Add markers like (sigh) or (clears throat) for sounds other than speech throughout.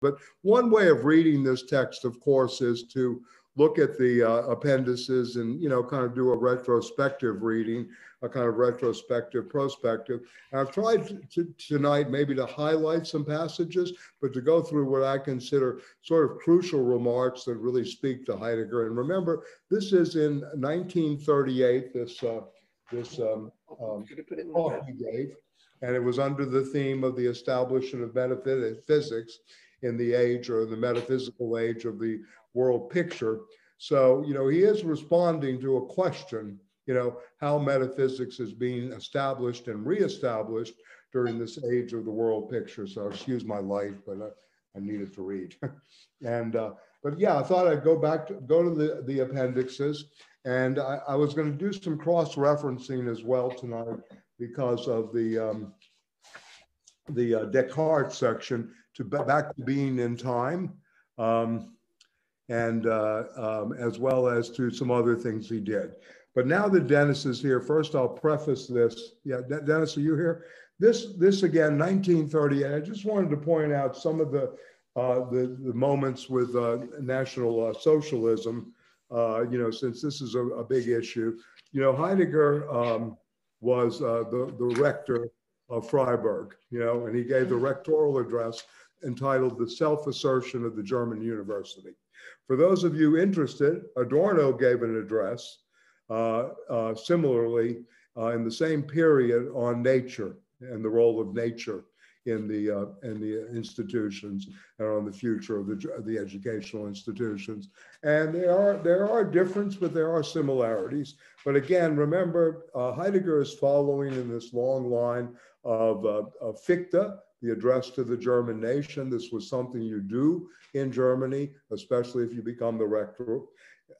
But one way of reading this text, of course, is to look at the uh, appendices and you know kind of do a retrospective reading a kind of retrospective prospective. And i've tried to, to, tonight maybe to highlight some passages but to go through what i consider sort of crucial remarks that really speak to heidegger. And remember this is in 1938 this uh, this um, um, talk he gave and it was under the theme of the establishment of metaphysics in the age or the metaphysical age of the world picture. So, you know, he is responding to a question, you know, how metaphysics is being established and reestablished during this age of the world picture. So, excuse my light, but I, I needed to read. (laughs) and, uh, but yeah, I thought I'd go back to go to the, the appendixes. And I, I was going to do some cross referencing as well tonight because of the, um, the uh, Descartes section to back to being in time. Um, and uh, um, as well as to some other things he did. But now that Dennis is here, first I'll preface this. Yeah, Dennis, are you here? This, this again, 1938. I just wanted to point out some of the uh, the, the moments with uh, National uh, Socialism. Uh, you know, since this is a, a, big issue. You know, Heidegger um, was uh, the the rector of Freiburg. You know, and he gave the rectoral address entitled "The Self-Assertion of the German University." For those of you interested, Adorno gave an address uh, uh, similarly uh, in the same period on nature and the role of nature in the uh, in the institutions and on the future of the, the educational institutions. And there are there are differences, but there are similarities. But again, remember, uh, Heidegger is following in this long line of, uh, of Fichte, the address to the German nation. This was something you do in Germany, especially if you become the rector.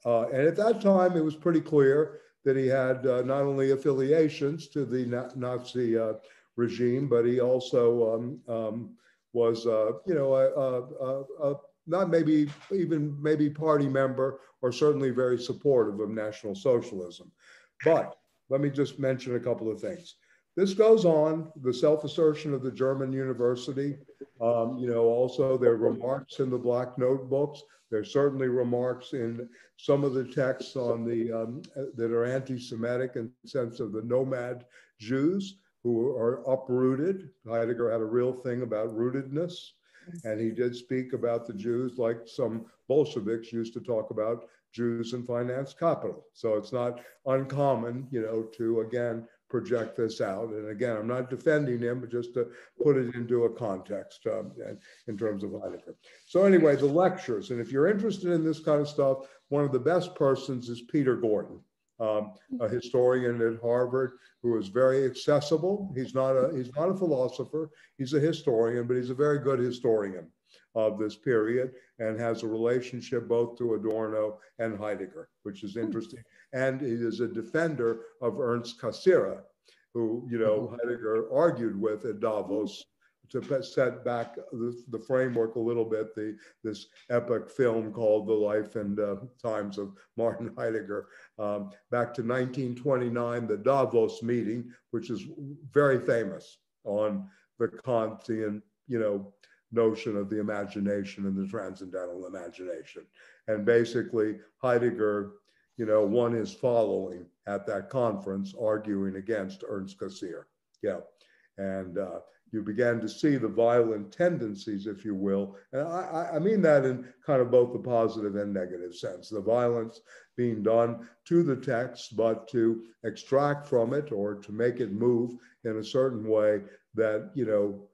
Uh, and at that time, it was pretty clear that he had uh, not only affiliations to the Na Nazi uh, regime, but he also um, um, was, uh, you know, a, a, a, not maybe even maybe party member or certainly very supportive of National Socialism. But let me just mention a couple of things. This goes on, the self-assertion of the German university. Um, you know, also there are remarks in the black notebooks. There's certainly remarks in some of the texts on the um, that are anti-Semitic in the sense of the nomad Jews who are uprooted. Heidegger had a real thing about rootedness. And he did speak about the Jews like some Bolsheviks used to talk about Jews and finance capital. So it's not uncommon, you know, to again project this out. And again, I'm not defending him, but just to put it into a context um, in terms of Heidegger. So anyway, the lectures, and if you're interested in this kind of stuff, one of the best persons is Peter Gordon, um, a historian at Harvard who is very accessible. He's not a he's not a philosopher. He's a historian, but he's a very good historian of this period and has a relationship both to Adorno and Heidegger, which is interesting and he is a defender of Ernst Cassirer, who you know mm-hmm. Heidegger argued with at Davos to set back the, the, framework a little bit. The this epic film called The Life and uh, Times of Martin Heidegger, um, back to 1929, the Davos meeting, which is very famous on the Kantian, you know, notion of the imagination and the transcendental imagination. And basically, Heidegger you know, one is following at that conference arguing against Ernst Cassirer. Yeah. And uh, you began to see the violent tendencies, if you will. And I, I, mean that in kind of both the positive and negative sense. The violence being done to the text, but to extract from it or to make it move in a certain way that, you know,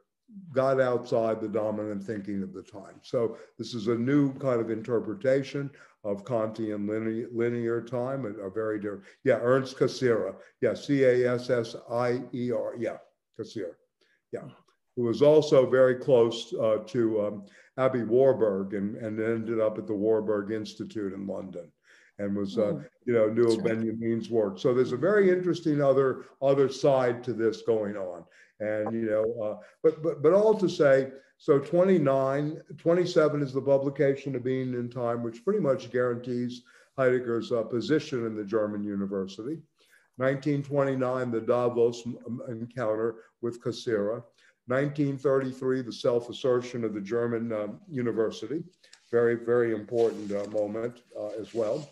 got outside the dominant thinking of the time. So this is a new kind of interpretation of Kantian linear, linear time, a, a very different. Yeah, Ernst Cassirer. Yeah, C A S S I E R. Yeah, Cassirer. Yeah, who was also very close uh, to um, Aby Warburg and, and ended up at the Warburg Institute in London and was, uh, hmm. you know, knew of Benjamin's work. So there's a very interesting other other side to this going on. And, you know, uh, but, but, but all to say, so 29, 27 is the publication of Being in Time, which pretty much guarantees Heidegger's uh, position in the German university. 1929, the Davos encounter with Cassirer. 1933, the self assertion of the German um, university. Very, very important uh, moment uh, as well.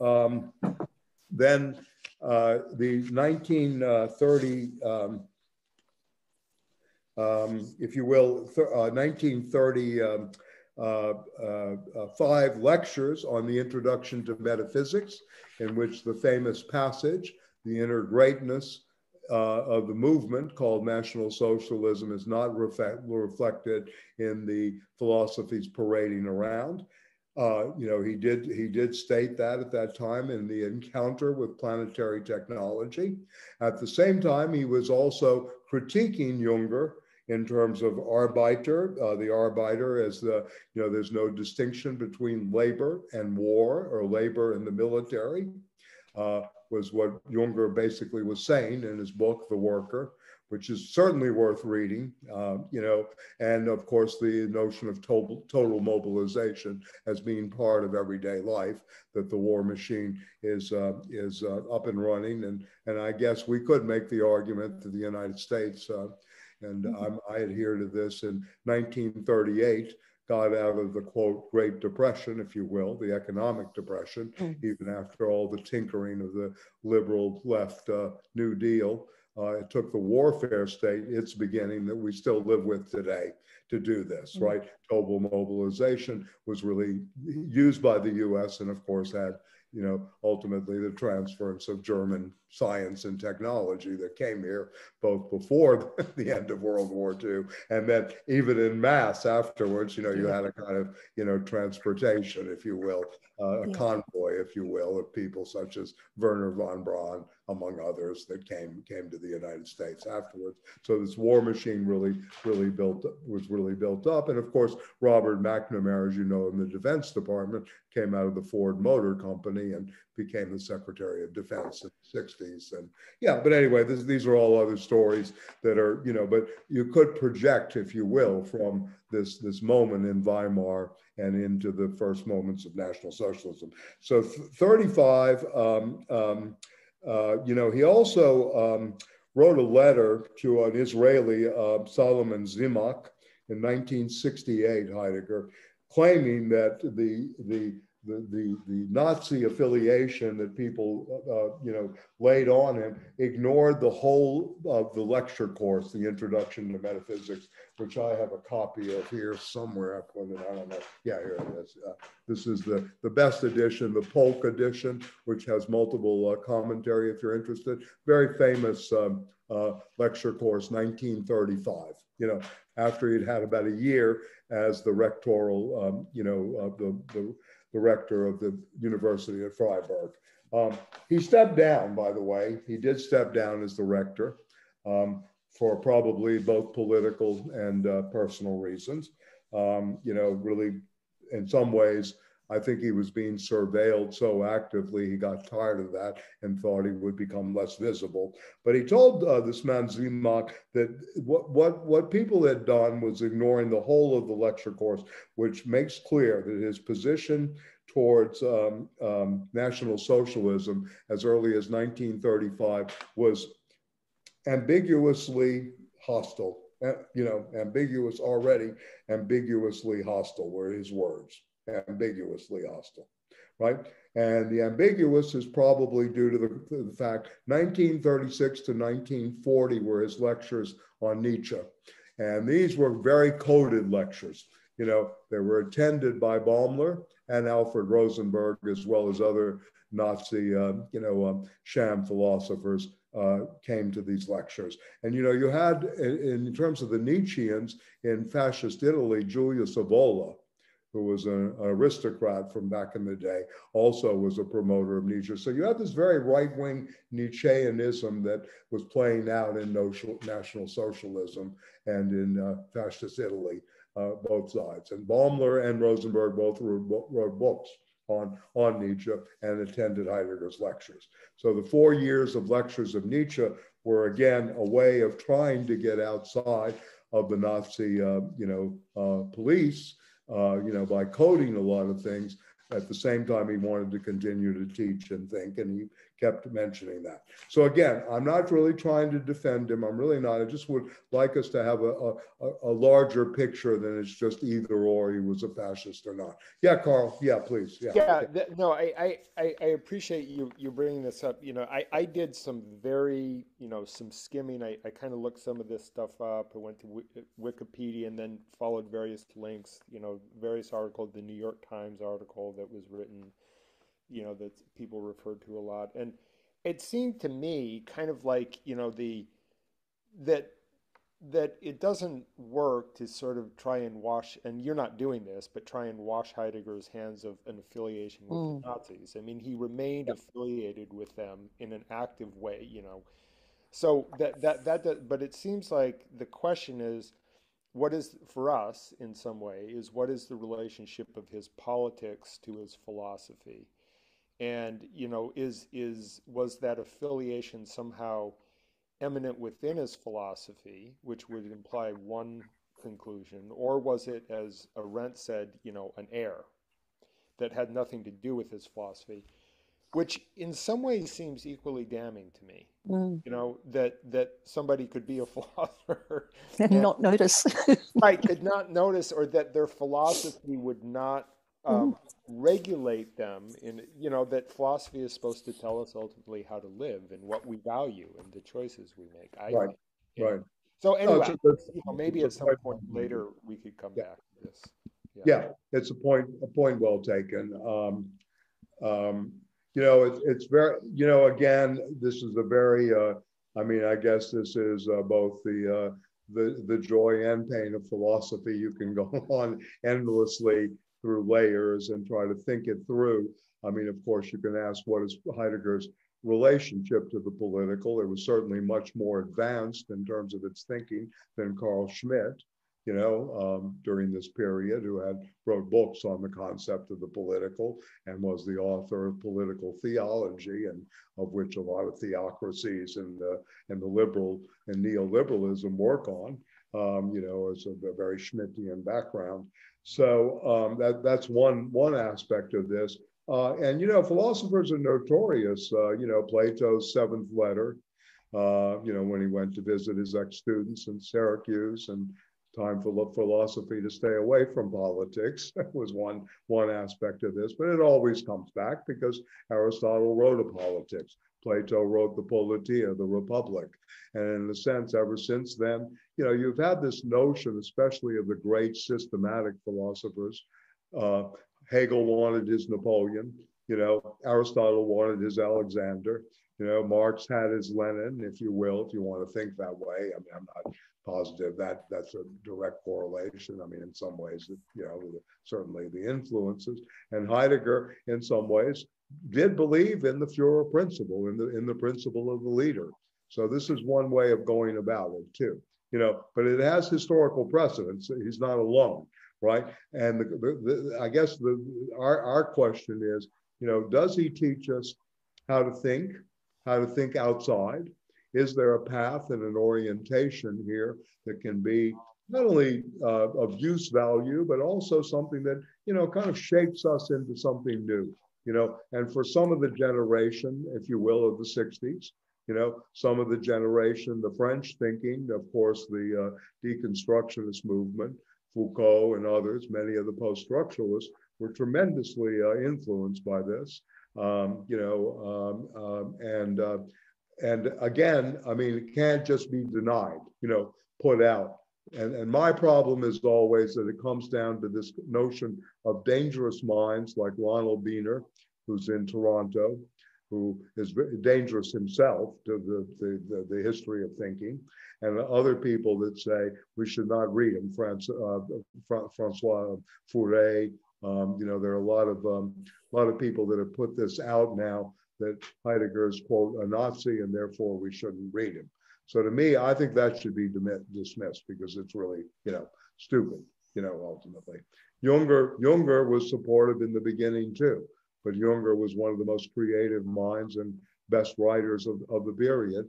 Um, then uh, the 1930, um, um, if you will, 1930 uh, um, uh, uh, lectures on the introduction to metaphysics, in which the famous passage, the inner greatness uh, of the movement called National Socialism is not reflect, reflected in the philosophies parading around. Uh, you know, he did he did state that at that time in the encounter with planetary technology. At the same time, he was also critiquing Junger in terms of Arbeiter, uh, the arbiter as the, you know, there's no distinction between labor and war or labor and the military. Uh, was what Junger basically was saying in his book, The Worker, which is certainly worth reading, uh, you know, and of course the notion of total, total mobilization as being part of everyday life, that the war machine is, uh, is uh, up and running. And, and I guess we could make the argument that the United States, uh, and mm-hmm. i adhere to this in 1938, got out of the quote Great Depression, if you will, the economic depression, mm. even after all the tinkering of the liberal left uh, New Deal. Uh, it took the warfare state, its beginning, that we still live with today, to do this, mm. right? Total mobilization was really used by the US and, of course, had you know, ultimately the transference of German science and technology that came here both before (laughs) the end of World War II and then even in mass afterwards, you know, you had a kind of, you know, transportation, if you will, uh, a convoy, if you will, of people such as Wernher von Braun, among others, that came came to the United States afterwards. So this war machine really, really built was really built up. And of course, Robert McNamara, as you know, in the Defense Department, came out of the Ford Motor Company and became the Secretary of Defense in the 60s. And yeah, but anyway, this, these are all other stories that are, you know, but you could project, if you will, from this, this moment in Weimar and into the first moments of National Socialism. So 35, um, um, uh, you know, he also um, wrote a letter to an Israeli, uh, Solomon Zimak, in 1968, Heidegger, claiming that the, the the, the, the Nazi affiliation that people, uh, you know, laid on him ignored the whole of the lecture course, the Introduction to Metaphysics, which I have a copy of here somewhere. I put it, I don't know. Yeah, here it is. Uh, this is the, the best edition, the Polt edition, which has multiple uh, commentary if you're interested. Very famous um, uh, lecture course, 1935. You know, after he'd had about a year as the rectoral, um, you know, the, the the rector of the University of Freiburg. Um, he stepped down, by the way. He did step down as the rector um, for probably both political and uh, personal reasons. Um, you know, really, in some ways, I think he was being surveilled so actively, he got tired of that and thought he would become less visible. But he told uh, this man Zimak that what, what, what people had done was ignoring the whole of the lecture course, which makes clear that his position towards um, um, National Socialism as early as 1935 was ambiguously hostile. Uh, you know, ambiguous already, ambiguously hostile were his words ambiguously hostile, right? And the ambiguous is probably due to the, to the, fact 1936 to 1940 were his lectures on Nietzsche. And these were very coded lectures. You know, they were attended by Baumler and Alfred Rosenberg, as well as other Nazi, uh, you know, um, sham philosophers uh, came to these lectures. And, you know, you had, in, in terms of the Nietzscheans in fascist Italy, Julius Evola, who was an aristocrat from back in the day, also was a promoter of Nietzsche. So you have this very right wing Nietzscheanism that was playing out in National Socialism and in uh, fascist Italy, uh, both sides. And Baumler and Rosenberg both wrote, wrote books on, on Nietzsche and attended Heidegger's lectures. So the four years of lectures of Nietzsche were again a way of trying to get outside of the Nazi, uh, you know, uh, police uh, you know, by coding a lot of things. At the same time, he wanted to continue to teach and think, and he kept mentioning that. So again, I'm not really trying to defend him. I'm really not. I just would like us to have a, a, a larger picture than it's just either or he was a fascist or not. Yeah, Carl. Yeah, please. Yeah. Yeah. Th- no, I, I, I appreciate you you bringing this up. You know, I, I did some very you know some skimming. I, I kind of looked some of this stuff up. I went to Wikipedia and then followed various links. You know, various articles. The New York Times article that was written you know that people referred to a lot. And it seemed to me kind of like you know the that that it doesn't work to sort of try and wash and you're not doing this but try and wash heidegger's hands of an affiliation with mm. the nazis. I mean he remained affiliated with them in an active way you know. So that, that that that but it seems like the question is what is for us in some way is what is the relationship of his politics to his philosophy? And you know is is was that affiliation somehow eminent within his philosophy which would imply one conclusion or was it as arendt said you know an error that had nothing to do with his philosophy which in some ways seems equally damning to me mm. you know that that somebody could be a (laughs) philosopher and, and not notice (laughs) right could not notice or that their philosophy would not um, mm regulate them in you know that philosophy is supposed to tell us ultimately how to live and what we value and the choices we make I, right right so anyway no, you know, maybe at some point later we could come yeah. back to this yeah. yeah. it's a point a point well taken um, um, you know it, it's very you know again this is a very uh, i mean i guess this is uh, both the uh, the the joy and pain of philosophy you can (laughs) go on endlessly through layers and try to think it through. I mean, of course, you can ask what is Heidegger's relationship to the political. It was certainly much more advanced in terms of its thinking than Carl Schmitt, you know, um, during this period, who had wrote books on the concept of the political and was the author of political theology, and of which a lot of theocracies and the and the liberal and neoliberalism work on. Um, you know, as a, a very Schmittian background. So um, that, that's one, one aspect of this. Uh, and, you know, philosophers are notorious. Uh, you know, Plato's seventh letter, uh, you know, when he went to visit his ex students in Syracuse and time for philosophy to stay away from politics (laughs) was one, one aspect of this. But it always comes back because Aristotle wrote a politics. Plato wrote the Politeia, the Republic. And in a sense, ever since then, you know, you've had this notion, especially of the great systematic philosophers. Uh, Hegel wanted his Napoleon, you know, Aristotle wanted his Alexander, you know, Marx had his Lenin, if you will, if you want to think that way. I mean, I'm not positive that that's a direct correlation. I mean, in some ways, you know, certainly the influences. And Heidegger, in some ways, did believe in the Führer principle, in the in the principle of the leader. So this is one way of going about it too you know, but it has historical precedence. He's not alone, right? And the, the, the, I guess the our, our question is, you know, does he teach us how to think, how to think outside? Is there a path and an orientation here that can be not only uh, of use value, but also something that, you know, kind of shapes us into something new, you know, and for some of the generation, if you will, of the 60s, you know, some of the generation, the French thinking, of course, the uh, deconstructionist movement, Foucault and others, many of the post-structuralists were tremendously uh, influenced by this. Um, you know, um, um, and uh, and again, I mean, it can't just be denied. You know, put out. And, and my problem is always that it comes down to this notion of dangerous minds like Ronald Beiner, who's in Toronto, who is dangerous himself to the, the, the, the, history of thinking, and other people that say we should not read him, France, uh, Francois Furet. Um, you know, there are a lot of um, a lot of people that have put this out now that Heidegger is quote a Nazi, and therefore we shouldn't read him. So to me, I think that should be dismissed because it's really you know stupid. You know, ultimately, Junger Junger was supportive in the beginning too but Junger was one of the most creative minds and best writers of, of the period,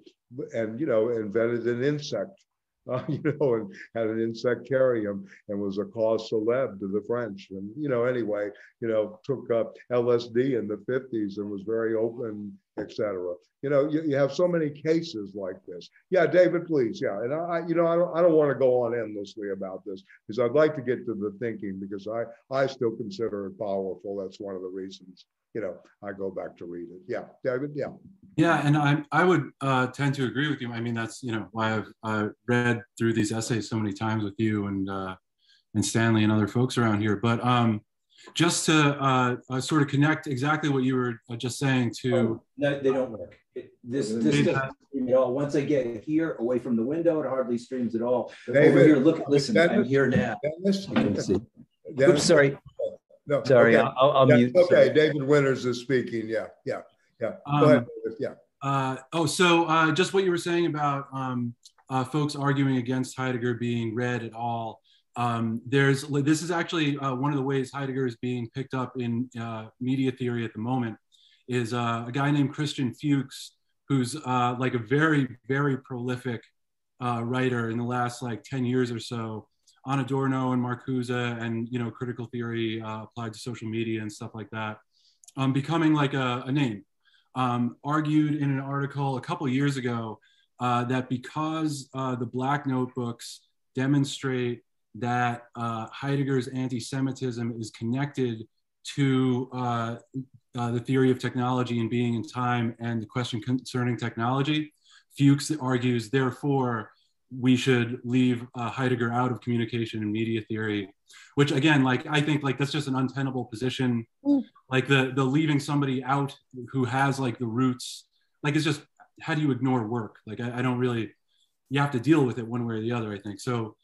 and you know invented an insect, uh, (laughs) you know, and had an insectarium and was a cause célèbre to the French, and you know anyway, you know took up LSD in the 50s and was very open etc. You know, you, you have so many cases like this. Yeah, David, please. Yeah, and I, you know, I don't, I don't want to go on endlessly about this because I'd like to get to the thinking because I, I still consider it powerful. That's one of the reasons. You know, I go back to read it. Yeah, David. Yeah. Yeah, and I, I would uh, tend to agree with you. I mean, that's you know why I've uh, read through these essays so many times with you and uh, and Stanley and other folks around here. But um, just to uh, uh, sort of connect exactly what you were uh, just saying to oh, no, they don't work. It, this this doesn't stream at all. Once I get here away from the window, it hardly streams at all. David, Over here, look, listen, Dennis, I'm here now. Dennis, can see. Dennis, Oops, sorry. No, sorry, okay. I'll, I'll yeah, mute. Okay, sorry. David Winters is speaking. Yeah, yeah, yeah. Go um, ahead. Yeah. Uh, oh, so uh, just what you were saying about um, uh, folks arguing against Heidegger being read at all. Um, there's this is actually uh, one of the ways Heidegger is being picked up in uh, media theory at the moment. Is uh, a guy named Christian Fuchs, who's uh, like a very very prolific uh, writer in the last like 10 years or so on Adorno and Marcuse and you know critical theory uh, applied to social media and stuff like that, um, becoming like a, a name. Um, argued in an article a couple years ago that because the Black Notebooks demonstrate that uh, Heidegger's anti-Semitism is connected to uh, uh, the theory of technology and being in time and the question concerning technology. Fuchs argues, therefore, we should leave uh, Heidegger out of communication and media theory, which again, like I think, like that's just an untenable position. Mm. Like the the leaving somebody out who has like the roots, like it's just how do you ignore work? Like I, I don't really, you have to deal with it one way or the other. I think so.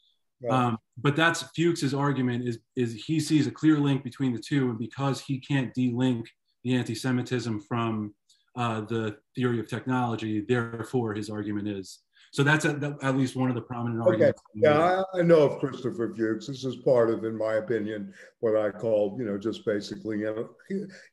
Um, but that's Fuchs's argument is, is he sees a clear link between the two. And because he can't de-link the anti-Semitism from uh, the theory of technology, therefore his argument is. So that's at, at least one of the prominent okay. arguments. Yeah, I, I, know of Christopher Fuchs. This is part of, in my opinion, what I call, you know, just basically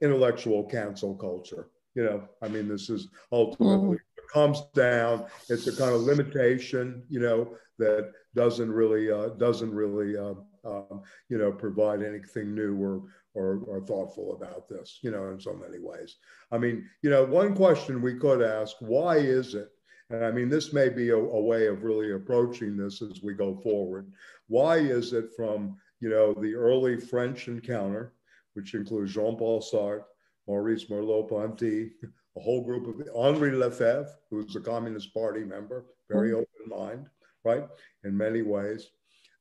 intellectual cancel culture. You know, I mean, this is ultimately mm. comes down. It's a kind of limitation, you know, that doesn't really uh, doesn't really uh, um, you know provide anything new or, or or thoughtful about this you know in so many ways i mean you know one question we could ask why is it and i mean this may be a, a way of really approaching this as we go forward why is it from you know the early french encounter which includes jean-paul sartre maurice merleau-ponty a whole group of henri lefebvre who was a communist party member very mm-hmm. open mind right? In many ways.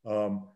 Um,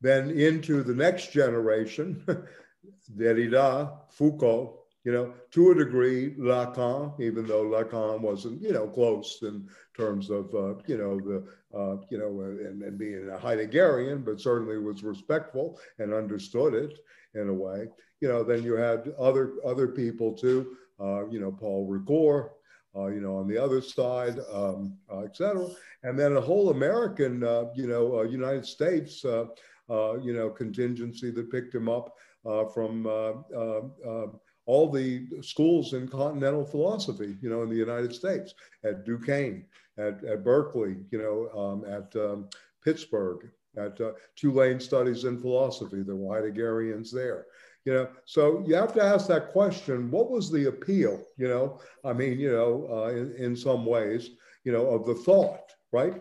then into the next generation, (laughs) Derrida, Foucault, you know, to a degree, Lacan, even though Lacan wasn't, you know, close in terms of, uh, you know, the, uh, you know, and, and, being a Heideggerian, but certainly was respectful and understood it in a way. You know, then you had other other people too, uh, you know, Paul Ricoeur, uh, you know, on the other side, um, uh, et cetera. And then a whole American, uh, you know, uh, United States, uh, uh, you know, contingency that picked him up from all the schools in continental philosophy, you know, in the United States, at Duquesne, at, at Berkeley, you know, um, at um, Pittsburgh, at Tulane Studies in Philosophy, the Heideggerians there you know. So you have to ask that question what was the appeal you know i mean you know uh, in, in some ways you know of the thought right?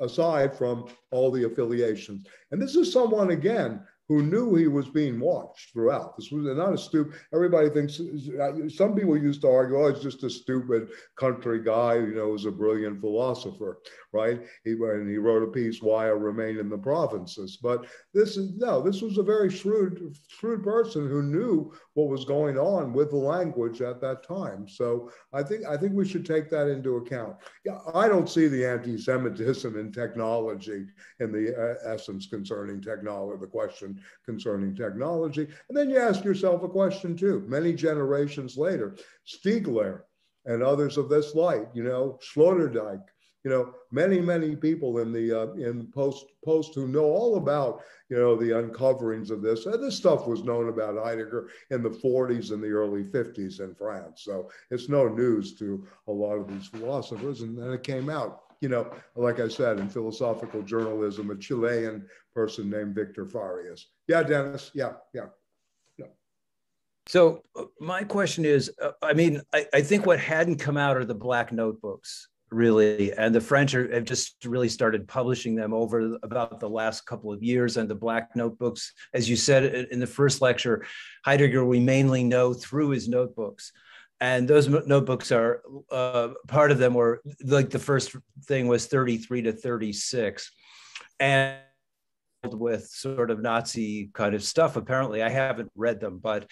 Aside from all the affiliations. And this is someone again who knew he was being watched throughout. This was not a stupid. Everybody thinks some people used to argue, "Oh, it's just a stupid country guy." You know, who's a brilliant philosopher, right? He and he wrote a piece, "Why I Remain in the Provinces." But this is no. This was a very shrewd, shrewd person who knew what was going on with the language at that time. So I think I think we should take that into account. Yeah, I don't see the anti-Semitism in technology in the uh, essence concerning technology. The question concerning technology. And then you ask yourself a question too. Many generations later, Stiegler and others of this light, you know, Sloterdijk, you know, many, many people in the uh, in post post who know all about you know the uncoverings of this. And this stuff was known about Heidegger in the 40s and the early 50s in France, so it's no news to a lot of these philosophers. And then it came out you know, like I said, in philosophical journalism, a Chilean person named Victor Farias. Yeah, Dennis. Yeah, yeah. yeah. So my question is, uh, I mean, I, I, think what hadn't come out are the black notebooks really, and the French are, have just really started publishing them over about the last couple of years. And the black notebooks, as you said in the first lecture, Heidegger we mainly know through his notebooks. And those notebooks are uh, part of them were like the first thing was 33 to 36. And with sort of Nazi kind of stuff. Apparently, I haven't read them, but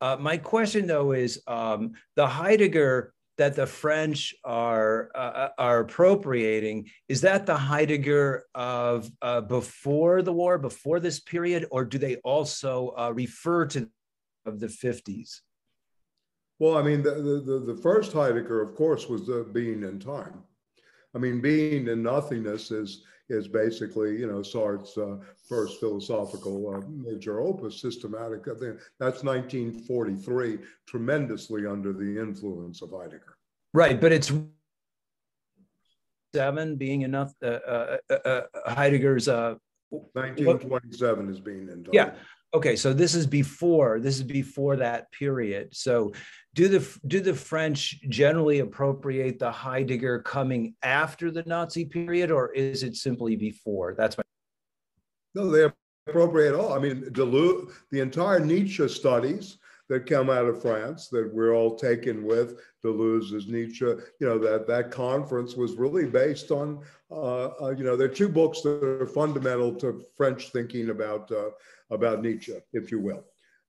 uh, my question though is um, the Heidegger that the French are uh, uh, are appropriating is that the Heidegger of uh, before the war, before this period, or do they also uh, refer to of the fifties? Well, I mean, the, the, the first Heidegger, of course, was the being in time. I mean, being in nothingness is is basically, you know, Sartre's uh, first philosophical uh, major opus, Systematic. That's 1943, tremendously under the influence of Heidegger. Right, but it's seven being enough. Uh, uh, uh, uh Heidegger's. 1927 is being in. Time. Yeah. Okay, so this is before. This is before that period. So do the do the French generally appropriate the Heidegger coming after the Nazi period, or is it simply before? That's my. No, they appropriate all. I mean, Deleuze, the entire Nietzsche studies that come out of France that we're all taken with Deleuze's Nietzsche. You know that that conference was really based on. Uh, uh, you know, there are two books that are fundamental to French thinking about uh, about Nietzsche, if you will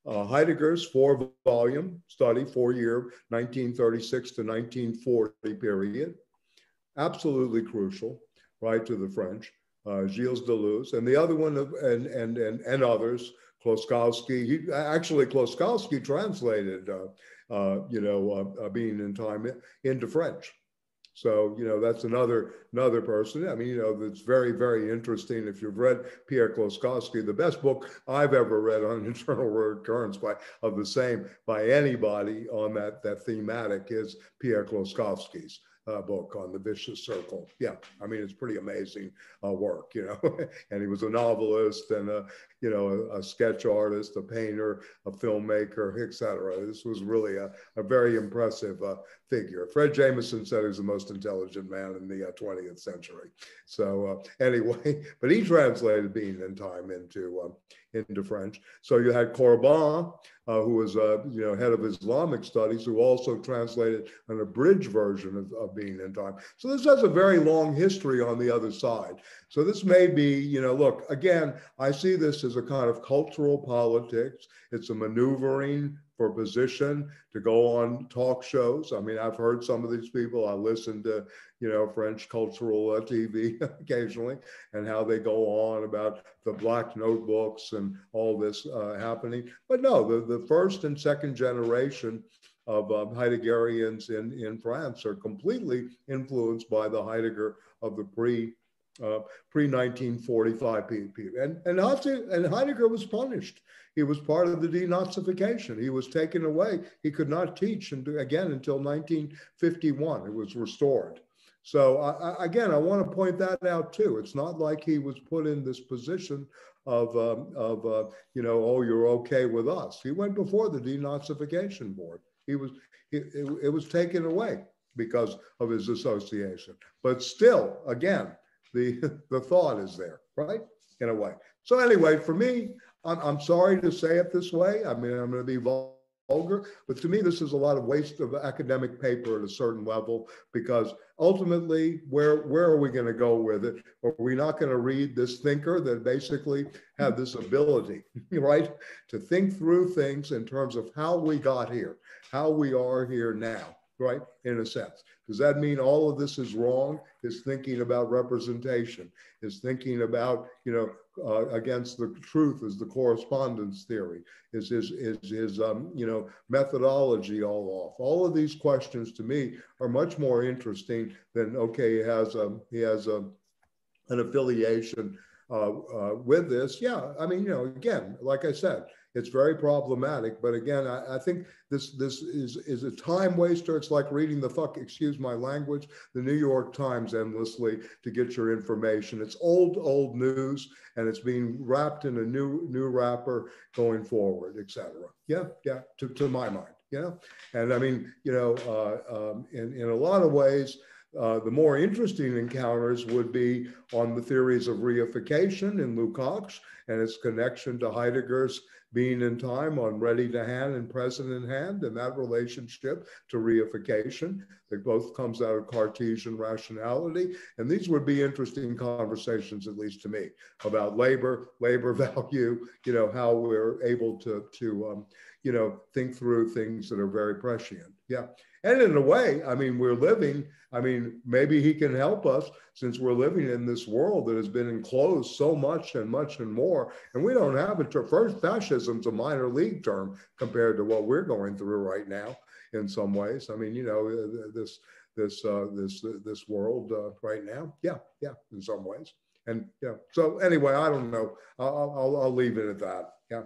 uh, Heidegger's four volume study, four year, 1936 to 1940 period. Absolutely crucial, right, to the French. Uh, Gilles Deleuze, and the other one, and, and, and, and others, Klossowski. He, actually, Klossowski translated, uh, uh, you know, uh, uh, Being in Time into French. So, you know, that's another another person. I mean, you know, that's very, very interesting. If you've read Pierre Klossowski, the best book I've ever read on (laughs) eternal recurrence by of the same by anybody on that that thematic is Pierre Klossowski's uh, book on the vicious circle. Yeah, I mean, it's pretty amazing uh, work, you know. (laughs) and he was a novelist and a, you know, a, a, sketch artist, a painter, a filmmaker, etc. This was really a, a very impressive uh, figure. Fred Jameson said he was the most intelligent man in the 20th uh, century. So uh, anyway, (laughs) but he translated Being in Time into um, into French. So you had Corbin, uh, who was uh, you know head of Islamic studies, who also translated an abridged version of, of Being in Time. So this has a very long history on the other side. So this may be you know look again. I see this as a kind of cultural politics. It's a maneuvering for position to go on talk shows. I mean, I've heard some of these people. I listen to, you know, French cultural uh, TV (laughs) occasionally, and how they go on about the black notebooks and all this uh, happening. But no, the, the first and second generation of um, Heideggerians in, in France are completely influenced by the Heidegger of the pre uh, pre 1945 and and, and Heidegger was punished. He was part of the denazification. He was taken away. He could not teach and again until 1951. It was restored. So I, again, I want to point that out too. It's not like he was put in this position of um, of uh, you know, oh, you're okay with us. He went before the denazification board. He was he, it, it was taken away because of his association. But still, again, the (laughs) the thought is there, right? In a way. So anyway, for me, I'm, I'm sorry to say it this way. I mean, I'm going to be vulgar, but to me, this is a lot of waste of academic paper at a certain level because ultimately, where where are we going to go with it? Are we not going to read this thinker that basically had this ability, (laughs) right, to think through things in terms of how we got here, how we are here now, right, in a sense. Does that mean all of this is wrong? Is thinking about representation, is thinking about, you know, uh, against the truth is the correspondence theory, is his, is his um, you know, methodology all off. All of these questions to me are much more interesting than, okay, he has, a, he has a, an affiliation uh, uh, with this. Yeah, I mean, you know, again, like I said, it's very problematic. But again, I, I, think this this is is a time waster. It's like reading the fuck, excuse my language, the New York Times endlessly to get your information. It's old old news, and it's being wrapped in a new new wrapper going forward, etc. Yeah, yeah. To to my mind, yeah. And I mean, you know, uh, um, in in a lot of ways. Uh, the more interesting encounters would be on the theories of reification in Lukács and its connection to Heidegger's being in time on ready to hand and present in hand and that relationship to reification that both comes out of Cartesian rationality. And these would be interesting conversations, at least to me, about labor, labor (laughs) value, you know, how we're able to, to um, you know, think through things that are very prescient. Yeah. And in a way, I mean, we're living, I mean, maybe he can help us since we're living in this world that has been enclosed so much and much and more. And we don't have a term. First, fascism's a minor league term compared to what we're going through right now in some ways. I mean, you know, uh, this, this, uh, this, this world uh, right now. Yeah, yeah, in some ways. And yeah, so anyway, I don't know. I'll, I'll, I'll leave it at that. Yeah.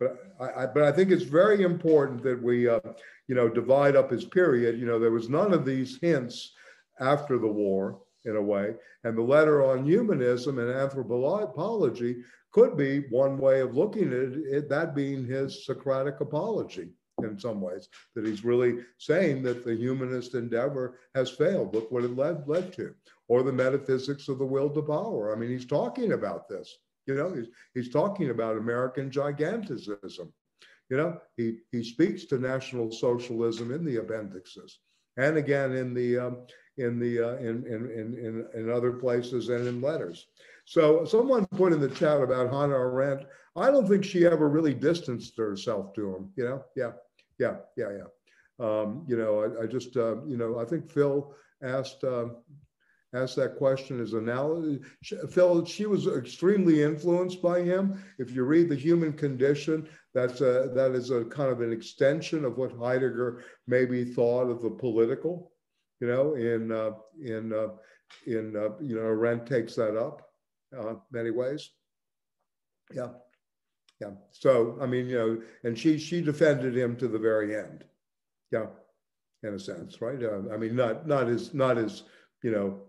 But I, I, but I think it's very important that we, uh, you know, divide up his period. You know, there was none of these hints after the war in a way, and the letter on humanism and anthropology could be one way of looking at it, it that being his Socratic apology in some ways, that he's really saying that the humanist endeavor has failed. Look what it led, led to. Or the metaphysics of the will to power. I mean, he's talking about this. You know, he's, he's talking about American gigantism. You know, he, he speaks to National Socialism in the appendixes and again in the um, in the uh, in, in, in, in other places and in letters. So someone put in the chat about Hannah Arendt. I don't think she ever really distanced herself to him. You know, yeah, yeah, yeah, yeah. Um, you know, I, I just uh, you know I think Phil asked uh, asked that question as analogy. Phil, she was extremely influenced by him. If you read The Human Condition, that's a, that is a kind of an extension of what Heidegger maybe thought of the political, you know, in, uh, in, uh, in uh, you know, Arendt takes that up uh, many ways. Yeah. Yeah. So, I mean, you know, and she, she defended him to the very end. Yeah. In a sense, right? Uh, I mean, not, not as, not as, you know,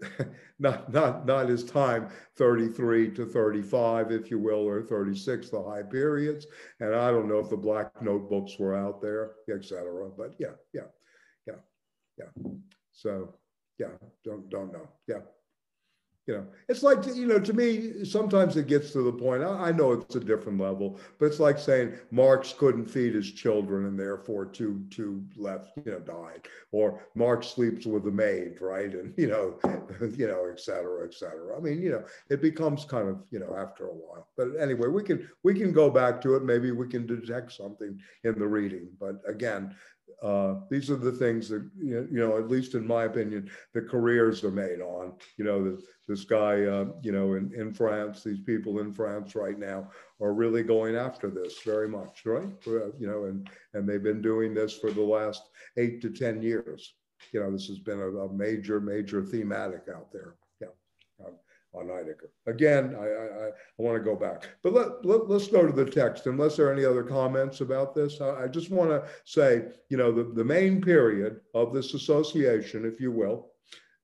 (laughs) not not not his time 33 to 35 if you will or 36 the high periods. And i don't know if the black notebooks were out there etc but yeah yeah yeah yeah. So yeah don't don't know yeah you know it's like you know to me sometimes it gets to the point I, I, know it's a different level but it's like saying marx couldn't feed his children and therefore two two left you know died. Or marx sleeps with a maid right? And you know (laughs) you know et cetera et cetera. I mean you know it becomes kind of you know after a while. But anyway we can we can go back to it. Maybe we can detect something in the reading. But again uh, these are the things that you know, at least in my opinion, the careers are made on. You know, this, this guy, uh, you know, in, in France, these people in France right now are really going after this very much, right? Uh, you know, and and they've been doing this for the last eight to ten years. You know, this has been a, a major, major thematic out there on Heidegger. Again, I, I, I want to go back, but let, let, us go to the text. Unless there are any other comments about this, I, I just want to say, you know, the, the main period of this association, if you will,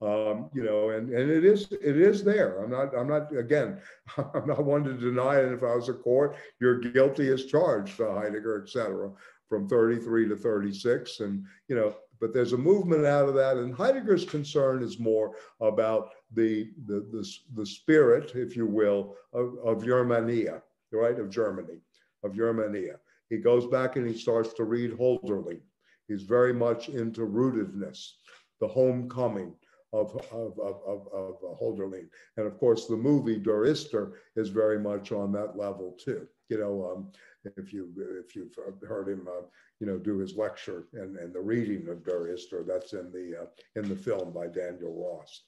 um, you know, and, and it is it is there. I'm not I'm not again (laughs) I'm not one to deny it. If I was a court, you're guilty as charged, uh, Heidegger, et cetera, from 33 to 36, and you know, but there's a movement out of that. And Heidegger's concern is more about the, the, the, the spirit, if you will, of, of Germania, right, of Germany, of Germania. He goes back and he starts to read Hölderlin. He's very much into rootedness, the homecoming of, of, of, of, of Hölderlin. And of course, the movie Der Ister is very much on that level too. You know, um, if you if you've heard him, uh, you know, do his lecture and, and the reading of Der Ister, that's in the uh, in the film by Daniel Ross.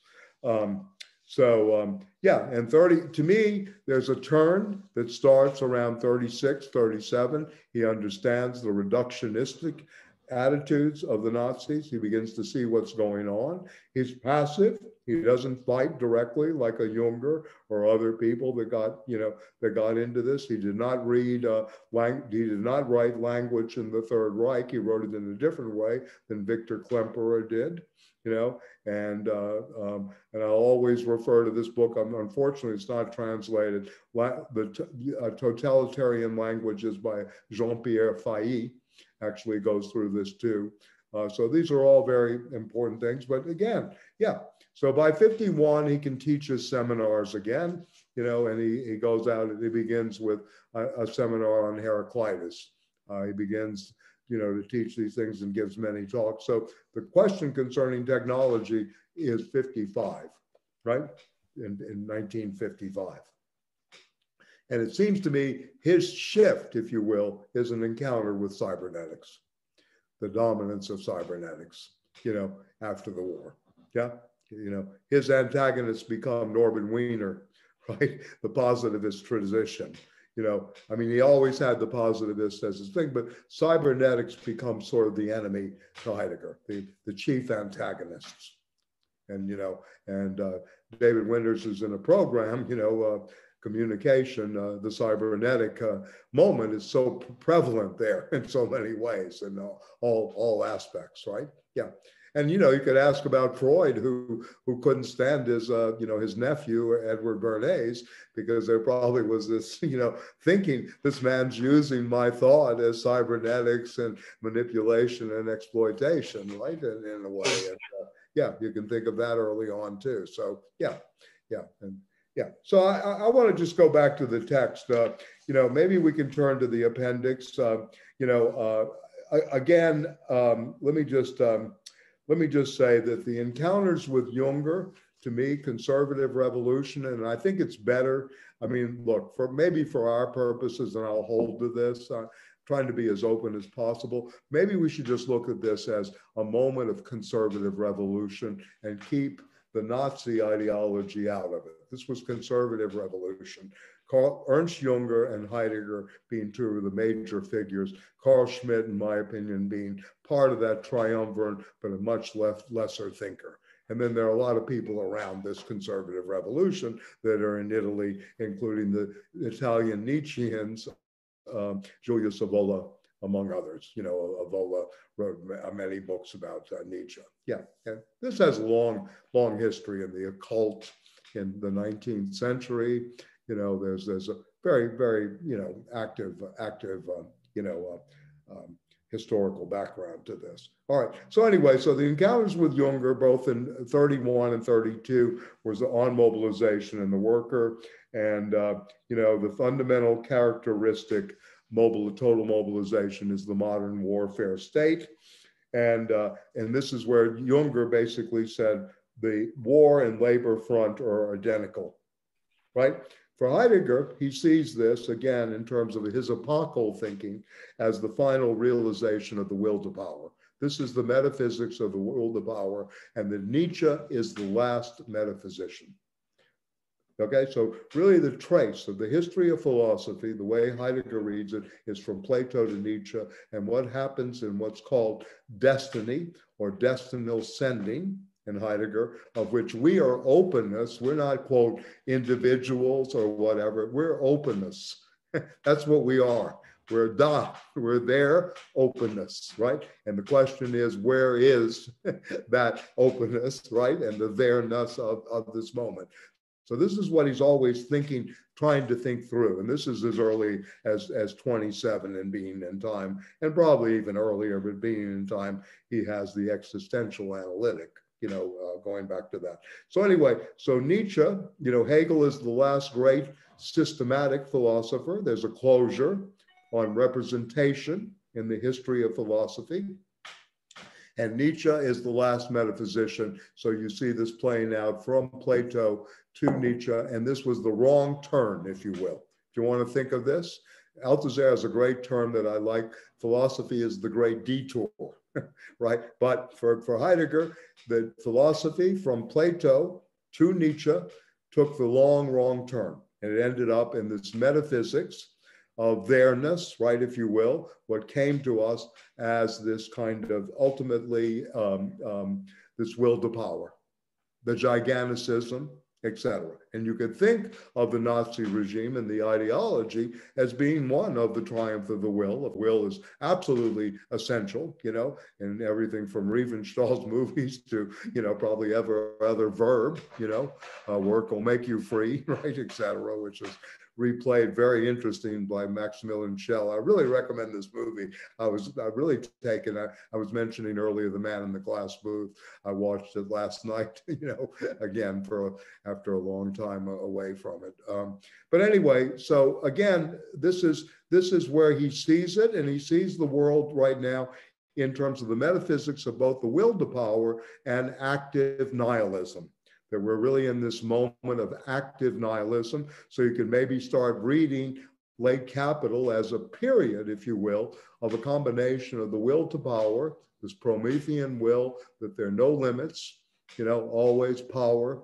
Um, so um, yeah, and 30 to me, there's a turn that starts around 36, 37. He understands the reductionistic attitudes of the Nazis. He begins to see what's going on. He's passive. He doesn't fight directly like a Junger or other people that got, you know, that got into this. He did not read, uh, lang- he did not write language in the Third Reich. He wrote it in a different way than Victor Klemperer did, you know. And uh, um, and I'll always refer to this book. unfortunately, it's not translated. La- the t- uh, Totalitarian Languages by Jean-Pierre Faye actually goes through this too. Uh, so these are all very important things. But again, yeah. So by 51, he can teach his seminars again, you know, and he, he goes out and he begins with a, a seminar on Heraclitus. Uh, he begins, you know, to teach these things and gives many talks. So the question concerning technology is 55, right? In, in 1955. And it seems to me his shift, if you will, is an encounter with cybernetics, the dominance of cybernetics, you know, after the war. Yeah. You know, his antagonists become Norbert Wiener, (laughs) right? The positivist tradition. You know, I mean, he always had the positivist as his thing, but cybernetics becomes sort of the enemy to Heidegger, the, the chief antagonists. And, you know, and uh, David Winters is in a program, you know, uh, communication, uh, the cybernetic uh, moment is so prevalent there (laughs) in so many ways and all, all aspects, right? Yeah. And you know, you could ask about Freud, who who couldn't stand his uh, you know his nephew Edward Bernays because there probably was this (laughs) you know thinking this man's using my thought as cybernetics and manipulation and exploitation, right? In, in a way, and, uh, yeah, you can think of that early on too. So yeah, yeah, and yeah. So I, I want to just go back to the text. Uh, you know, maybe we can turn to the appendix. Uh, you know, uh, again, um, let me just um, let me just say that the encounters with Junger, to me, conservative revolution, and I think it's better. I mean, look, for maybe for our purposes, and I'll hold to this. Uh, trying to be as open as possible. Maybe we should just look at this as a moment of conservative revolution and keep the Nazi ideology out of it. This was conservative revolution. Carl, Ernst Junger and Heidegger being two of the major figures, Carl Schmitt, in my opinion, being part of that triumvirate, but a much less, lesser thinker. And then there are a lot of people around this conservative revolution that are in Italy, including the Italian Nietzscheans, um, Julius Evola, among others. You know, Evola wrote many books about uh, Nietzsche. Yeah, and this has a long, long history in the occult in the 19th century. You know, there's there's a very, very you know active, active uh, you know uh, um, historical background to this. All right. So anyway, so the encounters with Junger, both in 31 and 32, was on mobilization and the worker, and uh, you know the fundamental characteristic mobile total mobilization is the modern warfare state. And, uh, and this is where Junger basically said the war and labor front are identical, right? For Heidegger, he sees this again in terms of his epochal thinking as the final realization of the will to power. This is the metaphysics of the will to power, and that Nietzsche is the last metaphysician. Okay, so really the trace of the history of philosophy, the way Heidegger reads it, is from Plato to Nietzsche, and what happens in what's called destiny or destinal sending in Heidegger, of which we are openness. We're not, quote, individuals or whatever, we're openness. (laughs) That's what we are. We're da, we're there, openness, right? And the question is, where is (laughs) that openness, right? And the there-ness of, of this moment. So this is what he's always thinking, trying to think through. And this is as early as, as 27 and being in time, and probably even earlier, but being in time, he has the existential analytic, you know, uh, going back to that. So anyway, so Nietzsche, you know, Hegel is the last great systematic philosopher. There's a closure on representation in the history of philosophy. And Nietzsche is the last metaphysician. So you see this playing out from Plato to Nietzsche. And this was the wrong turn, if you will. If you want to think of this, Althusser has a great term that I like. Philosophy is the great detour, (laughs) right? But for, for Heidegger, the philosophy from Plato to Nietzsche took the long, wrong turn. And it ended up in this metaphysics of theirness, right, if you will, what came to us as this kind of ultimately um, um, this will to power, the giganticism, etc. And you could think of the Nazi regime and the ideology as being one of the triumph of the will. Of will is absolutely essential, you know, in everything from Riefenstahl's (laughs) movies to, you know, probably ever other verb, you know, uh, work will make you free, (laughs) right, etc., which is replayed very interesting by Maximilian Schell. I really recommend this movie. I was I really taken. I, I was mentioning earlier the man in the glass booth. I watched it last (laughs) night, you know, again for a, after a long time away from it. Um, but anyway, so again, this is this is where he sees it, and he sees the world right now in terms of the metaphysics of both the will to power and active nihilism that we're really in this moment of active nihilism. So you can maybe start reading late capital as a period, if you will, of a combination of the will to power, this Promethean will, that there are no limits, you know, always power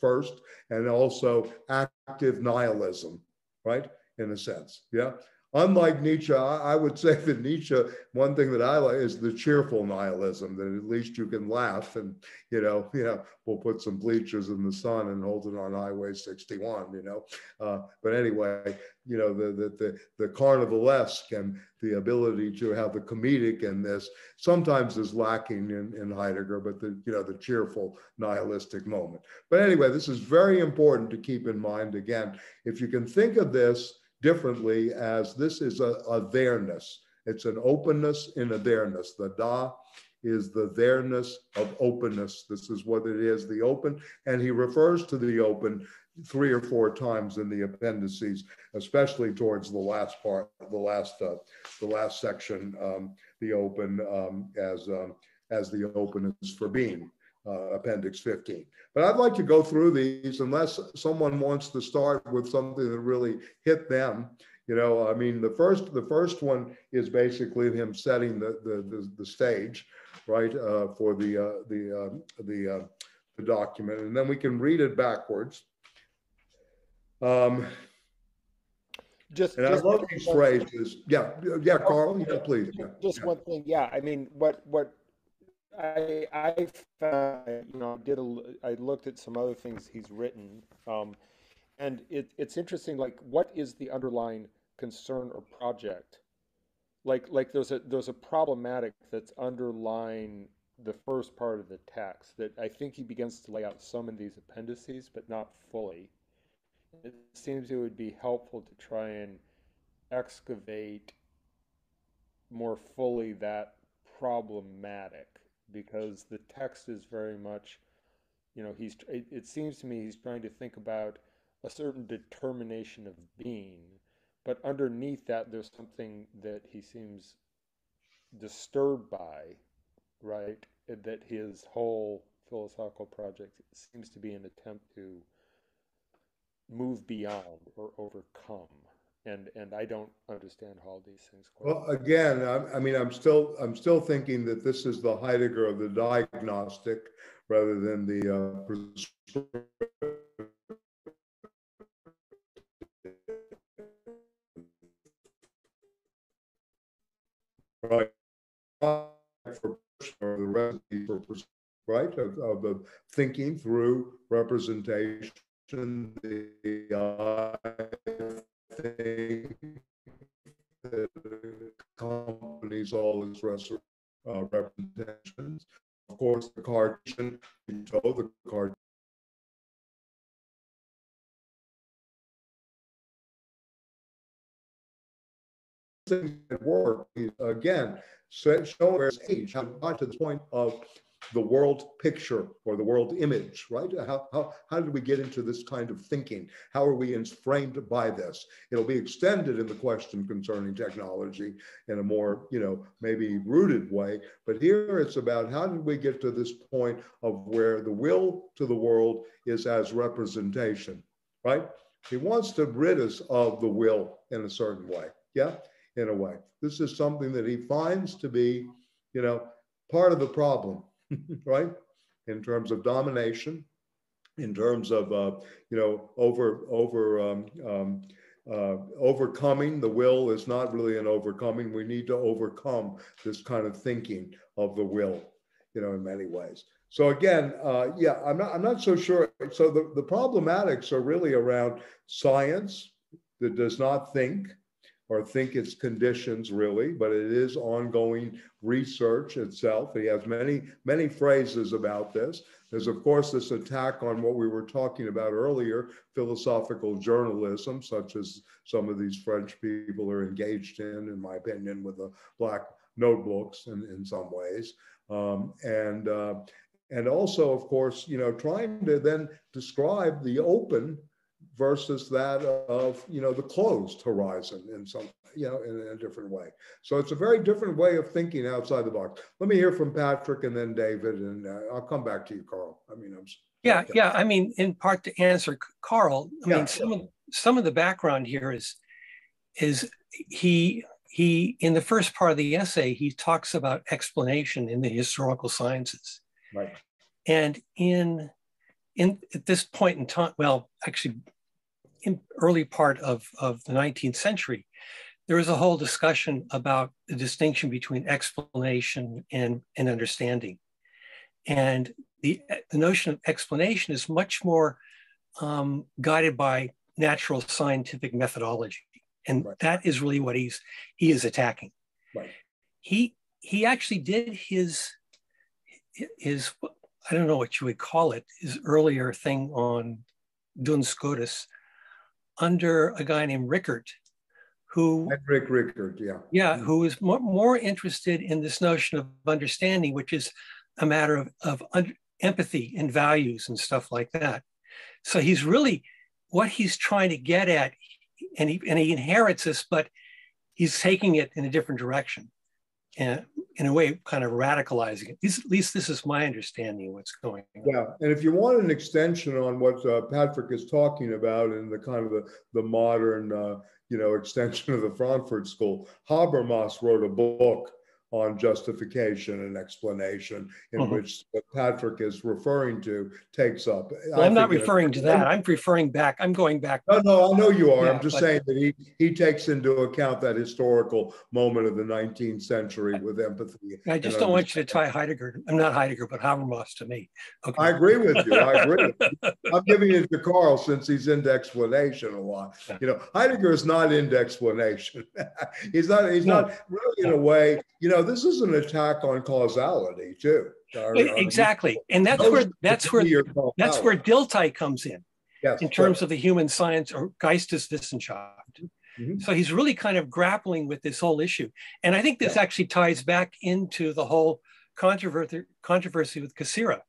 first, and also active nihilism, right? In a sense, yeah unlike Nietzsche, I would say that Nietzsche, one thing that I like is the cheerful nihilism, that at least you can laugh and, you know, (laughs) you know, we'll put some bleachers in the sun and hold it on Highway 61, you know. Uh, but anyway, you know, the, the, the, the carnivalesque and the ability to have the comedic in this sometimes is lacking in, in Heidegger, but the, you know, the cheerful nihilistic moment. But anyway, this is very important to keep in mind. Again, if you can think of this differently as this is a, a there-ness. It's an openness in a there-ness. The da is the there-ness of openness. This is what it is, the open. And he refers to the open three or four times in the appendices, especially towards the last part, the last, uh, the last section, um, the open um, as, um, as the openness for being uh, Appendix 15. But I'd like to go through these unless someone wants to start with something that really hit them. You know, I mean, the first the first one is basically him setting the the the, the stage, right, uh, for the uh, the uh, the uh, the document, and then we can read it backwards. Um, just, and just I love these phrases. Yeah, yeah, Carl. Yeah, please. Yeah, just yeah. one thing. Yeah, I mean, what what I I you know did a I looked at some other things he's written, um, and it, it's interesting. Like, what is the underlying concern or project? Like like there's a there's a problematic that's underlying the first part of the text that I think he begins to lay out some in these appendices, but not fully. It seems it would be helpful to try and excavate more fully that problematic because the text is very much, you know, he's. It, it seems to me he's trying to think about a certain determination of being, but underneath that there's something that he seems disturbed by, right? That his whole philosophical project seems to be an attempt to move beyond or overcome and and I don't understand all these things. well, again, I, I, mean, I'm still I'm still thinking that this is the Heidegger of the diagnostic rather than the uh, right for right of, of the thinking through representation the thing that accompanies all his uh, representations. Of course, the Cartesian, the card things that work again so showing age got to the point of the world picture or the world image, right? How, how, how did we get into this kind of thinking? How are we framed by this? It'll be extended in the question concerning technology in a more, you know, maybe rooted way. But here it's about how did we get to this point of where the will to the world is as representation, right? He wants to rid us of the will in a certain way. Yeah, in a way. This is something that he finds to be, you know, part of the problem (laughs) right? In terms of domination, in terms of uh, you know over over um, um, uh, overcoming the will is not really an overcoming. We need to overcome this kind of thinking of the will, you know, in many ways. So again, uh, yeah, I'm not, I'm not so sure. So the, the problematics are really around science that does not think or think its conditions really, but it is ongoing research itself. He has many, many phrases about this. There's, of course, this attack on what we were talking about earlier philosophical journalism, such as some of these French people are engaged in, in my opinion, with the black notebooks in, in some ways. Um, and, uh, and also, of course, you know, trying to then describe the open versus that of you know the closed horizon in some you know in, in, a different way. So it's a very different way of thinking outside the box. Let me hear from patrick and then david and uh, i'll come back to you carl. I mean i'm yeah okay. yeah i mean in part to answer carl i yeah. mean some of some of the background here is is he he in the first part of the essay he talks about explanation in the historical sciences. Right. And in in at this point in time well actually in early part of, of the 19th century, there was a whole discussion about the distinction between explanation and, and understanding. And the, the notion of explanation is much more um, guided by natural scientific methodology. And right. that is really what he's he is attacking. Right. He he actually did his his I don't know what you would call it, his earlier thing on Duns Scotus under a guy named Rickert, who Heinrich Rickert, yeah, yeah, who is more, more interested in this notion of understanding, which is a matter of, of un- empathy and values and stuff like that. So he's really what he's trying to get at, and he and he inherits this, but he's taking it in a different direction, and in a way, kind of radicalizing it. At least this is my understanding of what's going on. Yeah, and if you want an extension on what uh, Patrick is talking about in the kind of the, the modern, uh, you know, extension of the Frankfurt School, Habermas wrote a book on justification and explanation, in uh-huh. which Patrick is referring to takes up. Well, I'm not referring to that. I'm referring back. I'm going back. No, no, I know you are. Yeah, I'm just but, saying that he he takes into account that historical moment of the 19th century with empathy. I just don't want you to tie Heidegger. I'm not Heidegger, but Habermas to me. Okay. I agree with you. I agree. (laughs) I'm giving it to Carl since he's into explanation a lot. You know, Heidegger is not into explanation. (laughs) he's not. He's no. not really in a way. You know know, this is an attack on causality too. Our, exactly, our, and that's where that's where that's where Dilthey comes in, yes, in terms right. of the human science or Geisteswissenschaft. Mm-hmm. So he's really kind of grappling with this whole issue, and I think this yeah. actually ties back into the whole controversy controversy with Cassirer,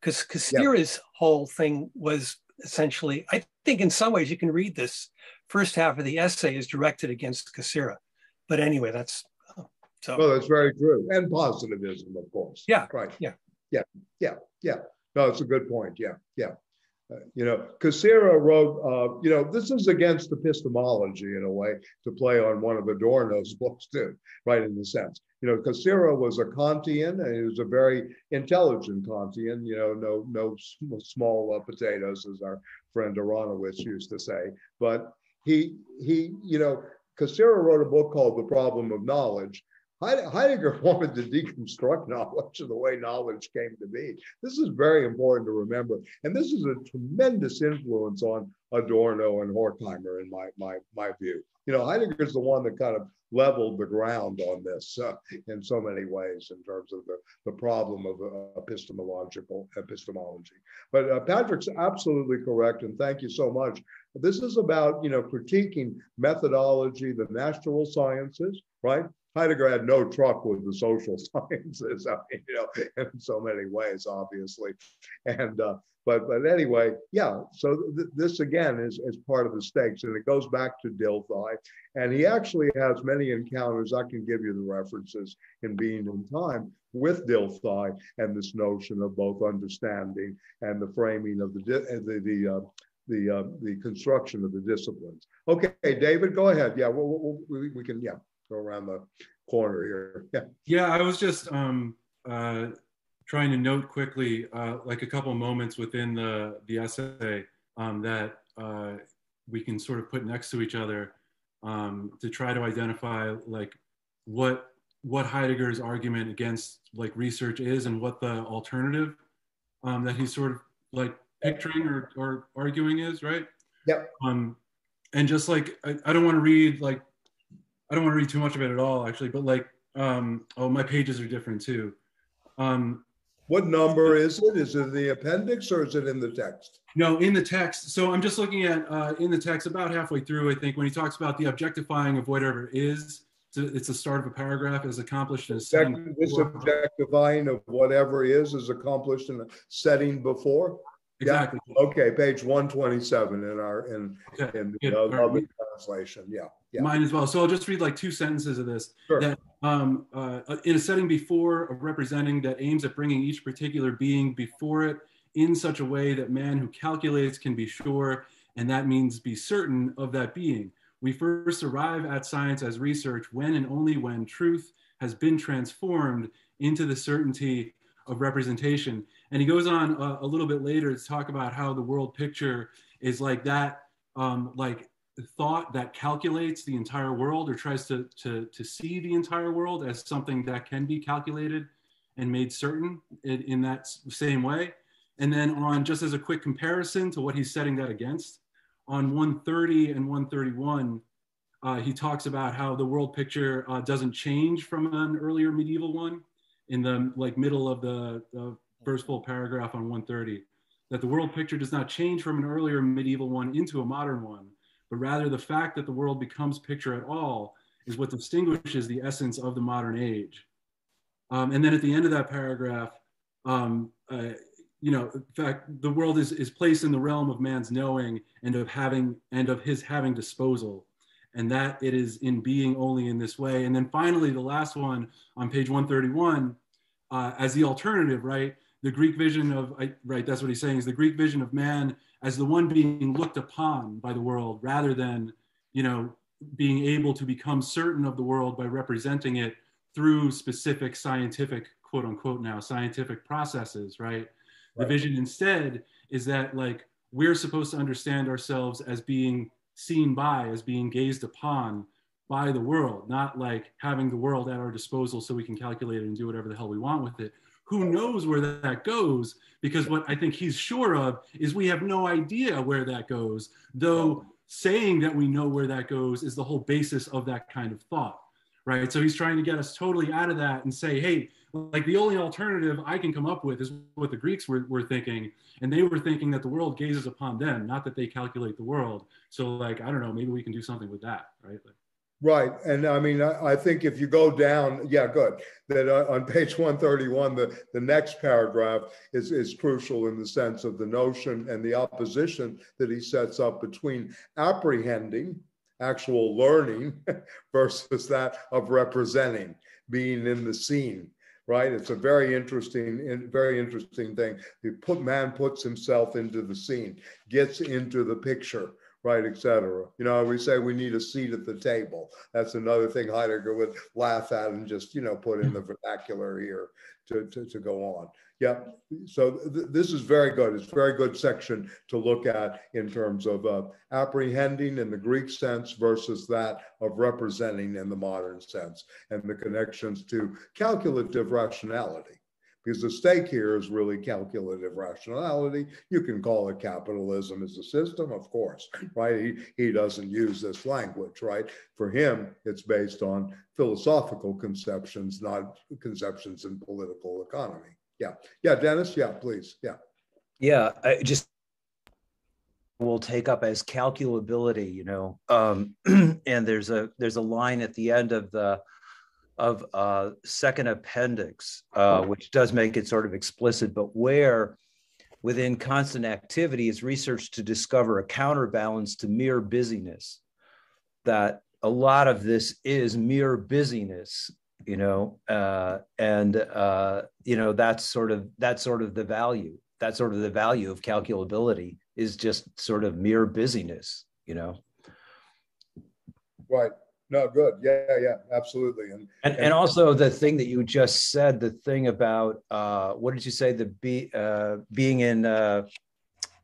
because Cassirer's yeah. whole thing was essentially, I think, in some ways, you can read this first half of the essay is directed against Cassirer, but anyway, that's so, well, that's very true. And positivism, of course. Yeah. Right. Yeah. Yeah. Yeah. Yeah. No, it's a good point. Yeah. Yeah. Uh, you know, Cassirer wrote, uh, you know, this is against epistemology in a way to play on one of Adorno's (laughs) books too, right? In the sense, you know, Cassirer was a Kantian and he was a very intelligent Kantian, you know, no, no small uh, potatoes, as our friend Aronowitz used to say. But he, he, you know, Cassirer wrote a book called The Problem of Knowledge, Heidegger (laughs) wanted to deconstruct knowledge and the way knowledge came to be. This is very important to remember. And this is a tremendous influence on Adorno and Horkheimer, in my, my, my view. You know, Heidegger is the one that kind of leveled the ground on this uh, in so many ways in terms of the, the problem of uh, epistemological epistemology. But uh, Patrick's absolutely correct, and thank you so much. This is about, you know, critiquing methodology, the natural sciences, right? Heidegger had no truck with the social (laughs) sciences, I mean, you know, in so many ways, obviously. And, uh, but, but anyway, yeah, so th- this again is, is part of the stakes, and it goes back to Dilthey. And he actually has many encounters, I can give you the references in Being in Time, with Dilthey and this notion of both understanding and the framing of the, the, the, uh, the, uh, the construction of the disciplines. Okay, David, go ahead. Yeah, we'll, we'll, we, we can, yeah go around the corner here. (laughs) Yeah. Yeah, I was just um, uh, trying to note quickly, uh, like a couple moments within the the essay um, that uh, we can sort of put next to each other um, to try to identify like what what Heidegger's argument against like research is and what the alternative um, that he's sort of like picturing or, or arguing is, right? Yep. Um, and just like I, I don't want to read like I don't want to read too much of it at all, actually, but like um, oh my pages are different too. Um, what number is it? Is it the appendix or is it in the text? No, in the text. So I'm just looking at uh, in the text about halfway through, I think, when he talks about the objectifying of whatever is. It's the start of a paragraph as accomplished in a setting. This objectifying of whatever is is accomplished in a setting before. Exactly. Yeah. Okay, page 127 in our in okay. in the uh, translation. Yeah. yeah. Mine as well. So I'll just read like two sentences of this. Sure. That um, uh, in a setting before of representing that aims at bringing each particular being before it in such a way that man who calculates can be sure, and that means be certain of that being. We first arrive at science as research when and only when truth has been transformed into the certainty of representation. And he goes on a, a little bit later to talk about how the world picture is like that, um, like thought that calculates the entire world or tries to, to, to see the entire world as something that can be calculated and made certain in, in that same way. And then on just as a quick comparison to what he's setting that against, on 130 and 131, uh, he talks about how the world picture uh, doesn't change from an earlier medieval one in the like middle of the, the first full paragraph on 130, that the world picture does not change from an earlier medieval one into a modern one, but rather the fact that the world becomes picture at all is what distinguishes the essence of the modern age. Um, and then at the end of that paragraph, um, uh, you know, in fact, the world is, is placed in the realm of man's knowing and of having and of his having disposal, and that it is in being only in this way. And then finally, the last one on page 131, uh, as the alternative, right? The Greek vision of right, that's what he's saying is the Greek vision of man as the one being looked upon by the world, rather than you know being able to become certain of the world by representing it through specific scientific quote unquote now scientific processes, right? The vision instead is that like we're supposed to understand ourselves as being seen by, as being gazed upon by the world, not like having the world at our disposal so we can calculate it and do whatever the hell we want with it. Who knows where that goes? Because what I think he's sure of is we have no idea where that goes, though saying that we know where that goes is the whole basis of that kind of thought, right? So he's trying to get us totally out of that and say, hey, like the only alternative I can come up with is what the Greeks were, were thinking. And they were thinking that the world gazes upon them, not that they calculate the world. So like, I don't know, maybe we can do something with that, right? Like, Right. And I mean, I, I, think if you go down, yeah, good. That uh, on page 131, the, the next paragraph is, is crucial in the sense of the notion and the opposition that he sets up between apprehending, actual learning, (laughs) versus that of representing, being in the scene right? It's a very interesting, very interesting thing. The put man puts himself into the scene, gets into the picture, right, etc. You know, we say we need a seat at the table. That's another thing Heidegger would laugh at and just, you know, put in the vernacular here to, to, to go on. Yeah, so th this is very good. It's a very good section to look at in terms of uh, apprehending in the Greek sense versus that of representing in the modern sense and the connections to calculative rationality because the stake here is really calculative rationality. You can call it capitalism as a system, of course, right? He, he doesn't use this language, right? For him, it's based on philosophical conceptions, not conceptions in political economy. Yeah. Yeah, Dennis. Yeah, please. Yeah. Yeah. I just will take up as calculability, you know. Um, (clears throat) and there's a there's a line at the end of the of uh, second appendix, uh, which does make it sort of explicit, but where within constant activity is research to discover a counterbalance to mere busyness. That a lot of this is mere busyness you know uh, and uh, you know that's sort of that's sort of the value that's sort of the value of calculability is just sort of mere busyness you know right no good yeah yeah absolutely and and, and also the thing that you just said the thing about uh, what did you say the be uh, being in uh,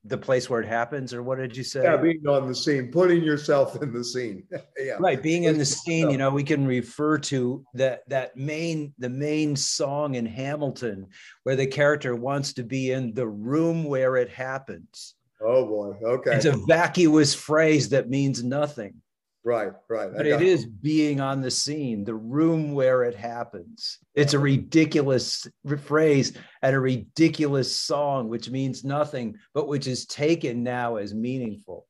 the place where it happens, or what did you say? Yeah, being on the scene, putting yourself in the scene. (laughs) yeah, right. Being in the scene, you know, we can refer to that that main the main song in Hamilton, where the character wants to be in the room where it happens. Oh boy, okay. It's a vacuous phrase that means nothing. Right, right. But it is being on the scene, the room where it happens. It's a ridiculous phrase and a ridiculous song, which means nothing, but which is taken now as meaningful.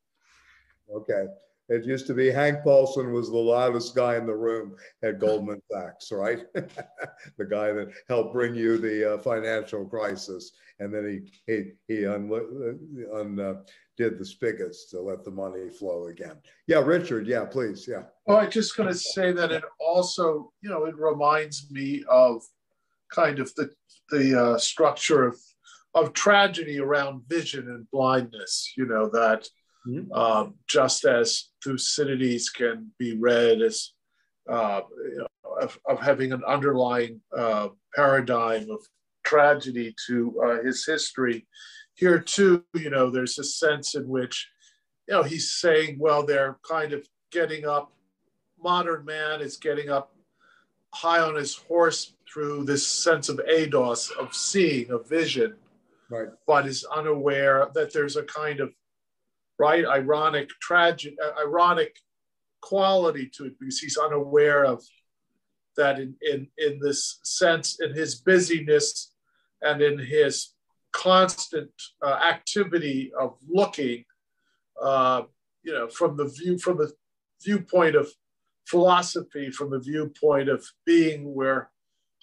Okay. It used to be Hank Paulson was the loudest guy in the room at (laughs) Goldman Sachs, right? (laughs) the guy that helped bring you the uh, financial crisis, and then he he he un, un uh, did the spigots to let the money flow again. Yeah, Richard. Yeah, please. Yeah. Oh, I'm just going to say that it also, you know, it reminds me of kind of the the uh, structure of of tragedy around vision and blindness. You know that mm-hmm. um, just as Thucydides can be read as uh, you know, of, of, having an underlying uh, paradigm of tragedy to uh, his history here too, you know, there's a sense in which, you know, he's saying, well, they're kind of getting up, modern man is getting up high on his horse through this sense of eidos, of seeing, of vision, right. but is unaware that there's a kind of right ironic tragic uh, ironic quality to it because he's unaware of that in, in in this sense in his busyness and in his constant uh, activity of looking, uh, you know, from the view from the viewpoint of philosophy, from the viewpoint of being, where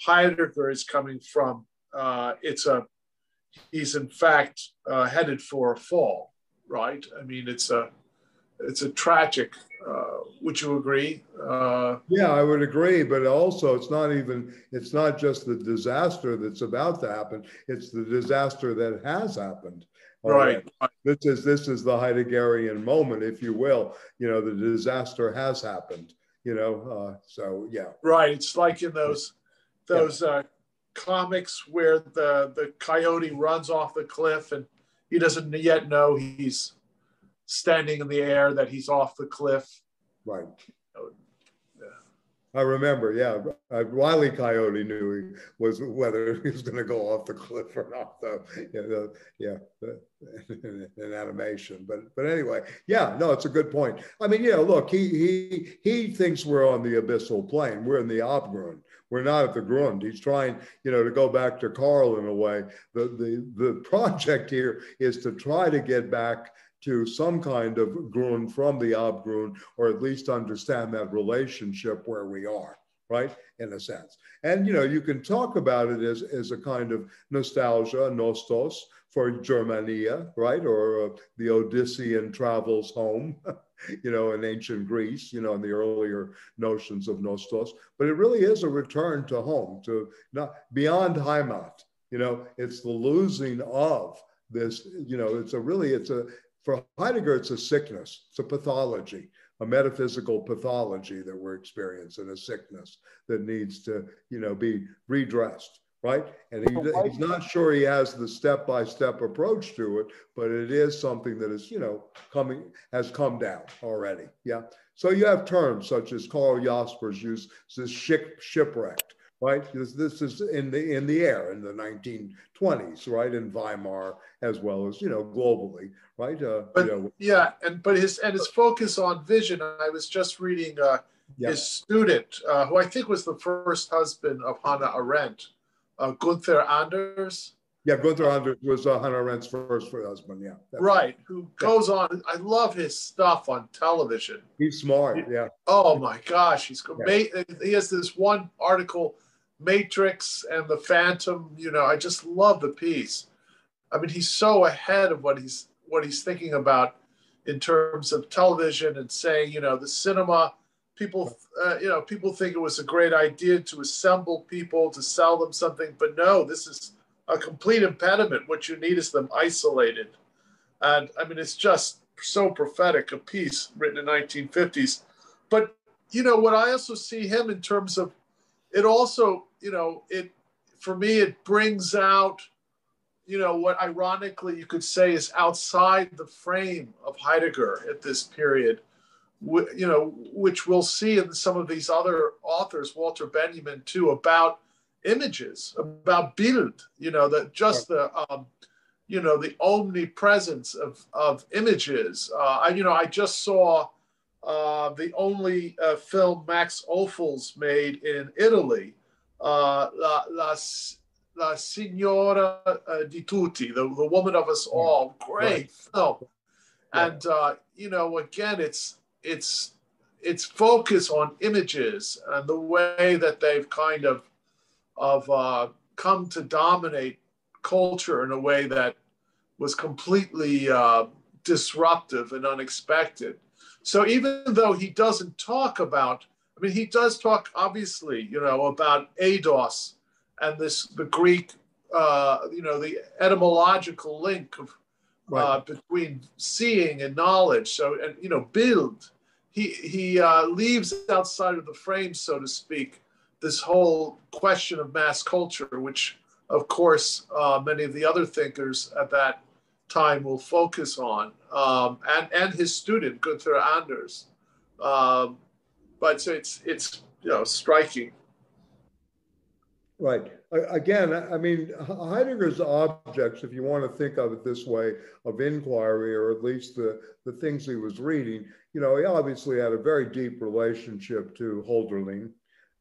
Heidegger is coming from. Uh, it's a he's in fact uh, headed for a fall, right? I mean, it's a it's a tragic. Uh, would you agree? Uh, yeah, I would agree. But also, it's not even it's not just the disaster that's about to happen. It's the disaster that has happened. Right. This is this is the Heideggerian moment, if you will. You know, the disaster has happened. You know, uh, so yeah. Right. It's like in those (laughs) those yeah. uh, comics where the the coyote runs off the cliff and he doesn't yet know he's standing in the air that he's off the cliff. Right. I remember, yeah. Wiley Coyote knew he was whether he was going to go off the cliff or not, though. You know, yeah, in (laughs) animation. But but anyway, yeah, no, it's a good point. I mean, yeah, look, he he he thinks we're on the abyssal plane. We're in the Abgrund. We're not at the Grund. He's trying, you know, to go back to Carl in a way. The the the (laughs) project here is to try to get back to some kind of grund from the Abgrund, or at least understand that relationship where we are, right? In a sense. And, you know, you can talk about it as, as a kind of nostalgia, nostos, for Germania, right? Or uh, the Odyssean travels home, (laughs) you know, in ancient Greece, you know, in the earlier notions of nostos. But it really is a return to home, to not beyond Heimat. You know, it's the losing of this, you know, it's a really, it's a, for Heidegger, it's a sickness, it's a pathology, a metaphysical pathology that we're experiencing, a sickness that needs to, you know, be redressed, right? And he, he's not sure he has the step-by-step approach to it, but it is something that is, you know, coming, has come down already, yeah? So you have terms such as Karl Jaspers uses this shipwrecked, right? This, this is in the in the air in the 1920s, right? In Weimar as well as you know globally, right? Uh, but, you know, yeah, and but his and his focus on vision. I was just reading uh, yeah. his student, uh, who I think was the first husband of Hannah Arendt, uh, Gunther Anders. Yeah, Gunther Anders was uh, Hannah Arendt's first husband. Yeah, right. Who goes on? I love his stuff on television. He's smart. Yeah. Oh my gosh, he's yeah. he has this one article Matrix and the Phantom. You know, I just love the piece. I mean, he's so ahead of what he's what he's thinking about in terms of television and saying, you know, the cinema. People, uh, you know, people think it was a great idea to assemble people to sell them something, but no, this is a complete impediment. What you need is them isolated, and I mean, it's just so prophetic. A piece written in 1950s, but you know what I also see him in terms of it also, you know, it for me it brings out you know, what ironically you could say is outside the frame of Heidegger at this period, you know, which we'll see in some of these other authors, Walter Benjamin too, about images, about Bild, you know, that just the, um, you know, the omnipresence of, of images. Uh, I, you know, I just saw uh, the only uh, film Max Ophuls made in Italy, La, La, La Signora uh, di Tutti, the, the woman of us all. Great right. film. And, uh, you know, again, it's, it's, it's focus on images and the way that they've kind of, of uh, come to dominate culture in a way that was completely uh, disruptive and unexpected. So even though he doesn't talk about, I mean, he does talk obviously, you know, about eidos and this the Greek, uh, you know, the etymological link of uh, right. between seeing and knowledge. So and you know, Bild. He he uh, leaves outside of the frame, so to speak, this whole question of mass culture, which of course uh, many of the other thinkers at that time will focus on, um, and and his student Gunther Anders. Um, but so it's it's you know striking. Right. Again, I mean, Heidegger's objects, if you want to think of it this way, of inquiry, or at least the, the things he was reading, you know, he obviously had a very deep relationship to Hölderlin,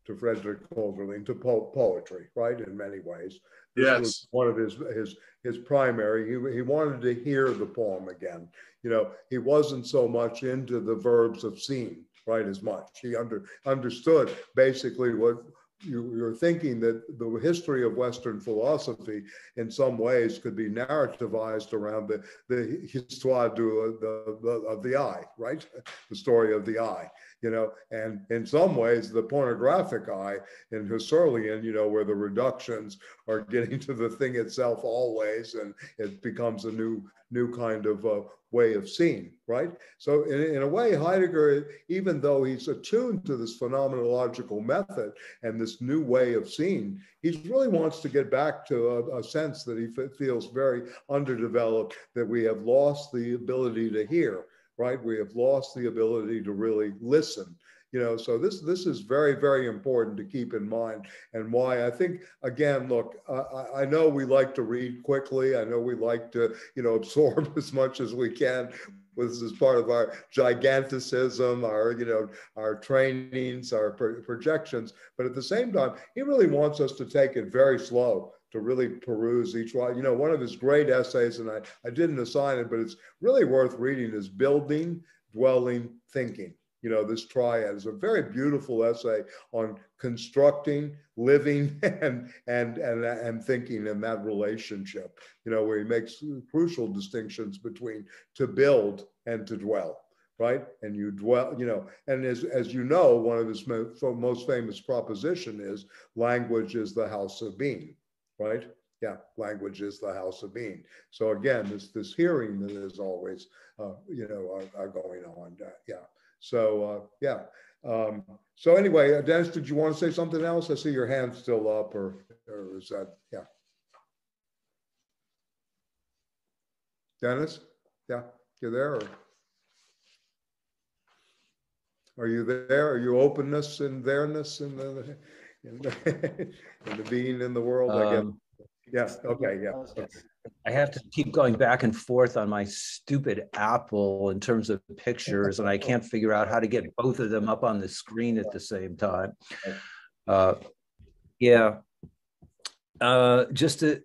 to Frederick Hölderlin, to po- poetry, right, in many ways. This yes. was one of his, his his primary. He, he wanted to hear the poem again. You know, he wasn't so much into the verbs of seeing, right, as much. He under, understood basically what you, you're thinking that the history of Western philosophy in some ways could be narrativized around the, the histoire du, the, the, of the eye, right? The story of the eye you know, and in some ways, the pornographic eye in Husserlian, you know, where the reductions are (laughs) getting to the thing itself always, and it becomes a new new kind of uh, way of seeing, right? So in, in a way, Heidegger, even though he's attuned to this phenomenological method and this new way of seeing, he really wants to get back to a, a sense that he feels very underdeveloped, that we have lost the ability to hear right? We have lost the ability to really listen. You know, so this this is very very important to keep in mind, and why I think again, look, I, I know we like to read quickly. I know we like to you know (laughs) absorb as much as we can. This is part of our giganticism, our you know our trainings, our pro- projections. But at the same time, he really wants us to take it very slow to really peruse each one. You know, one of his great essays, and I, I didn't assign it, but it's really worth reading, is Building, Dwelling, Thinking. You know, this triad is a very beautiful essay on constructing, living, (laughs) and and and and thinking in that relationship. You know, where he makes crucial distinctions between to build and to dwell right? And you dwell, you know, and as, as you know, one of his most famous proposition is language is the house of being right? Yeah, language is the house of being. So again, this this hearing that is always, uh, you know, are, are going on. Uh, yeah. So uh, yeah. Um, so anyway, uh, Dennis, did you want to say something else? I see your hand still up, or or is that yeah? Dennis, yeah, you there? Or? Are you there? Are you openness and there-ness and the in the, (laughs) the being in the world, I guess. Yes. okay, yeah. okay. I have to keep going back and forth on my stupid Apple in terms of pictures, and I can't figure out how to get both of them up on the screen at the same time. Uh, yeah. Uh, just to,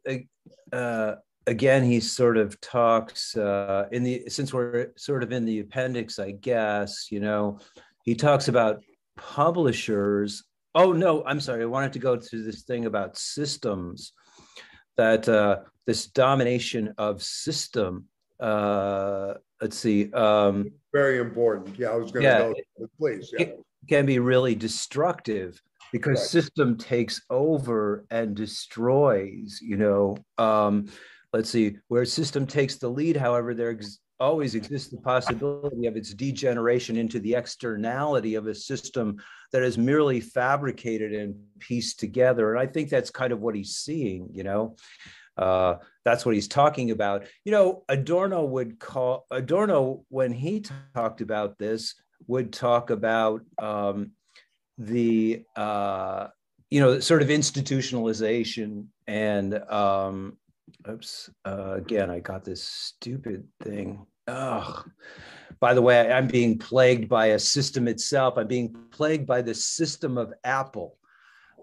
uh, again, he sort of talks uh, in the, since we're sort of in the appendix, I guess, you know, he talks about publishers Oh no, I'm sorry. I wanted to go to this thing about systems. That uh, this domination of system. Uh, let's see. Um, Very important. Yeah, I was going to yeah, go. Please. Yeah. It can be really destructive because right. system takes over and destroys. You know. Um, let's see. Where a system takes the lead, however, there ex- always exists the possibility of its degeneration into the externality of a system that is merely fabricated and pieced together. And I think that's kind of what he's seeing, you know. Uh, that's what he's talking about. You know, Adorno would call Adorno when he talked about this would talk about um, the uh, you know sort of institutionalization and um, oops uh, again I got this stupid thing. Oh, by the way, I'm being plagued by a system itself. I'm being plagued by the system of Apple.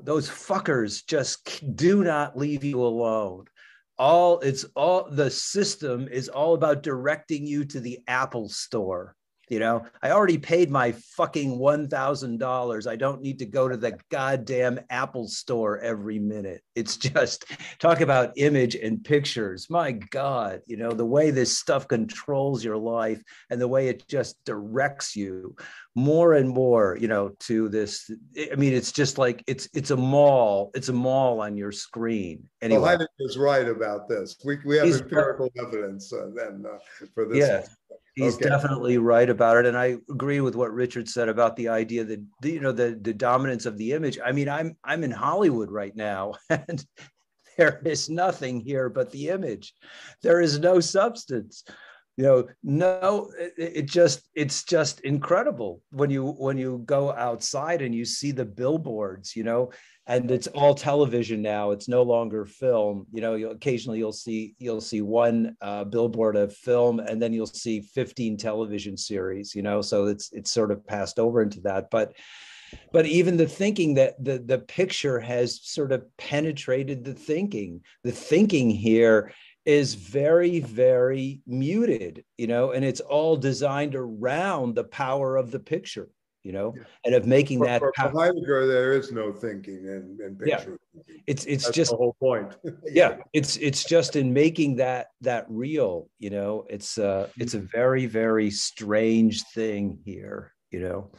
Those fuckers just do not leave you alone all it's all the system is all about directing you to the apple store you know, I already paid my fucking $1,000. I don't need to go to the goddamn Apple store every minute. It's just talk about image and pictures. My God, you know, the way this stuff controls your life and the way it just directs you more and more, you know, to this. I mean, it's just like it's it's a mall. It's a mall on your screen. Anyway, well, Heidegger is right about this. We, we have He's, empirical evidence uh, then uh, for this. Yeah. He's okay. definitely right about it, and I agree with what Richard said about the idea that you know the the dominance of the image. I mean, I'm I'm in Hollywood right now, (laughs) and there is nothing here but the image. There is no substance. You know, no, it, it just it's just incredible when you when you go outside and you see the billboards. You know, and it's all television now. It's no longer film. You know you'll, occasionally you'll see you'll see one uh, billboard of film and then you'll see 15 television series you know? So it's it's sort of passed over into that. But but even the thinking that the the picture has sort of penetrated the thinking. The thinking here is very very muted you know? And it's all designed around the power of the picture you know, yeah. and of making for, that. For, Heidegger, there is no thinking in, in picture. Yeah. It's it's That's just the whole point. (laughs) yeah, it's it's just in making that that real. You know, it's uh it's a very very strange thing here. You know,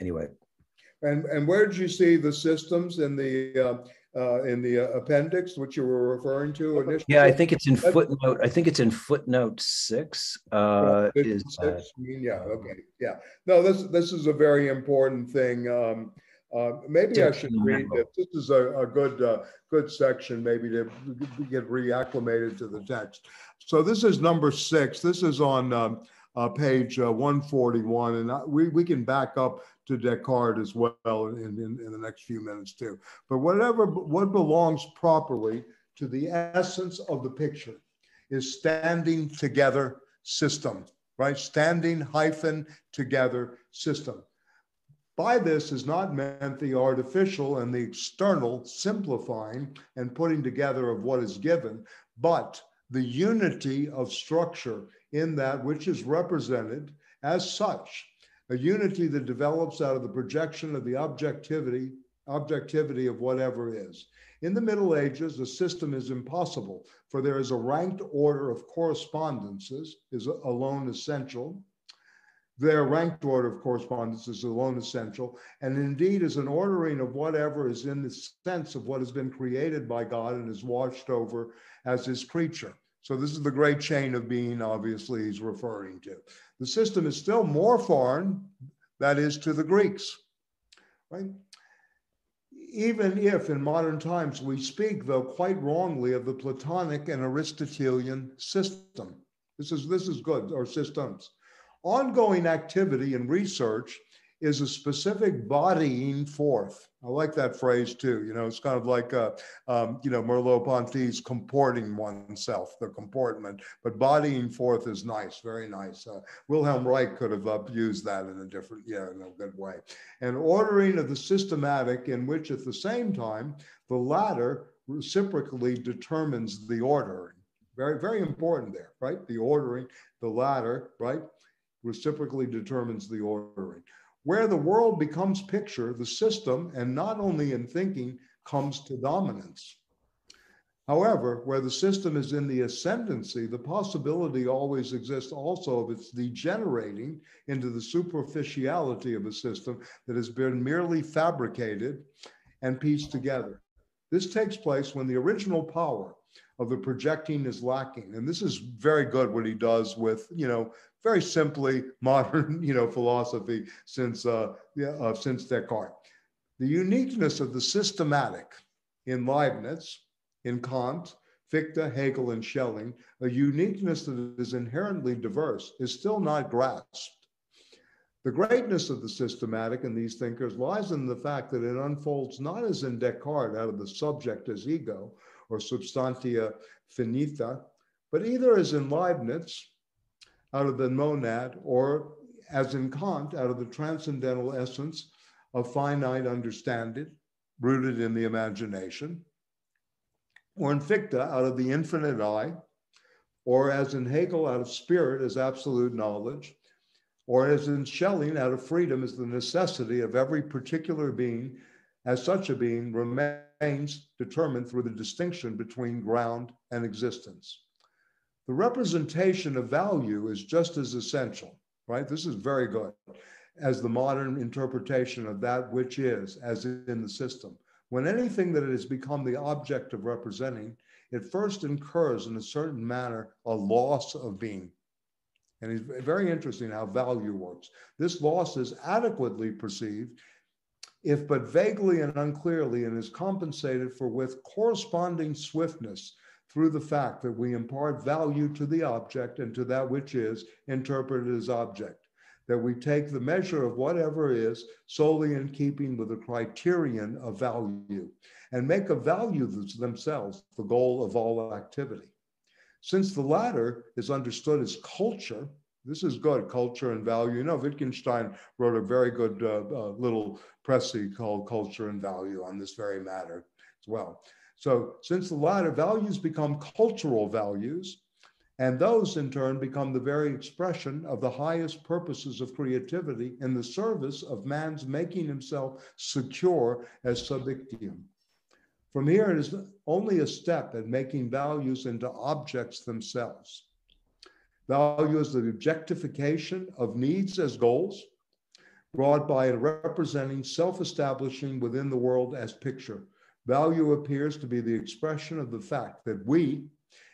anyway. And and where did you see the systems in the uh, uh, in the uh, appendix, which you were referring to initially? Yeah, I think it's in footnote. I think it's in footnote six. Uh, is uh, six? yeah, okay, yeah. No, this this is a very important thing. Um, uh, maybe I should read this. This is a, a good uh, good section, maybe to get reacclimated to the text. So this is number six. This is on um, uh, page uh, 141, and I, we we can back up to Descartes as well in, in, in the next few minutes too. But whatever what belongs properly to the essence of the picture is standing together system, right? Standing hyphen together system. By this is not meant the artificial and the external simplifying and putting together of what is given, but the unity of structure in that which is represented as such a unity that develops out of the projection of the objectivity objectivity of whatever is. In the Middle Ages, the system is impossible, for there is a ranked order of correspondences is alone essential. Their ranked order of correspondences is alone essential, and indeed is an ordering of whatever is in the sense of what has been created by God and is watched over as his creature. So this is the great chain of being, obviously, he's referring to. The system is still more foreign, that is, to the Greeks, right? Even if in modern times we speak, though quite wrongly, of the Platonic and Aristotelian system. This is, this is good, or systems. Ongoing activity and research is a specific bodying forth. I like that phrase too. You know, it's kind of like, uh, um, you know, Merleau-Ponty's comporting oneself, the comportment, but bodying forth is nice, very nice. Uh, Wilhelm Reich could have uh, used that in a different, yeah, in a good way. And ordering of the systematic in which at the same time, the latter reciprocally determines the ordering. Very, very important there, right? The ordering, the latter, right? Reciprocally determines the ordering. Where the world becomes picture, the system, and not only in thinking, comes to dominance. However, where the system is in the ascendancy, the possibility always exists also of its degenerating into the superficiality of a system that has been merely fabricated and pieced together. This takes place when the original power of the projecting is lacking. And this is very good what he does with, you know, very simply (laughs) modern, you know, philosophy since uh, uh, since Descartes. The uniqueness of the systematic in Leibniz, in Kant, Fichte, Hegel, and Schelling, a uniqueness that is inherently diverse, is still not grasped. The greatness of the systematic in these thinkers lies in the fact that it unfolds not as in Descartes out of the subject as ego or substantia finita, but either as in Leibniz out of the monad or as in Kant out of the transcendental essence of finite understanding rooted in the imagination, or in Fichte out of the infinite I, or as in Hegel out of spirit as absolute knowledge, or as in Schelling out of freedom as the necessity of every particular being, as such a being remains determined through the distinction between ground and existence. The representation of value is just as essential, right? This is very good as the modern interpretation of that which is, as in the system. When anything that has become the object of representing, it first incurs in a certain manner a loss of being. And it's very interesting how value works. This loss is adequately perceived, if but vaguely and unclearly, and is compensated for with corresponding swiftness through the fact that we impart value to the object and to that which is interpreted as object that we take the measure of whatever is solely in keeping with the criterion of value and make of value themselves the goal of all activity. Since the latter is understood as culture, this is good, culture and value. You know, Wittgenstein wrote a very good uh, uh, little précis called Culture and Value on this very matter as well. So, since the latter values become cultural values, and those in turn become the very expression of the highest purposes of creativity in the service of man's making himself secure as subjectium. From here, it is only a step in making values into objects themselves. Value is the objectification of needs as goals, brought by representing self establishing within the world as picture. Value appears to be the expression of the fact that we,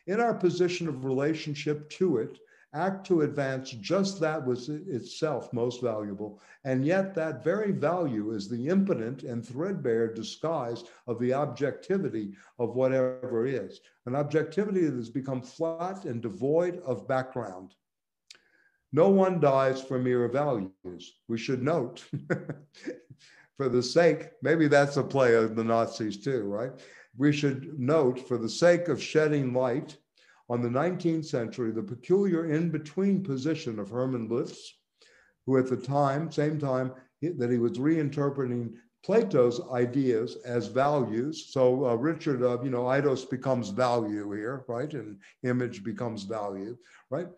in our position of relationship to it, act to advance just that was itself most valuable. And yet, that very value is the impotent and threadbare disguise of the objectivity of whatever is an objectivity that has become flat and devoid of background. No one dies for mere values. We should note, (laughs) for the sake, maybe that's a play of the Nazis too, right? we should note, for the sake of shedding light on the 19th century, the peculiar in between position of Hermann Lotze, who at the time, same time that he was reinterpreting Plato's ideas as values. So uh, Richard, uh, you know, eidos becomes value here, right? And image becomes value, right?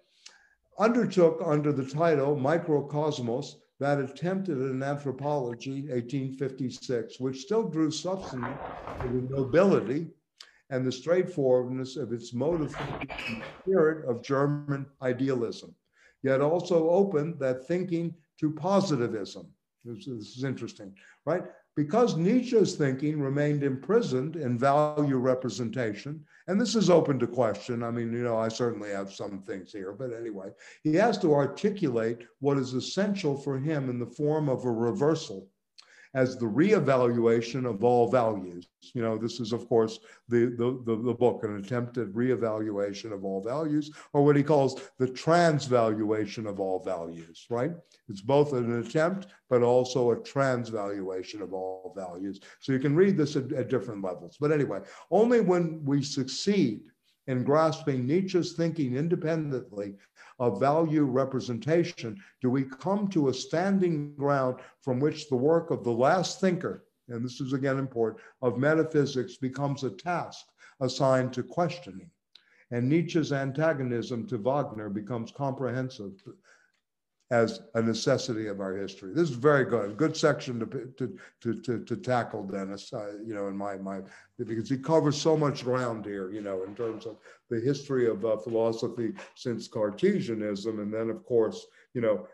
Undertook under the title Microcosmos that attempted an anthropology, 1856, which still drew substance to the nobility and the straightforwardness of its motive spirit of German idealism, yet also opened that thinking to positivism. This, this is interesting, right? Because Nietzsche's thinking remained imprisoned in value representation, and this is open to question. I mean, you know, I certainly have some things here, but anyway, he has to articulate what is essential for him in the form of a reversal as the reevaluation of all values. You know, this is, of course, the, the, the, the, book, an attempted reevaluation of all values, or what he calls the transvaluation of all values, right? It's both an attempt, but also a transvaluation of all values. So you can read this at, at different levels. But anyway, only when we succeed in grasping Nietzsche's thinking independently of value representation do we come to a standing ground from which the work of the last thinker, and this is again important, of metaphysics becomes a task assigned to questioning. And Nietzsche's antagonism to Wagner becomes comprehensive as a necessity of our history. This is very good, a good section to to to to, to tackle, Dennis. Uh, you know, in my my because he covers so much ground here. You know, in terms of the history of uh, philosophy since Cartesianism, and then of course, you know,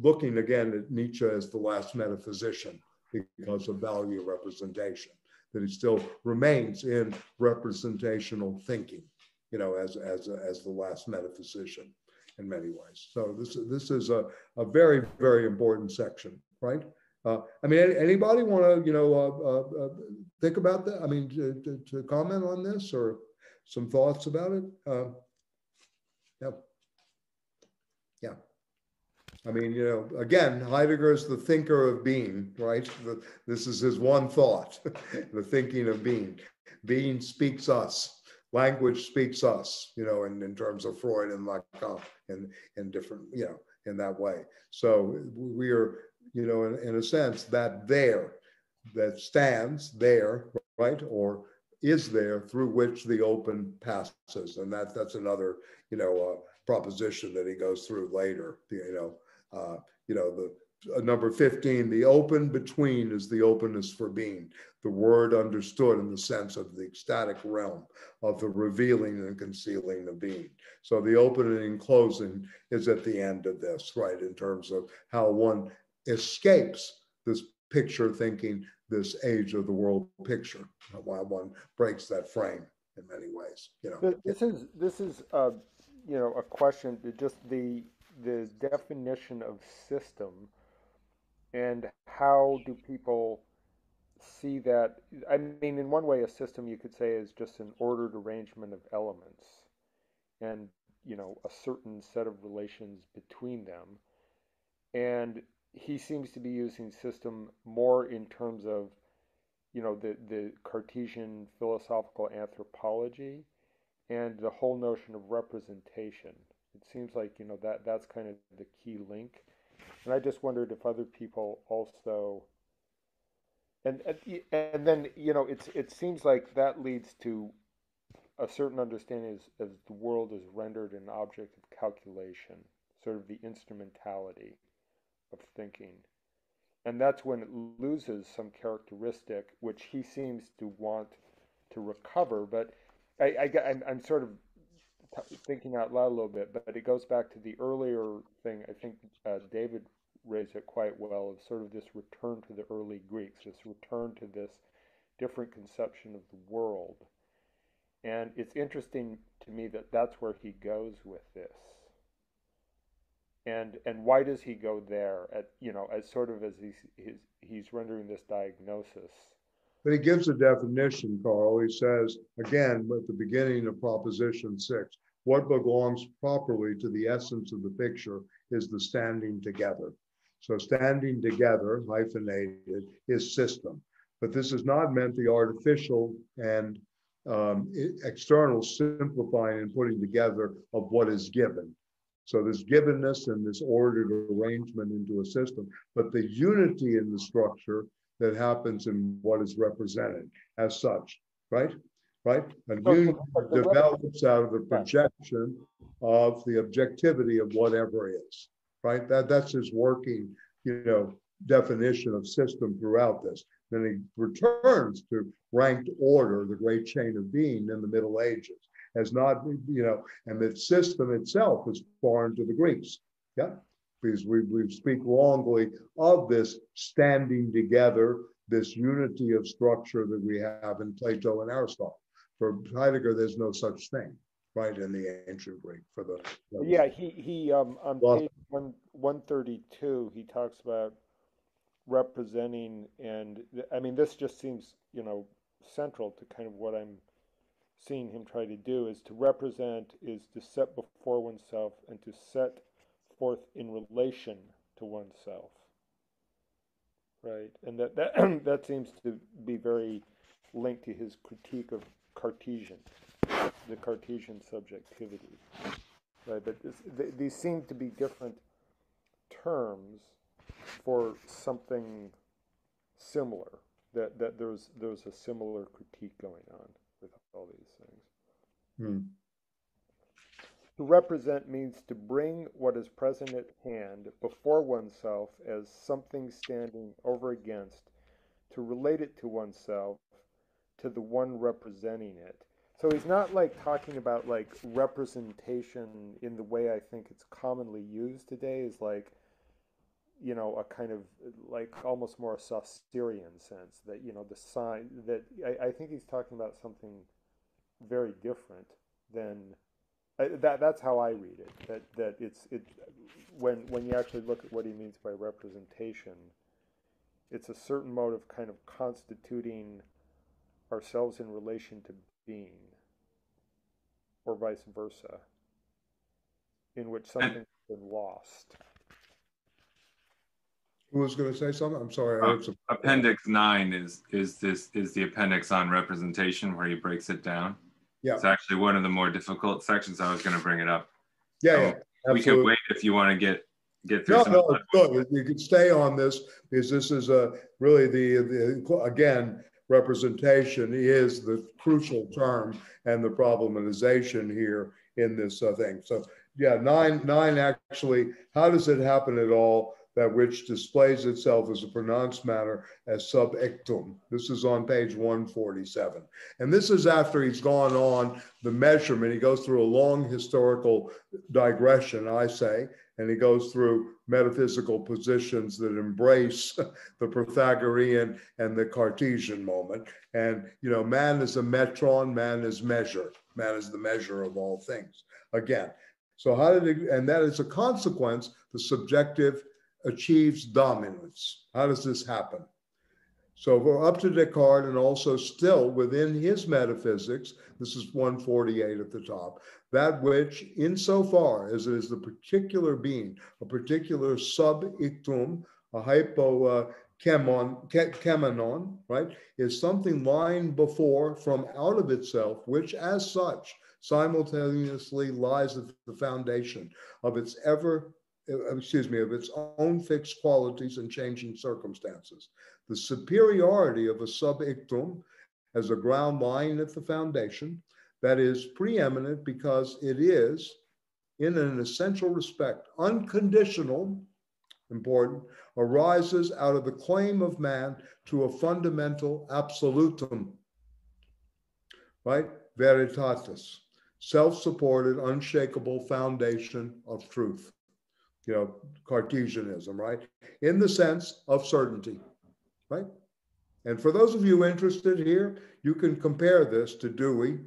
looking again at Nietzsche as the last metaphysician because of value representation that he still remains in representational thinking. You know, as as as the last metaphysician in many ways. So this, this is a, a very, very important section, right? Uh, I mean, anybody want to, you know, uh, uh, uh, think about that? I mean, to, to, comment on this or some thoughts about it? Yeah. Yeah. I mean, you know, again, Heidegger is the thinker of being, right? The, this is his one thought, (laughs) the thinking of being. Being speaks us. Language speaks us, you know, in, in terms of Freud and Lacan and in different, you know, in that way. So we are, you know, in, in a sense, that there, that stands there, right? Or is there through which the open passes. And that, that's another, you know, uh, proposition that he goes through later, you know, uh, you know, the uh, number 15, the open between is the openness for being, the word understood in the sense of the ecstatic realm of the revealing and concealing of being. So the opening and closing is at the end of this, right, in terms of how one escapes this picture thinking, this age of the world picture, why one breaks that frame in many ways. You know, this is this is uh, you know a question. Just the the definition of system and how do people see that i mean in one way a system you could say is just an ordered arrangement of elements and you know a certain set of relations between them and he seems to be using system more in terms of you know the the cartesian philosophical anthropology and the whole notion of representation it seems like you know that that's kind of the key link, and I just wondered if other people also. And and then you know it's it seems like that leads to a certain understanding as, as the world is rendered an object of calculation, sort of the instrumentality of thinking. And that's when it loses some characteristic which he seems to want to recover. But I, I'm sort of thinking out loud a little bit, but it goes back to the earlier thing. I think uh, David raised it quite well of sort of this return to the early Greeks, this return to this different conception of the world. And it's interesting to me that that's where he goes with this. And and why does he go there? At you know, as sort of as he's he's, he's rendering this diagnosis. But he gives a definition, Carl. He says again at the beginning of Proposition Six, what belongs properly to the essence of the picture is the standing together. So standing together, hyphenated, is system. But this is not meant the artificial and um, external simplifying and putting together of what is given. So this givenness and this ordered arrangement into a system, but the unity in the structure that happens in what is represented as such, right? right? And you develops out of the projection of the objectivity of whatever is, right? That that's his working, you know, definition of system throughout this. Then he returns to ranked order, the great chain of being in the Middle Ages, as not, you know, and the system itself is foreign to the Greeks. Yeah, because we, we speak wrongly of this standing together, this unity of structure that we have in Plato and Aristotle. For Heidegger, there's no such thing, right, in the ancient Greek for the. the yeah, he he um, on page one one thirty two, he talks about representing, and I mean, this just seems you know central to kind of what I'm seeing him try to do is to represent is to set before oneself and to set forth in relation to oneself right and that that (clears throat) that seems to be very linked to his critique of Cartesian, the Cartesian subjectivity. Right, but this, th- these seem to be different terms for something similar. That that there's there's a similar critique going on with all these things. Hmm. To represent means to bring what is present at hand before oneself as something standing over against, to relate it to oneself to the one representing it. So he's not like talking about like representation in the way I think it's commonly used today is like you know a kind of like almost more a Saussurean sense that you know the sign that I, I think he's talking about something very different than uh, that that's how I read it that that it's it when when you actually look at what he means by representation it's a certain mode of kind of constituting ourselves in relation to being. Or vice versa, in which something has been lost. Who was going to say something? I'm sorry. Uh, some... Appendix nine is is this is the appendix on representation where he breaks it down. Yeah, it's actually one of the more difficult sections. I was going to bring it up. Yeah, so yeah we can wait if you want to get get through. No, no, good. You can stay on this because this is a really the the again representation is the crucial term and the problematization here in this uh, thing. So yeah, nine nine actually. How does it happen at all? that which displays itself as a pronounced matter as sub ictum. This is on page 147. And this is after he's gone on the measurement. He goes through a long historical digression, I say, and he goes through metaphysical positions that embrace (laughs) the Pythagorean and the Cartesian moment. And, you know, man is a metron, man is measure, man is the measure of all things. Again, so how did it, and that is a consequence, the subjective achieves dominance. How does this happen? So we're up to Descartes and also still within his metaphysics, this is 148 at the top, that which insofar as it is the particular being, a particular sub-ictum, a hypo uh, right, is something lying before from out of itself, which as such simultaneously lies at the foundation of its ever uh, excuse me, of its own fixed qualities and changing circumstances. The superiority of a subictum as a ground lying at the foundation that is preeminent because it is, in an essential respect, unconditional, important, arises out of the claim of man to a fundamental absolutum, right? Veritatis, self supported, unshakable foundation of truth you know, Cartesianism, right? In the sense of certainty, right? And for those of you interested here, you can compare this to Dewey,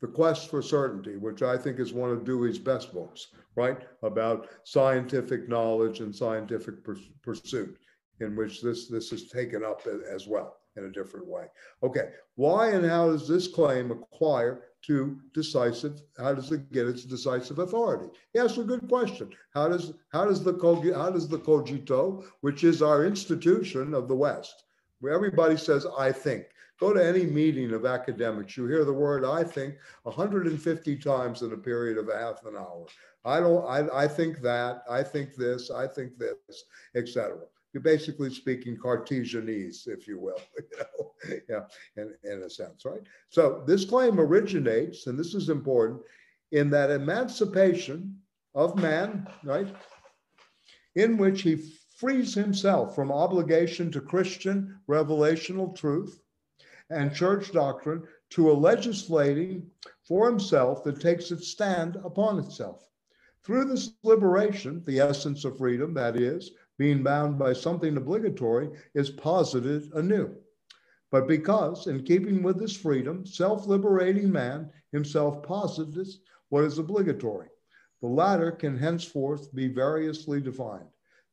The Quest for Certainty, which I think is one of Dewey's best books, right? About scientific knowledge and scientific pursuit, in which this, this is taken up as well in a different way. Okay, why and how does this claim acquire to decisive, how does it get its decisive authority? Yes, a good question. How does how does the how does the cogito, which is our institution of the West, where everybody says I think. Go to any meeting of academics, you hear the word I think 150 times in a period of a half an hour. I don't I, I think that, I think this, I think this, etc you're basically speaking Cartesianese, if you will, (laughs) you know? yeah, in, in a sense, right? So this claim originates, and this is important, in that emancipation of man, right, in which he frees himself from obligation to Christian revelational truth and church doctrine to a legislating for himself that takes its stand upon itself. Through this liberation, the essence of freedom, that is, being bound by something obligatory is posited anew. But because, in keeping with this freedom, self liberating man himself posits what is obligatory, the latter can henceforth be variously defined.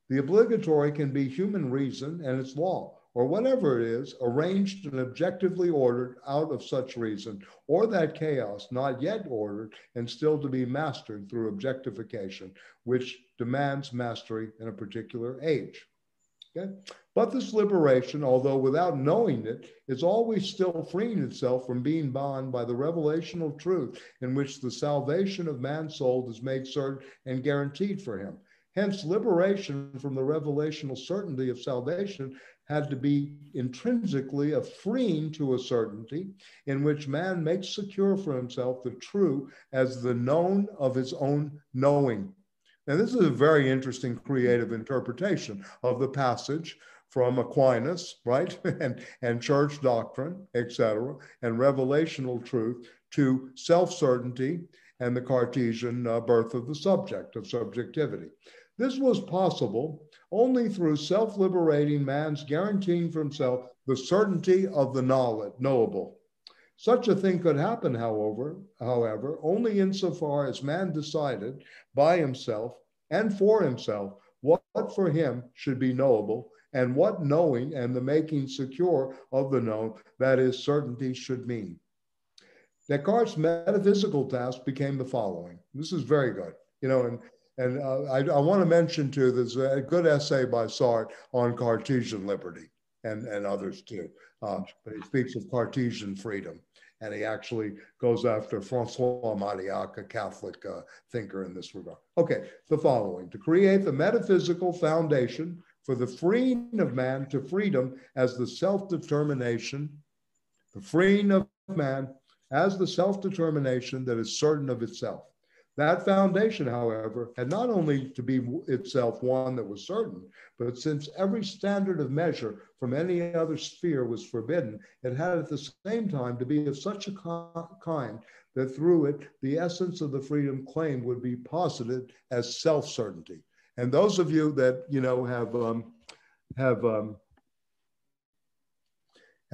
The obligatory can be human reason and its law, or whatever it is, arranged and objectively ordered out of such reason, or that chaos not yet ordered and still to be mastered through objectification, which demands mastery in a particular age. Okay? But this liberation, although without knowing it, is always still freeing itself from being bound by the revelational truth in which the salvation of man's soul is made certain and guaranteed for him. Hence, liberation from the revelational certainty of salvation had to be intrinsically a freeing to a certainty in which man makes secure for himself the true as the known of his own knowing. Now, this is a very interesting creative interpretation of the passage from Aquinas, right? (laughs) and, and church doctrine, etc., and revelational truth to self certainty and the Cartesian uh, birth of the subject, of subjectivity. This was possible only through self liberating man's guaranteeing for himself the certainty of the knowledge, knowable. Such a thing could happen, however, however, only insofar as man decided by himself and for himself what for him should be knowable and what knowing and the making secure of the known, that is, certainty, should mean. Descartes' metaphysical task became the following. This is very good, you know, and and uh, I, I want to mention too, there's a good essay by Sartre on Cartesian liberty and, and others too. Uh, but he speaks of Cartesian freedom. And he actually goes after Francois Mauriac, a Catholic uh, thinker in this regard. Okay, the following to create the metaphysical foundation for the freeing of man to freedom as the self determination, the freeing of man as the self determination that is certain of itself. That foundation, however, had not only to be itself one that was certain, but since every standard of measure from any other sphere was forbidden, it had at the same time to be of such a kind that through it the essence of the freedom claimed would be posited as self-certainty. And those of you that you know have um, have um,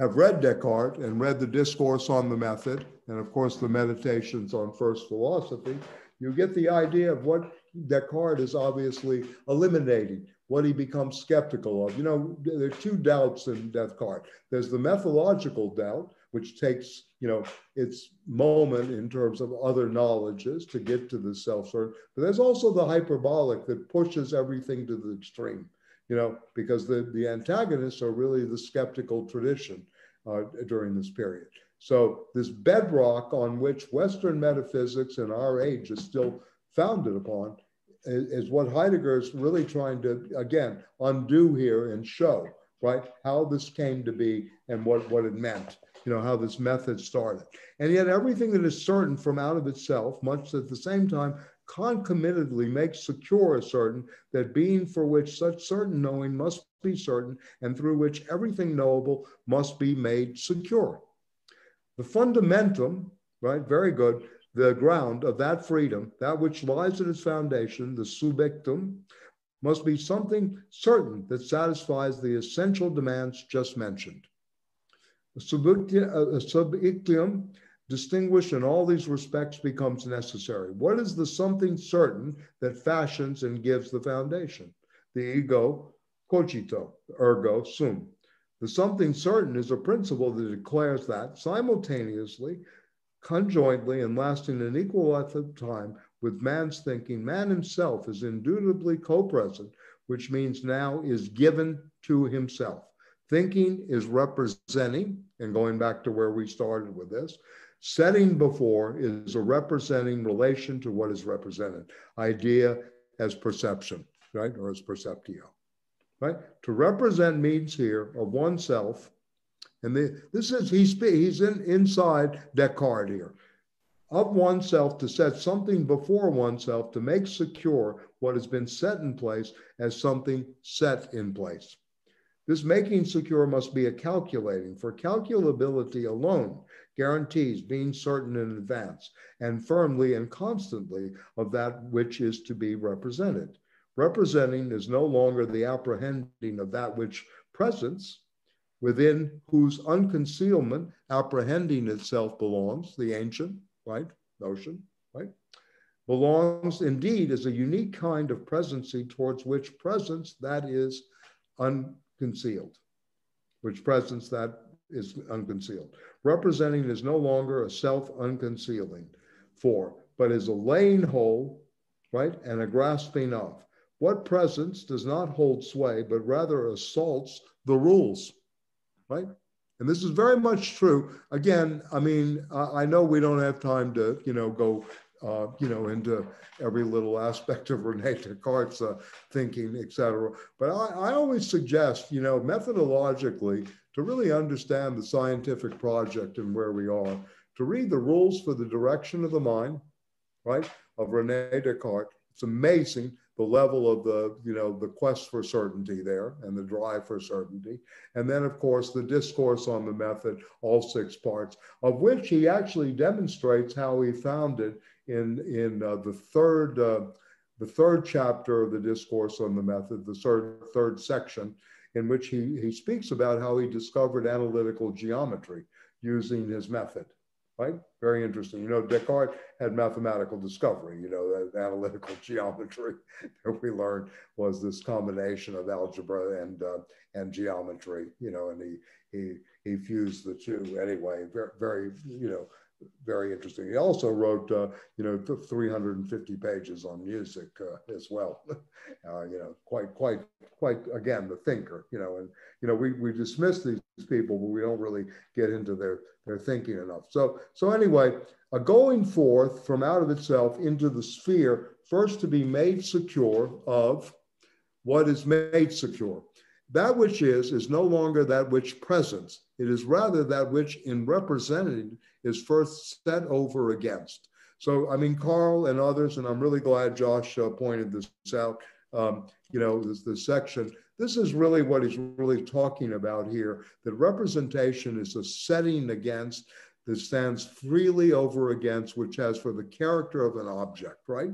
have read Descartes and read the discourse on the method, and of course the meditations on first philosophy, you get the idea of what Descartes is obviously eliminating, what he becomes skeptical of. You know, there are two doubts in Descartes. There's the methodological doubt, which takes, you know, its moment in terms of other knowledges to get to the self-certain. But there's also the hyperbolic that pushes everything to the extreme, you know, because the, the antagonists are really the skeptical tradition uh, during this period. So this bedrock on which Western metaphysics in our age is still founded upon is, is what Heidegger is really trying to, again, undo here and show, right? How this came to be and what, what it meant, you know, how this method started. And yet everything that is certain from out of itself, much at the same time, concomitantly makes secure a certain that being for which such certain knowing must be certain and through which everything knowable must be made secure. The fundamentum, right, very good, the ground of that freedom, that which lies at its foundation, the subjectum, must be something certain that satisfies the essential demands just mentioned. A subictium distinguished in all these respects becomes necessary. What is the something certain that fashions and gives the foundation? The ego cogito, ergo sum. The something certain is a principle that declares that simultaneously, conjointly, and lasting an equal length of time with man's thinking, man himself is indubitably co present, which means now is given to himself. Thinking is representing, and going back to where we started with this, setting before is a representing relation to what is represented, idea as perception, right, or as perceptio right? To represent means here of oneself, and the, this is he's he's in, inside Descartes here, of oneself to set something before oneself to make secure what has been set in place as something set in place. This making secure must be a calculating, for calculability alone guarantees being certain in advance and firmly and constantly of that which is to be represented. Representing is no longer the apprehending of that which presence, within whose unconcealment apprehending itself belongs, the ancient, right, notion, right, belongs indeed as a unique kind of presency towards which presence that is unconcealed, which presence that is unconcealed. Representing is no longer a self unconcealing for, but is a laying hold, right, and a grasping of. What presence does not hold sway, but rather assaults the rules, right? And this is very much true. Again, I mean, I know we don't have time to, you know, go, uh, you know, into every little aspect of (laughs) Rene Descartes' uh, thinking, et cetera. But I, I always suggest, you know, methodologically, to really understand the scientific project and where we are, to read the rules for the direction of the mind, right, of Rene Descartes. It's amazing the level of the, you know, the quest for certainty there and the drive for certainty. And then, of course, the discourse on the method, all six parts, of which he actually demonstrates how he found it in, in uh, the third, uh, the third chapter of the discourse on the method, the third, third section, in which he, he speaks about how he discovered analytical geometry using his method right? Very interesting. You know, Descartes had mathematical discovery, you know, that analytical (laughs) geometry that we learned was this combination of algebra and, uh, and geometry, you know, and he, he, he fused the two anyway. Very, very you know, very interesting. He also wrote, uh, you know, 350 pages on music uh, as well. (laughs) uh, you know, quite, quite, quite, again, the thinker, you know, and, you know, we, we dismiss these people, but we don't really get into their, their thinking enough. So, so anyway, a going forth from out of itself into the sphere, first to be made secure of what is made secure. That which is, is no longer that which presents. It is rather that which in represented is first set over against. So, I mean, Carl and others, and I'm really glad Josh uh, pointed this out, um, you know, this, this section. This is really what he's really talking about here that representation is a setting against that stands freely over against, which has for the character of an object, right?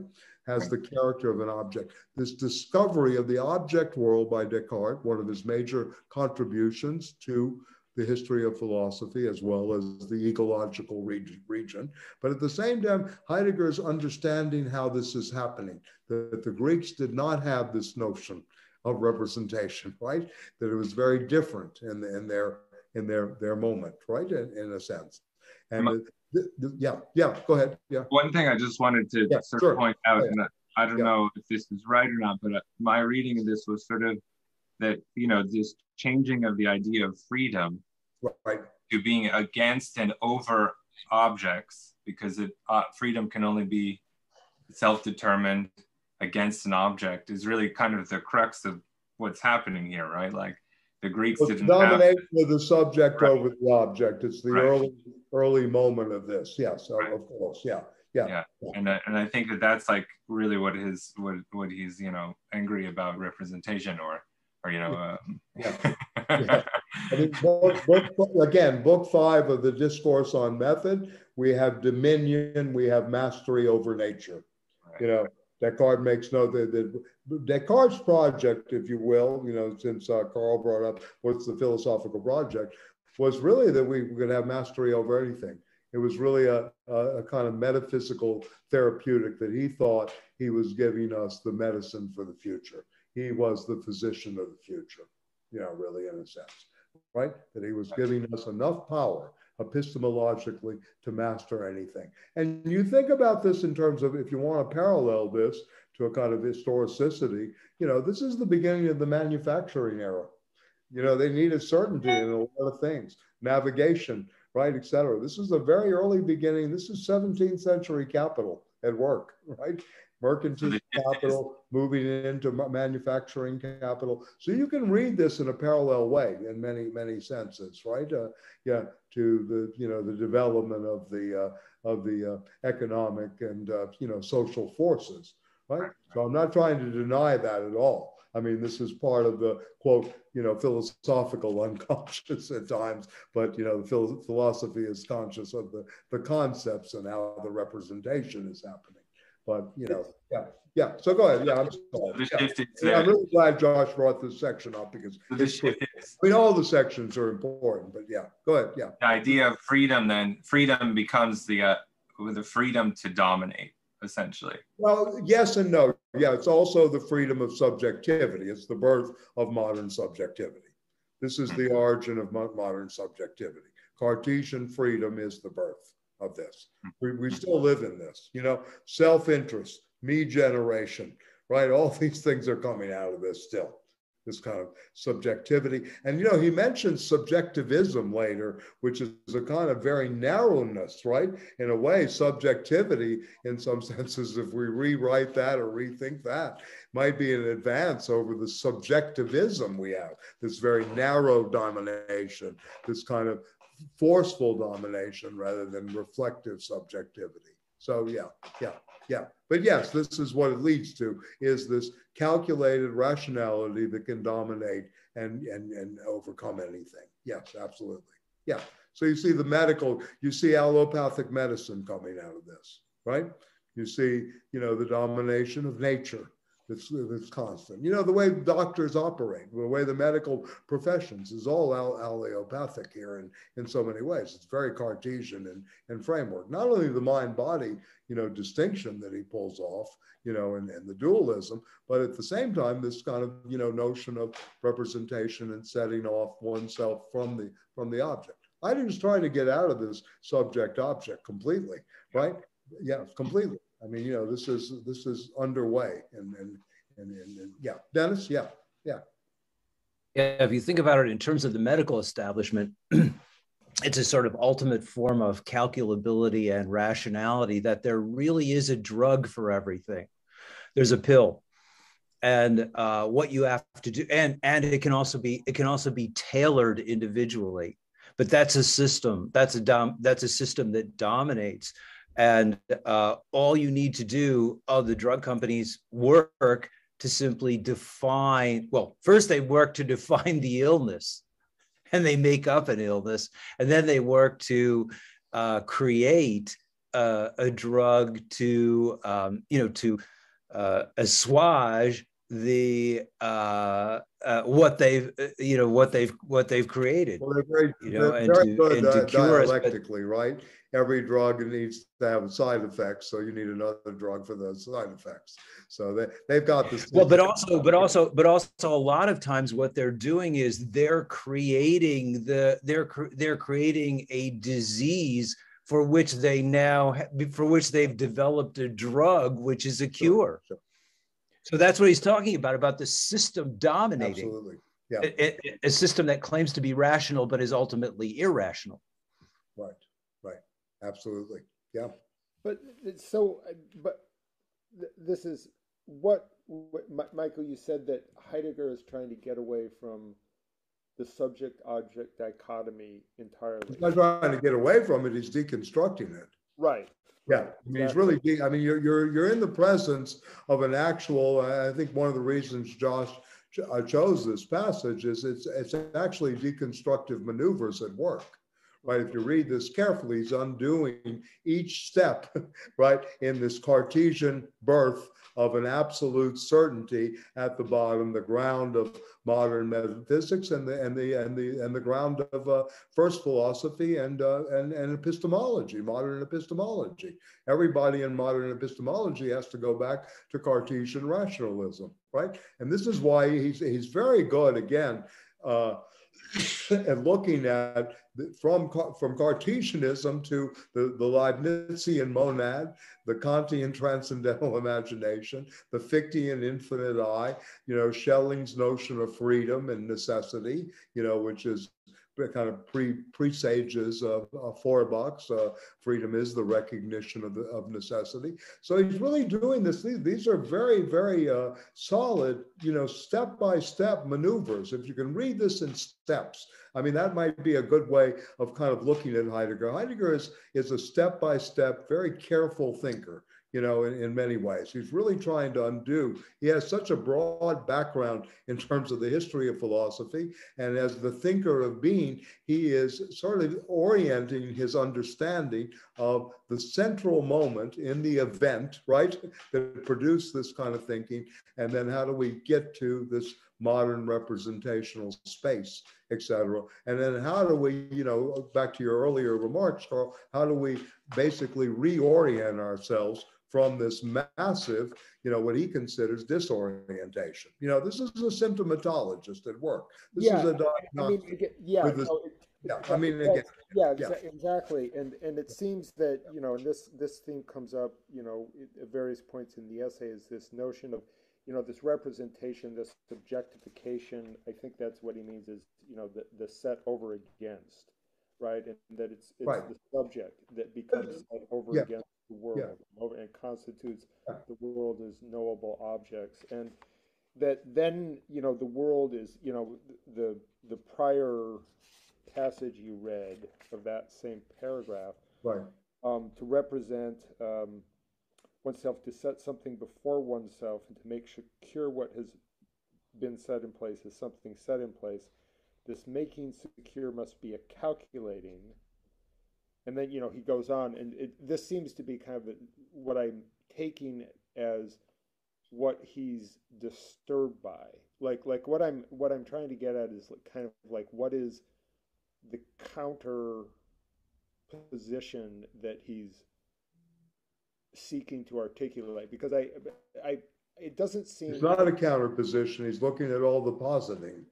Has the character of an object. This discovery of the object world by Descartes, one of his major contributions to the history of philosophy as well as the ecological region. But at the same time, Heidegger's understanding how this is happening, that the Greeks did not have this notion of representation, (laughs) right? That it was very different in, in their in their their moment, right? In, in a sense. And the, yeah, yeah, go ahead. Yeah. One thing I just wanted to yeah, sort sure. of point out, and I don't yeah. know if this is right or not, but uh, my reading of this was sort of that you know this changing of the idea of freedom right. to being against and over objects because it, uh, freedom can only be self-determined against an object is really kind of the crux of what's happening here right like the greeks well, didn't domination have... of the subject right. over the object it's the right. early early moment of this yes right. of course yeah yeah, yeah. and I, and I think that that's like really what his what what he's you know angry about representation or or you know um... yeah. (laughs) yeah. I mean, book, book, again, book five of the discourse on method, we have dominion, we have mastery over nature. You know, Descartes makes note that, that Descartes' project, if you will, you know, since uh, Carl brought up what's the philosophical project, was really that we could have mastery over anything. It was really a, a, a, kind of metaphysical therapeutic that he thought he was giving us the medicine for the future. He was the physician of the future, you know, really, in a sense right? That he was giving us enough power epistemologically to master anything. And you think about this in terms of if you want to parallel this to a kind of historicity, you know, this is the beginning of the manufacturing era. You know, they needed certainty in a lot of things, navigation, right, et cetera. This is the very early beginning. This is 17th century capital at work, right? Mercantile capital moving into manufacturing capital. So you can read this in a parallel way in many, many senses, right? Uh, yeah, to the, you know, the development of the, uh, of the uh, economic and, uh, you know, social forces, right? So I'm not trying to deny that at all. I mean, this is part of the quote, you know, philosophical (laughs) unconscious at times, but you know, the philosophy is conscious of the, the concepts and how the representation is happening. But you know, yeah, yeah. So go ahead. Yeah, I'm sorry. Yeah. Yeah, I'm really glad Josh brought this section up because I mean all the sections are important. But yeah, go ahead. Yeah. The idea of freedom then freedom becomes the uh, the freedom to dominate essentially. Well, yes and no. Yeah, it's also the freedom of subjectivity. It's the birth of modern subjectivity. This is the origin of modern subjectivity. Cartesian freedom is the birth of this. Hmm. We, we still live in this, you know, self interest, me generation, right? All (laughs) these things are coming out of this still, this kind of subjectivity. And, you know, he mentions subjectivism later, which is a kind of very narrowness, right? In a way, subjectivity, in some (laughs) senses, if we rewrite that or rethink that, might be an advance over the subjectivism we have, this very narrow domination, this kind of forceful domination rather than reflective subjectivity. So yeah, yeah, yeah. But yes, this is what it leads to is this calculated rationality that can dominate and, and, and overcome anything. Yes, absolutely. Yeah. So you see the medical, you see allopathic medicine coming out of this, right? You see, you know, the domination of nature, It's, constant. You know, the way doctors operate, the way the medical professions is all allopathic here in, in so many ways. It's very Cartesian and, and framework. Not only the mind body, you know, distinction that he pulls off, you know, and, and the dualism, but at the same time, this kind of, you know, notion of representation and setting off oneself from the, from the object. Heidegger's trying to get out of this subject object completely, right? Yeah, completely. I mean, you know, this is this is underway, and and and, and, and yeah, Dennis, yeah, yeah. Yeah, if you think about it in terms of the medical establishment, (clears throat) it's a sort of ultimate form of calculability and rationality that there really is a drug for everything. There's a pill, and uh, what you have to do, and and it can also be it can also be tailored individually. But that's a system. That's a dom, That's a system that dominates and uh, all you need to do, all the drug companies work to simply define, well, first they work to define the illness and they make up an illness. And then they work to uh, create uh, a drug to, um, you know, to uh, assuage the uh, uh, what they've uh, you know what they've what they've created. Well, they're very, you know, they're very to, good uh, dialectically, us, right? every drug needs to have side effects, so you need another drug for those side effects. So they, they've got this. Well, but also, but also, but also, a lot of times, what they're doing is they're creating the they're they're creating a disease for which they now for which they've developed a drug, which is a cure. Sure, sure. So that's what he's talking about about the system dominating. Absolutely. Yeah. A, a, a system that claims to be rational but is ultimately irrational. Right. Right absolutely. Yeah. But so, but this is what, what, Michael, you said that Heidegger is trying to get away from the subject object dichotomy entirely. He's not trying to get away from it, he's deconstructing it. Right. Yeah, I mean, he's really. I mean, you're you're you're in the presence of an actual. I think one of the reasons Josh uh, chose this passage is it's it's actually deconstructive maneuvers at work right? If you read this carefully, he's undoing each step, (laughs) right, in this Cartesian birth of an absolute certainty at the bottom, the ground of modern metaphysics and the and the and the and the ground of uh, first philosophy and uh, and and epistemology, modern epistemology. Everybody in modern epistemology has to go back to Cartesian rationalism, right? And this is why he's he's very good again. Uh, (laughs) and looking at from from Cartesianism to the, the Leibnizian monad, the Kantian transcendental (laughs) imagination, the Fichtean infinite I, you know, Schelling's notion of freedom and necessity, you know, which is kind of pre presages of uh, Feuerbach's uh, freedom is the recognition of, the, of necessity. So he's really doing this. These, these are very, very uh, solid, you know, step by step maneuvers. If you can read this in steps, I mean, that might be a good way of kind of looking at Heidegger. Heidegger is, is a step by step, very careful thinker you know, in, in many ways. He's really trying to undo. He has such a broad background (laughs) in terms of the history of philosophy. And as the thinker of being, he is sort of orienting his understanding of the central moment in the event, right, that produced this kind of thinking. And then how do we get to this modern representational space, et cetera. And then how do we, you know, back to your earlier remarks, Carl, how do we basically reorient ourselves from this massive, you know, what he considers disorientation. You know, this is a symptomatologist at work. This yeah, is a I mean, yeah, this, no, it, yeah, I mean, again, yeah, yeah, exactly. And and it seems that you know, and this this thing comes up, you know, at various points in the essay is this notion of, you know, this representation, this objectification. I think that's what he means is, you know, the the set over against, right, and that it's it's right. the subject that becomes set over yeah. against the world yeah. and constitutes yeah. the world as knowable objects and that then you know the world is you know the the prior passage you read of that same paragraph right um, to represent um, oneself to set something before oneself and to make secure what has been set in place as something set in place this making secure must be a calculating and then you know he goes on and it, this seems to be kind of what i'm taking as what he's disturbed by. Like like what I'm what I'm trying to get at is kind of like what is the counter position that he's seeking to articulate because I I it doesn't seem it's not a counter position. He's looking at all the positing.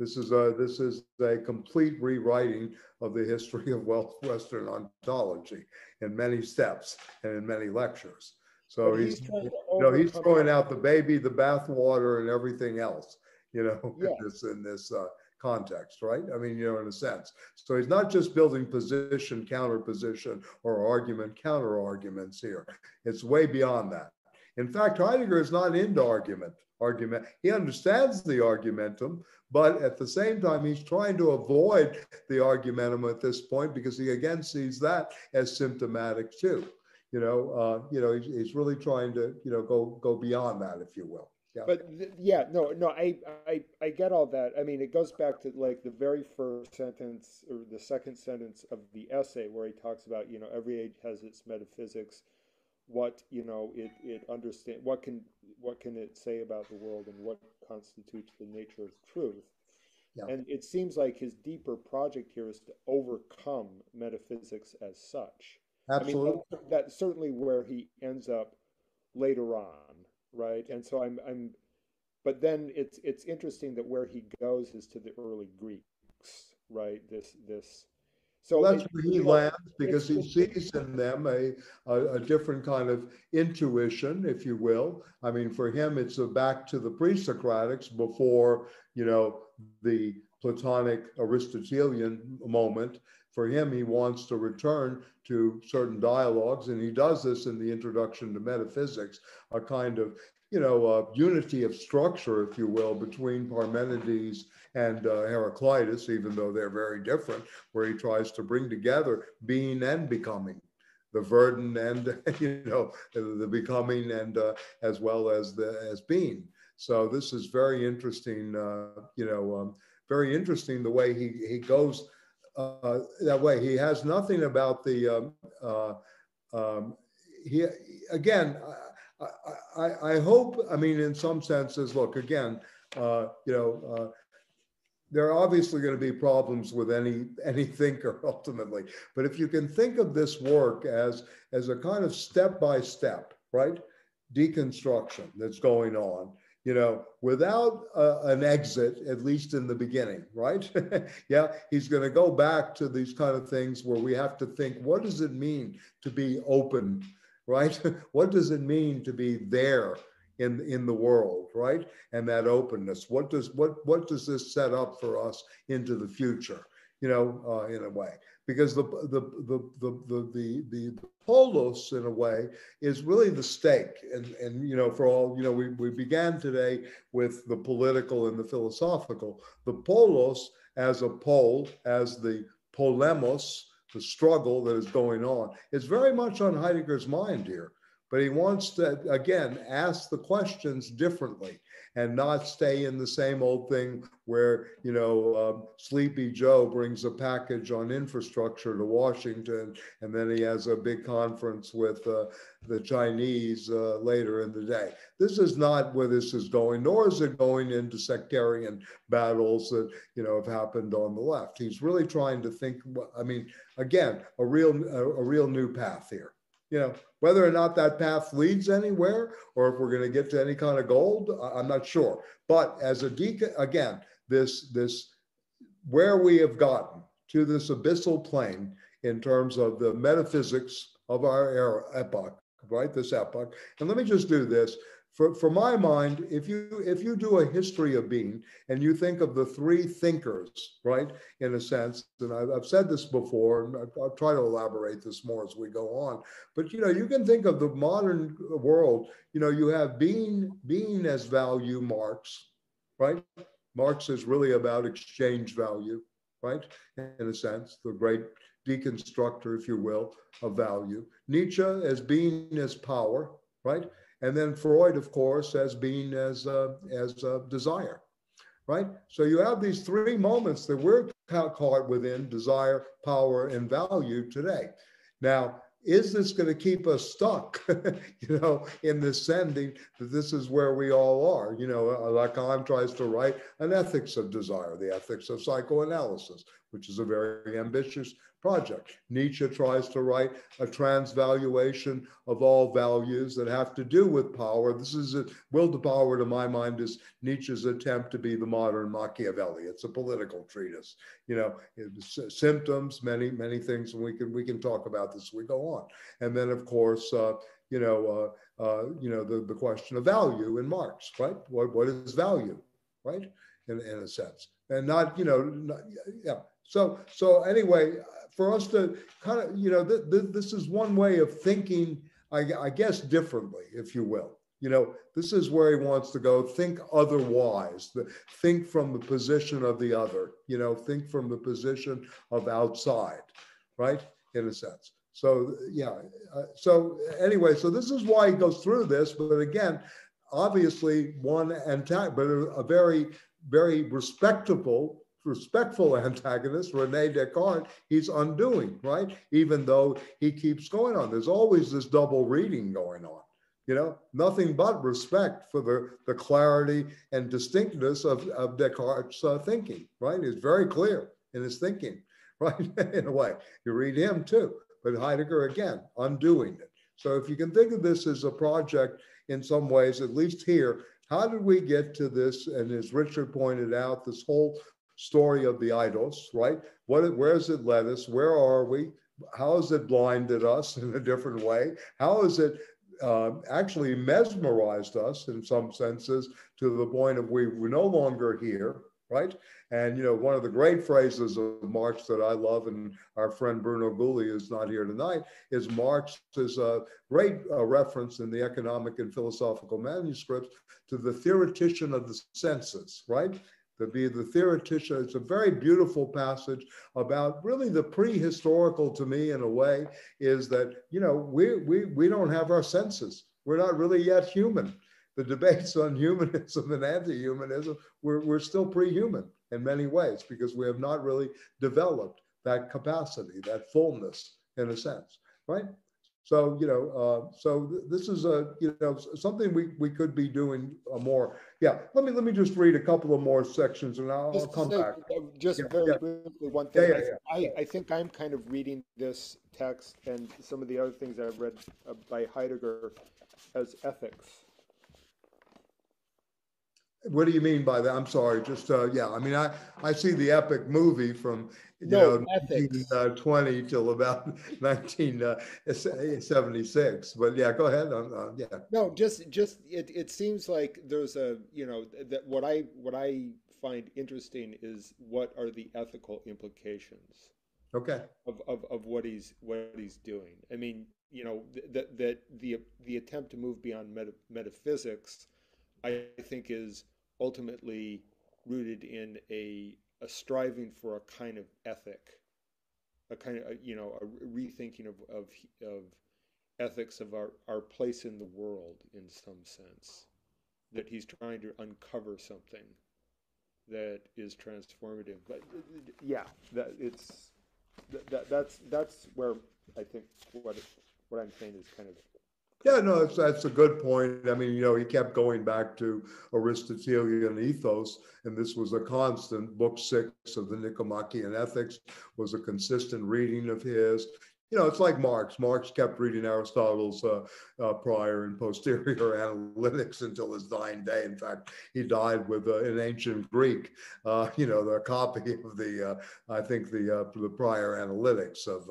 This is a this is a complete rewriting of the history of Western ontology in many steps and in many lectures. So he's, he's you know he's throwing out the baby, the bathwater, and everything else. You know, (laughs) yeah. in this in this uh, context, right? I mean, you know, in a sense. So he's not just building position, counter position, or argument, counter arguments here. It's way beyond that. In fact, Heidegger is not into argument. Argument. He understands the argumentum, but at the same time, he's trying to avoid the argumentum at this point because he again sees that as symptomatic too you know, uh, you know, he's, he's really trying to, you know, go go beyond that, if you will. Yeah. But th- yeah, no, no, I, I, I get all that. I mean, it goes back to like the very first sentence or the second sentence of the essay where he talks about, you know, every age has its metaphysics. What you know, it it understand what can what can it say about the world and what constitutes the nature of truth. Yeah. And it seems like his deeper project here is to overcome metaphysics as such. Absolutely. I mean, that's certainly where he ends up later on, right? And so I'm, I'm, but then it's it's interesting that where he goes is to the early Greeks, right? This this. So that's where he lands because he sees in them a, a, a different kind of intuition, if you will. I mean, for him, it's a back to the pre-Socratics before you know the Platonic Aristotelian moment for him, he wants to return to certain dialogues, and he does this in the introduction to metaphysics, a kind of you know, uh, unity of structure, if you will, between Parmenides and uh, Heraclitus, even though they're very different, where he tries to bring together being and becoming, the Werden and (laughs) you know the becoming, and uh, as well as the as being. So this is very interesting. Uh, you know, um, very interesting the way he he goes uh, that way. He has nothing about the, um, uh, um, he, again, I, I, I, hope, I mean, in some senses, look, again, uh, you know, uh, there are obviously going to be problems with any any thinker (laughs) ultimately but if you can think of this work as as a kind of step by step right deconstruction that's going on you know, without uh, an exit, at least in the beginning, right? (laughs) yeah, he's going to go back to these kind of things where we have to think what does it mean to be open, right? (laughs) what does it mean to be there? In, in the world, right? And that openness. What does what what does this set up for us into the future? You know, uh, in a way because the the the the the the, the polos in a way is really the stake and and you know for all you know we, we began today with the political and the philosophical the polos as a pole as the polemos the struggle that is going on. Is very much on heidegger's mind here but he wants to again ask the questions differently and not stay in the same old thing where you know um, sleepy joe brings a package on infrastructure to washington and then he has a big conference with uh, the chinese uh, later in the day. This is not where this is going nor is it going into sectarian battles that you know have happened on the left. He's really trying to think i mean again a real a, a real new path here you know, whether or not that path leads anywhere or if we're going to get to any kind of gold, I'm not sure. But as a deacon, again, this this where we have gotten to this abyssal plane in terms of the metaphysics of our era, epoch, right? This epoch. And let me just do this for, for my mind, if you if you do a history of being and you think of the three thinkers, right, in a sense, and I've, I've said this before, and I'll, I'll try to elaborate this more as we go on. But you know, you can think of the modern world. You know, you have being being as value, Marx, right? Marx is really about exchange value, right? In a sense, the great deconstructor, if you will, of value. Nietzsche as being as power, right? And then Freud, of course, as being as uh, a, as desire, right? So you have these three moments that we're caught within desire, power, and value today. Now, is this going to keep us stuck, (laughs) you know, in this sending that this is where we all are? You know, uh, Lacan tries to write an ethics of desire, the ethics of psychoanalysis, which is a very ambitious project. Nietzsche tries to write a transvaluation of all values that have to do with power. This is a will to power, to my mind, is Nietzsche's attempt to be the modern Machiavelli. It's a political treatise. You know, symptoms, many many things, and we can we can talk about this as we go on. And then, of course, uh, you know, uh, uh, you know, the the question of value in Marx, right? What what is value, right? In in a sense, and not you know, not, yeah. So so anyway, for us to kind of, you know, th- th- this is one way of thinking, I, I guess, differently, if you will. You know, this is where he wants to go. Think otherwise. Think from the position of the other. You know, think from the position of outside, right? In a sense. So yeah. Uh, so anyway, so this is why he goes through this. But again, obviously one antagonist, but a, a very, very respectable respectful (laughs) antagonist, Rene Descartes, he's undoing, right? Even though he keeps going on. There's always this double reading going on. You know, nothing but respect for the, the clarity and distinctness of, of Descartes' uh, thinking, right? He's very clear in his thinking, (laughs) right? in a way. You read him too. But Heidegger, again, undoing it. So if you can think of this as a project in some ways, at least here, how did we get to this? And as Richard pointed out, this whole story of the idols, right? What, where has it led us? Where are we? How has it blinded us (laughs) in a different way? How has it uh, actually mesmerized us in some senses to the point of we were no longer here, right? And you know, one of the great phrases of Marx that I love, and our friend Bruno Gulli is not here tonight, is Marx's a great uh, reference in the economic and philosophical manuscripts to the theoretician of the senses, right? To be the theoretician. It's a very beautiful passage about really the prehistorical to me in a way is that, you know, we, we, we don't have our senses. We're not really yet human. The debates (laughs) on humanism and anti-humanism, we're, we're still pre-human in many ways because we have not really developed that capacity, that fullness in a sense, right? So, you know, uh, so th- this is a, you know, something we, we could be doing uh, more. Yeah, let me, let me just read a couple of more sections and I'll, I'll come say, back. Uh, just yeah, very yeah. briefly, one thing. Yeah, I, I think I'm kind of reading this text and some of the other things that I've read uh, by Heidegger as ethics. What do you mean by that? I'm sorry. Just uh, yeah. I mean, I I see the epic movie from no, know 1920 uh, till about (laughs) 1976. But yeah, go ahead. Uh, yeah. No, just just it it seems like there's a you know that what I what I find interesting is what are the ethical implications. Okay. Of, of, of what he's what he's doing. I mean, you know that that the the attempt to move beyond meta, metaphysics, I think is ultimately rooted in a, a striving for a kind of ethic, a kind of, you know, a rethinking of, of, of ethics of our, our place in the world in some sense, that he's trying to uncover something that is transformative. But uh, yeah, that it's, that, that's, that's where I think what, what I'm saying is kind of yeah, no, that's, that's a good point. I mean, you know, he kept going back to Aristotelian ethos, and this was a constant. Book six of the Nicomachean Ethics was a consistent reading of his. You know, it's like Marx. Marx kept reading Aristotle's uh, uh, prior and posterior (laughs) analytics until his dying day. In fact, he died with uh, an ancient Greek, uh, you know, the copy of the, uh, I think, the uh, the prior analytics of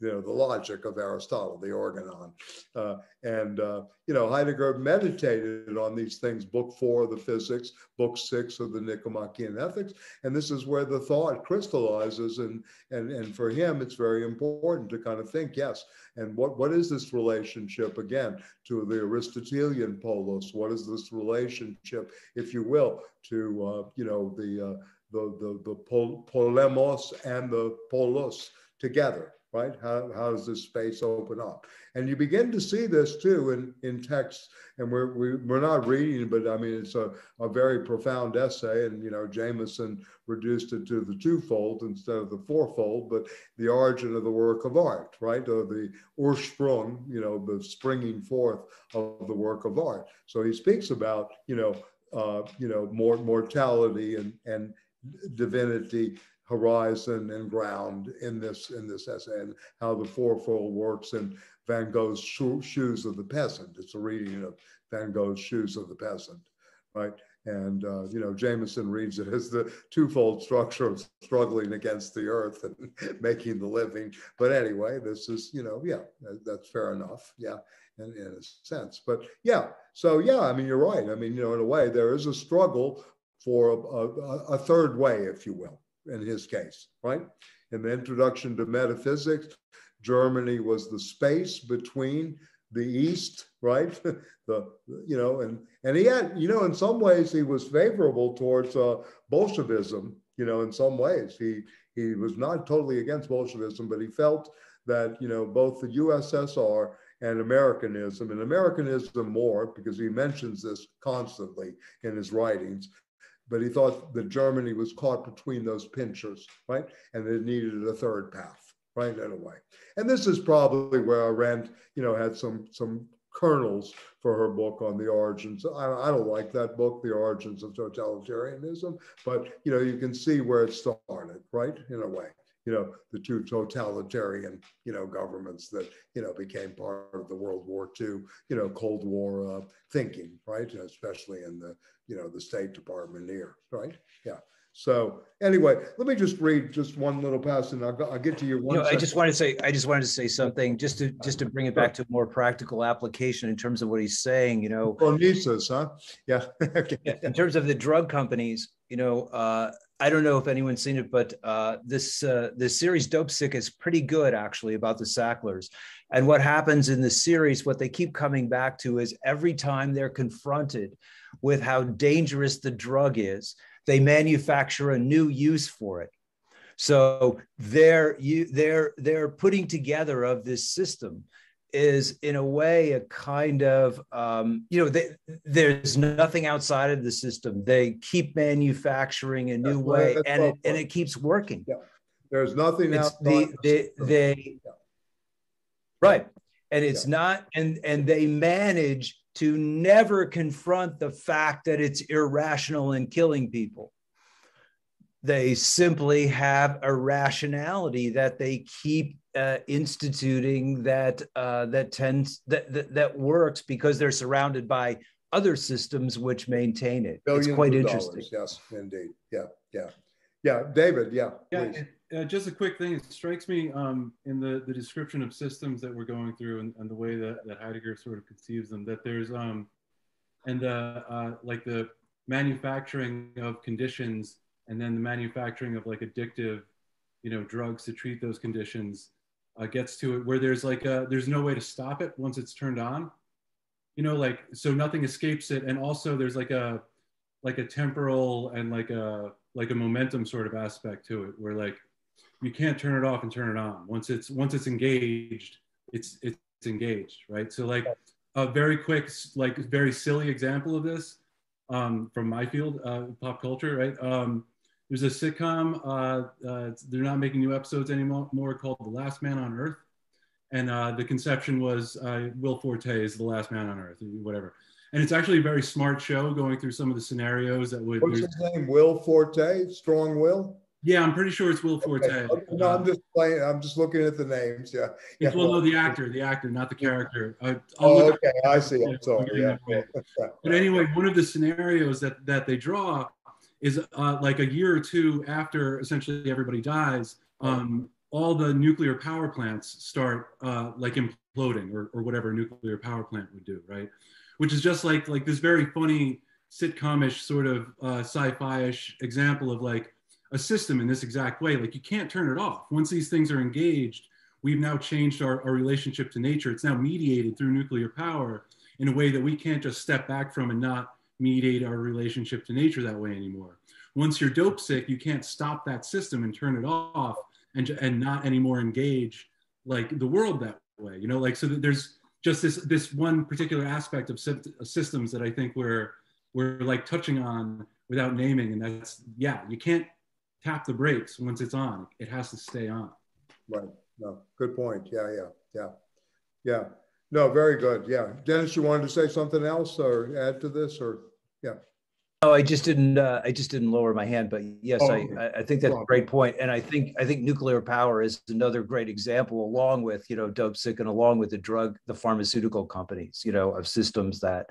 you know, the logic of Aristotle, the organon. Uh, and, uh, you know, Heidegger meditated on these things, book four of the physics, book six of the Nicomachean ethics. And this is where the thought crystallizes. And, and, and for him, it's very important to kind of think, yes, and what, what is this relationship, again, to the Aristotelian polos? What is this relationship, if you will, to, uh, you know, the, uh, the, the, the polemos and the polos together? Right? How, how does this space open up? And you begin to see this too in, in text, and we're, we, we're not reading, but I mean, it's a, a very profound essay. And, you know, Jameson reduced it to the twofold instead of the fourfold, but the origin of the work of art, right? Or the Ursprung, you know, the springing forth of the work of art. So he speaks about, you know, uh, you know, more mortality and, and divinity horizon and ground in this in this essay and how the fourfold works in Van Gogh's Shoes of the Peasant. It's a reading of Van Gogh's Shoes of the Peasant, right? And uh, you know, Jameson reads it as the twofold structure of struggling against the earth and (laughs) making the living. But anyway, this is you know, yeah, that's fair enough. Yeah, in, in a sense. But yeah, so yeah, I mean, you're right. I mean, you know, in a way, there is a struggle for a, a, a third way, if you will in his case, right? In the introduction to metaphysics, Germany was the space between the East, right? (laughs) the you know, and and he had, you know, in some ways he was favorable towards uh, Bolshevism. You know, in some ways he he was not totally against Bolshevism, but he felt that you know both the USSR and Americanism, and Americanism more because he mentions this constantly in his writings, but he thought that Germany was caught between those pinchers, right? And it needed a third path, right, in a way. And this is probably where Arendt, you know, had some some kernels for her book on the origins. I, I don't like that book, The Origins of Totalitarianism, but you know, you can see where it started, right, in a way you know, the two totalitarian, you know, governments that, you know, became part of the World War II, you know, Cold War uh, thinking, right? Especially in the, you know, the State Department here, right? Yeah. So anyway, let me just read just one little passage. I'll, I'll get to your one. You know, I just wanted to say, I just wanted to say something, just to just to bring it back to more practical application in terms of what he's saying. You know, Nisus, huh? Yeah. (laughs) okay. In terms of the drug companies, you know, uh, I don't know if anyone's seen it, but uh, this uh, this series Dopesick is pretty good actually about the Sacklers. And what happens in the series, what they keep coming back to is every time they're confronted with how dangerous the drug is, they manufacture a new use for it. So they're you they're they're putting together of this system is in a way a kind of um, you know they, there's nothing outside of the system they keep manufacturing a new way and it, and it keeps working yeah. there's nothing else the, the, they yeah. right and it's yeah. not and and they manage to never confront the fact that it's irrational and killing people they simply have a rationality that they keep uh, instituting that uh, that tends that, that, that works because they're surrounded by other systems which maintain it. Billions it's quite interesting. Dollars. Yes, indeed. Yeah, yeah, yeah. David, yeah. Yeah. Uh, just a quick thing. It strikes me um, in the, the description of systems that we're going through and, and the way that, that Heidegger sort of conceives them that there's um, and uh, uh, like the manufacturing of conditions and then the manufacturing of like addictive, you know, drugs to treat those conditions uh, gets to it where there's like a, there's no way to stop it once it's turned on. You know like so nothing escapes it. And also there's like a like a temporal and like a like a momentum sort of aspect to it where like you can't turn it off and turn it on. Once it's once it's engaged it's it's engaged right? So like a very quick like very silly example of this um, from my field uh, pop culture right? Um, there's a sitcom. Uh, uh, they're not making new episodes anymore. Called The Last Man on Earth, and uh, the conception was uh, Will Forte is the last man on Earth, whatever. And it's actually a very smart show, going through some of the scenarios that would. What's his name? Will Forte. Strong Will. Yeah, I'm pretty sure it's Will Forte. Okay. No, I'm just playing. I'm just looking at the names. Yeah. yeah. Well, no, the actor, the actor, not the character. I, oh, okay. I see. I'm sorry. Yeah. but anyway, one of the scenarios that that they draw is uh, like a year or two after essentially everybody dies, um, all the nuclear power plants start uh, like imploding or, or whatever nuclear power plant would do, right? Which is just like like this very funny sitcomish sort of uh, sci-fi-ish example of like a system in this exact way. Like you can't turn it off. Once these things are engaged, we've now changed our, our relationship to nature. It's now mediated through nuclear power in a way that we can't just step back from and not mediate our relationship to nature that way anymore. Once you're dope sick, you can't stop that system and turn it off and, and not anymore engage like the world that way you know? Like so there's just this this one particular aspect of systems that i think we're we're like touching on without naming and that's yeah you can't tap the brakes once it's on. It has to stay on. Right. No good point. Yeah yeah yeah. Yeah no very good yeah dennis you wanted to say something else or add to this or yeah no, I just didn't. Uh, I just didn't lower my hand, but yes, oh, I, I think that's a great point, and I think I think nuclear power is another great example, along with you know Dopesick and along with the drug, the pharmaceutical companies, you know, of systems that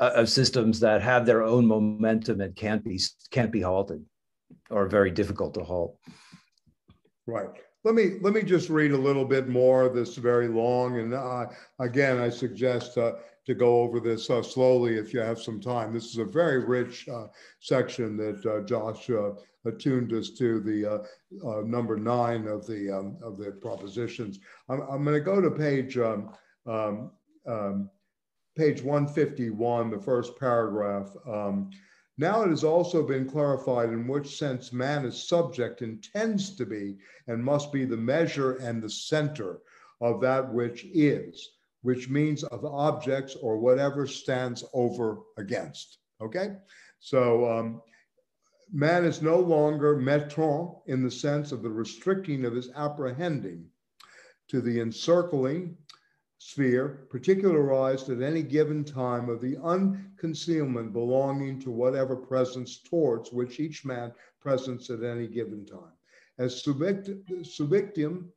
uh, of systems that have their own momentum and can't be can't be halted, or very difficult to halt. Right. Let me let me just read a little bit more. This very long, and uh, again, I suggest uh, to go over this uh, slowly if you have some time. This is a very rich uh, section that uh, Josh uh, attuned us to the number nine of the um, of the propositions. I'm, I'm going to go to page um, um, um page 151, the first paragraph. Now it has also been clarified in which sense man is subject intends to be and must be the measure and the center of that which is which means of objects or whatever stands over against. Okay? So um, man is no longer metron in the sense of the restricting of his apprehending to the encircling sphere, particularized at any given time of the unconcealment belonging to whatever presence towards which each man presents at any given time. As subjectum,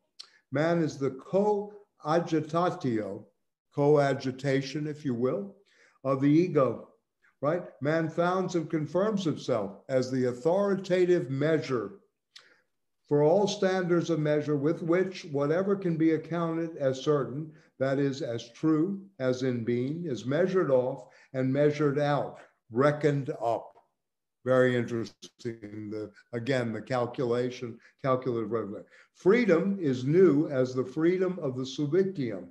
man is the co-agitatio coagitation, if you will, of the ego, right? Man founds and confirms himself as the authoritative measure for all standards of measure with which whatever can be accounted as certain, that is, as true as in being, is measured off and measured out, reckoned up. Very interesting. The, again, the calculation, calculative. Freedom is new as the freedom of the subjectium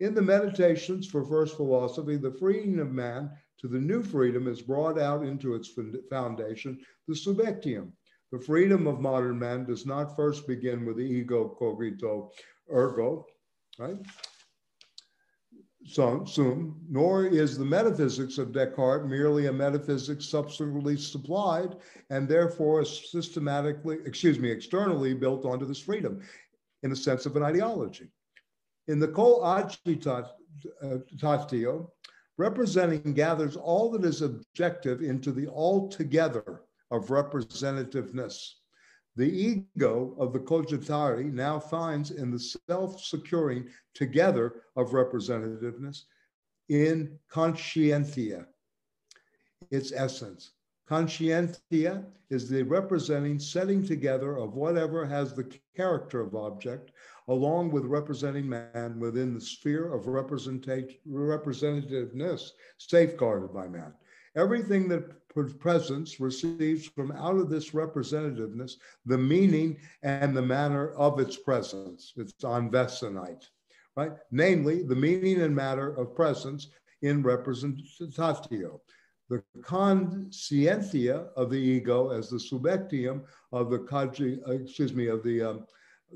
in the Meditations for First Philosophy, the freeing of man to the new freedom is brought out into its foundation, the subjectium. The freedom of modern man does not first begin with the ego cogito ergo, right? Sum, nor is the metaphysics of Descartes merely a metaphysics subsequently supplied and therefore systematically, excuse me, externally built onto this freedom in the sense of an ideology. In the coagitatio, uh, representing gathers all that is objective into the altogether of representativeness. The ego of the cogitari now finds in the self securing together of representativeness in conscientia, its essence. Conscientia is the representing setting together of whatever has the character of object, along with representing man within the sphere of representativeness safeguarded by man. Everything that presence receives from out of this representativeness the meaning and the manner of its presence. It's Anwesenheit, right? Namely, the meaning and matter of presence in representatio. The conscientia of the ego as the subjectium of the, excuse me, of the um,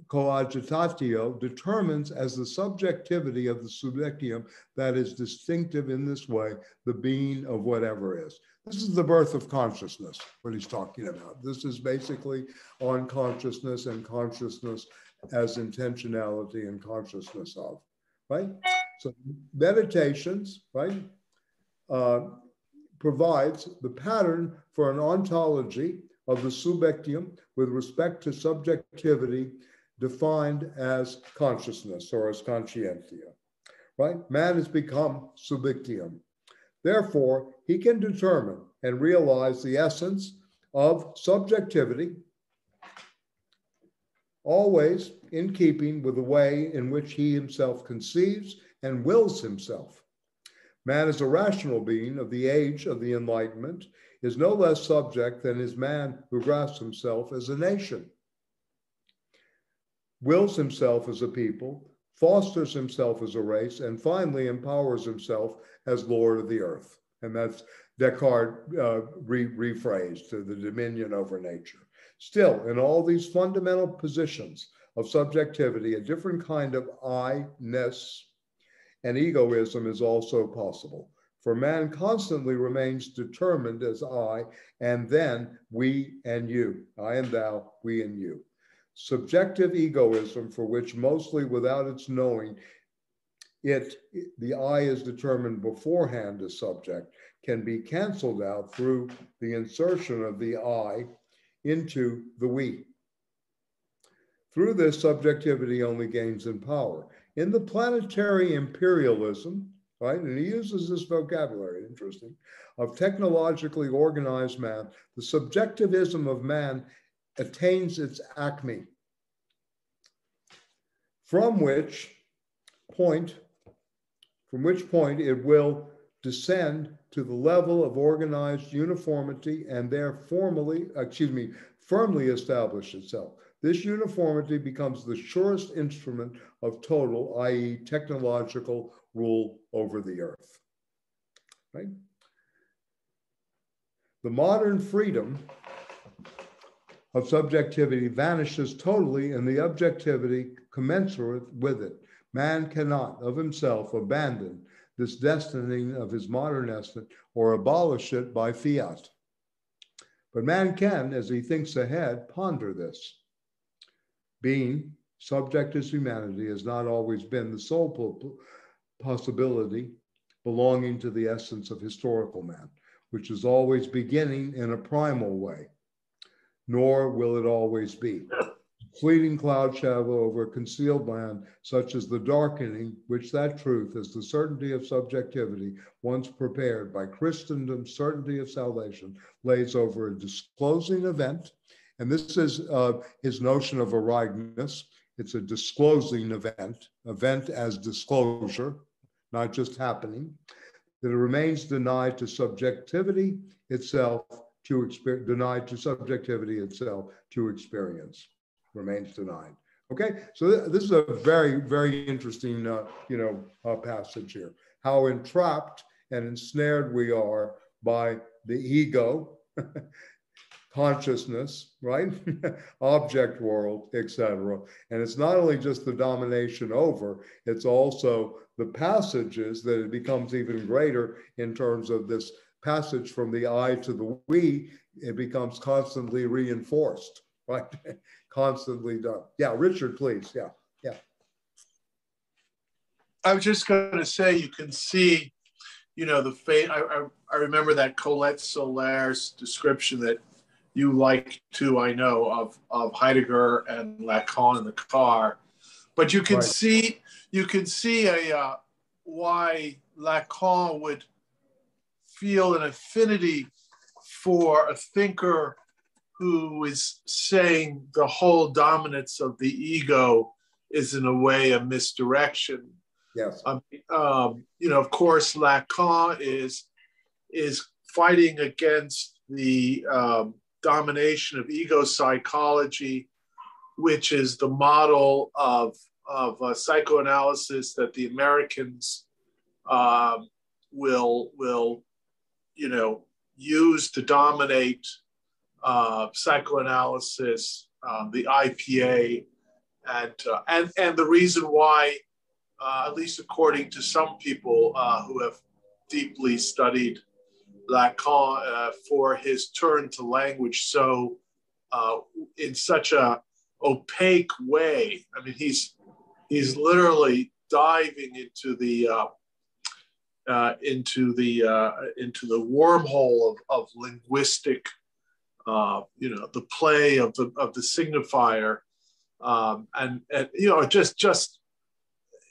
coagitatio determines as the subjectivity of the subjectium that is distinctive in this way, the being of whatever is. This is the birth of consciousness, what he's talking about. This is basically on consciousness and consciousness as intentionality and consciousness of, right? So meditations, right, uh, provides the pattern for an ontology of the subjectium with respect to subjectivity defined as consciousness or as conscientia, right? Man has become subjectium. Therefore, he can determine and realize the essence of subjectivity, always in keeping with the way in which he himself conceives and wills himself. Man is a rational being of the age of the Enlightenment, is no less subject than is man who grasps himself as a nation wills himself as a people, fosters himself as a race, and finally empowers himself as Lord of the earth. And that's Descartes uh, re- rephrased to the dominion over nature. Still, in all these fundamental positions of subjectivity, a different kind of I-ness and egoism is also possible. For man constantly remains determined as I, and then we and you, I and thou, we and you. Subjective egoism, for which mostly without its knowing, it the I is determined beforehand as subject, can be canceled out through the insertion of the I into the we. Through this, subjectivity only gains in power. In the planetary imperialism, right, and he uses this vocabulary, interesting, of technologically organized man, the subjectivism of man attains its acme, from which point, from which point it will descend to the level of organized uniformity and there formally, excuse me, firmly establish itself. This uniformity becomes the surest instrument of total, i.e., technological rule over the earth. Right? The modern freedom of subjectivity vanishes totally in the objectivity commensurate with it. Man cannot of himself abandon this destiny of his modern essence or abolish it by fiat. But man can, as he thinks ahead, ponder this. Being subject as humanity has not always been the sole possibility belonging to the essence of historical man, which is always beginning in a primal way, nor will it always be. Fleeting cloud shadow over concealed land, such as the darkening, which that truth is the certainty of subjectivity, once prepared by Christendom's certainty of salvation, lays over a disclosing event and this is uh, his notion of Ereignis. It's a disclosing event, event as disclosure, not just happening, that it remains denied to subjectivity itself to experience, denied to subjectivity itself to experience, remains denied. Okay, so th this is a very, very interesting, uh, you know, uh, passage here. How entrapped and ensnared we are by the ego (laughs) consciousness, right? (laughs) Object world, etc. And it's not only just the domination over, it's also the passages that it becomes even greater in terms of this passage from the I to the we, it becomes constantly reinforced, (laughs) right? constantly done. Yeah, Richard, please. Yeah, yeah. I was just going to say, you can see, you know, the fate. I, I, I remember that Colette Soler's description that you like too, I know, of, of Heidegger and Lacan in the car. But you can right. see you can see a uh, why Lacan would feel an affinity for a thinker who is saying the whole dominance of the ego is in a way a misdirection. Yes. Um, um, you know, of course, Lacan is is fighting against the um, domination of ego psychology, which is the model of, of uh, psychoanalysis that the Americans um, will, will, you know, used to dominate uh, psychoanalysis, um, the IPA, and, uh, and, and the reason why, uh, at least according to some people uh, who have deeply studied Lacan uh, for his turn to language so uh, in such a opaque way. I mean, he's he's literally diving into the uh, into the uh, into the wormhole of, of linguistic, uh, you know, the play of the of the signifier, um, and and you know, just just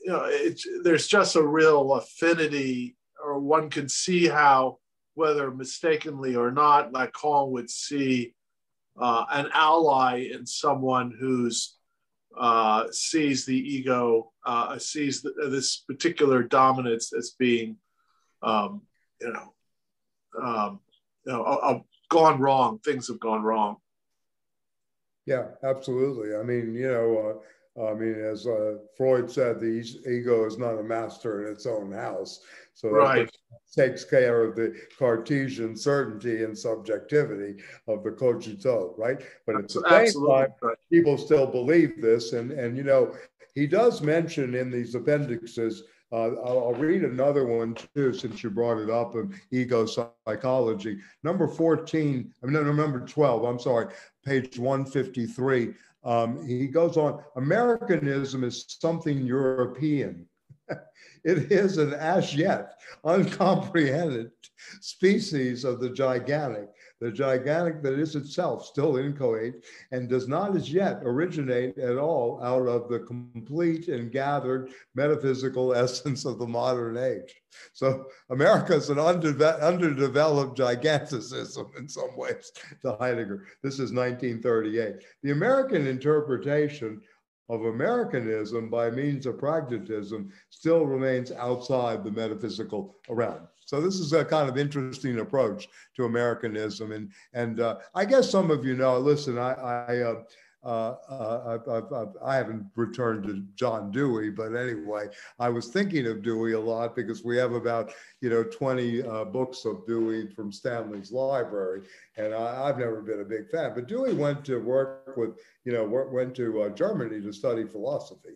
you know, it's, there's just a real affinity, or one can see how whether mistakenly or not, Lacan would see uh, an ally in someone who's uh, sees the ego, uh, sees the, this particular dominance as being, um, you know, um, you know, gone wrong. Things have gone wrong. Yeah, absolutely. I mean, you know, I mean, as uh, Freud said, the ego is not a master in its own house. So right. takes care of the Cartesian certainty and subjectivity of the cogito, right? But at the same time, people still believe this. And, and, you know, he does mention in these appendixes, uh, I'll, I'll, read another one too, since you brought it up of ego psychology. Number 14, I mean, no, number 12, I'm sorry, page 153. Um, he goes on, Americanism is something European. (laughs) it is an as yet uncomprehended species of the gigantic the gigantic that is itself still inchoate and does not as yet originate at all out of the complete and gathered metaphysical (laughs) essence of the modern age. So America is an underde- underdeveloped giganticism in some ways to Heidegger. This is 1938. The American interpretation of Americanism by means of pragmatism still remains outside the metaphysical realm. So this is a kind of interesting approach to Americanism, and and uh, I guess some of you know. Listen, I I, uh, uh, uh I, I haven't returned to John Dewey, but anyway, I was thinking of Dewey a lot because we have about you know 20 uh, books of Dewey from Stanley's library, and I, have never been a big fan. But Dewey went to work with you know went to uh, Germany to study philosophy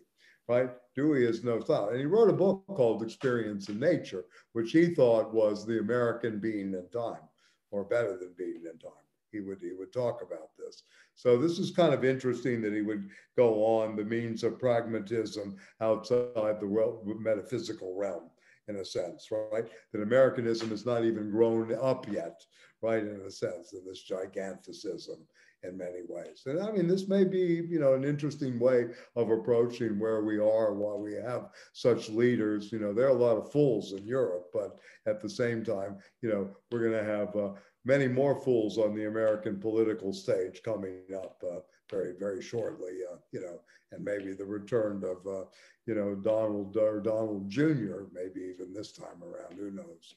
right? Dewey is no thought. And he wrote a book called Experience in Nature, which he thought was the American being in time, or better than being in time. He would, he would talk about this. So this is kind of interesting that he would go on the means of pragmatism outside the metaphysical realm, in a sense, right? That Americanism has not even grown up yet, right? In a sense of this giganticism in many ways. And I mean, this may be, you know, an interesting way of approaching where we are while we have such leaders. You know, there are a lot of fools in Europe, but at the same time, you know, we're going to have uh, many more fools on the American political stage coming up uh, very, very shortly, uh, you know, and maybe the return of, uh, you know, Donald or Donald Jr., maybe even this time around, who knows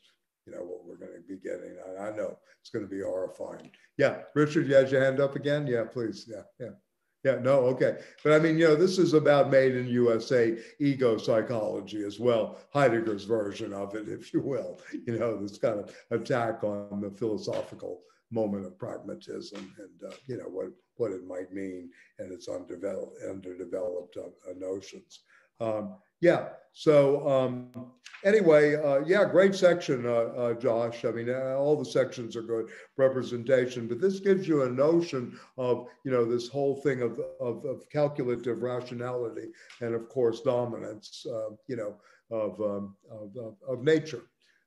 you know, what we're going to be getting. I, I know it's going to be horrifying. Yeah, Richard, you had your hand up again? Yeah, please. Yeah, yeah. Yeah, no, okay. But I mean, you know, this is about made in USA ego psychology as well, Heidegger's version of it, (laughs) if you will. You know, this kind of attack on the philosophical moment of pragmatism and, uh, you know, what, what it might mean and its undeveloped, underdeveloped uh, uh, notions. Um, yeah. So um, anyway, uh, yeah, great section, uh, uh, Josh. I mean, uh, all the sections are good representation, but this gives you a notion of, you know, this whole thing of, of, of calculative rationality and, of course, dominance, uh, you know, of, um, of, of, of nature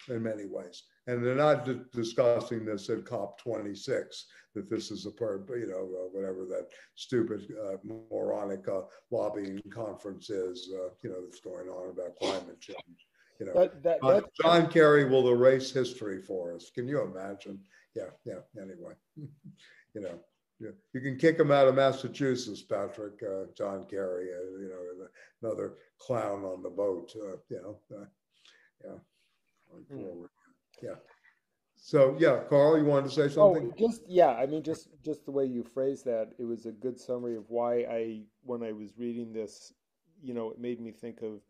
in many ways. And they're not discussing this at COP26 that this is a part, you know, uh, whatever that stupid, uh, moronic uh, lobbying conference is, uh, you know, that's going on about climate change. You know, that, that, John Kerry will erase history for us. Can you imagine? Yeah, yeah. Anyway, (laughs) you know, you, you can kick him out of Massachusetts, Patrick. Uh, John Kerry, uh, you know, another clown on the boat. you know, yeah. Mm. Yeah. So yeah, Carl, you wanted to say oh, something? Oh, just yeah. I mean, just just the way you phrased that, it was a good summary of why I, when I was reading this, you know, it made me think of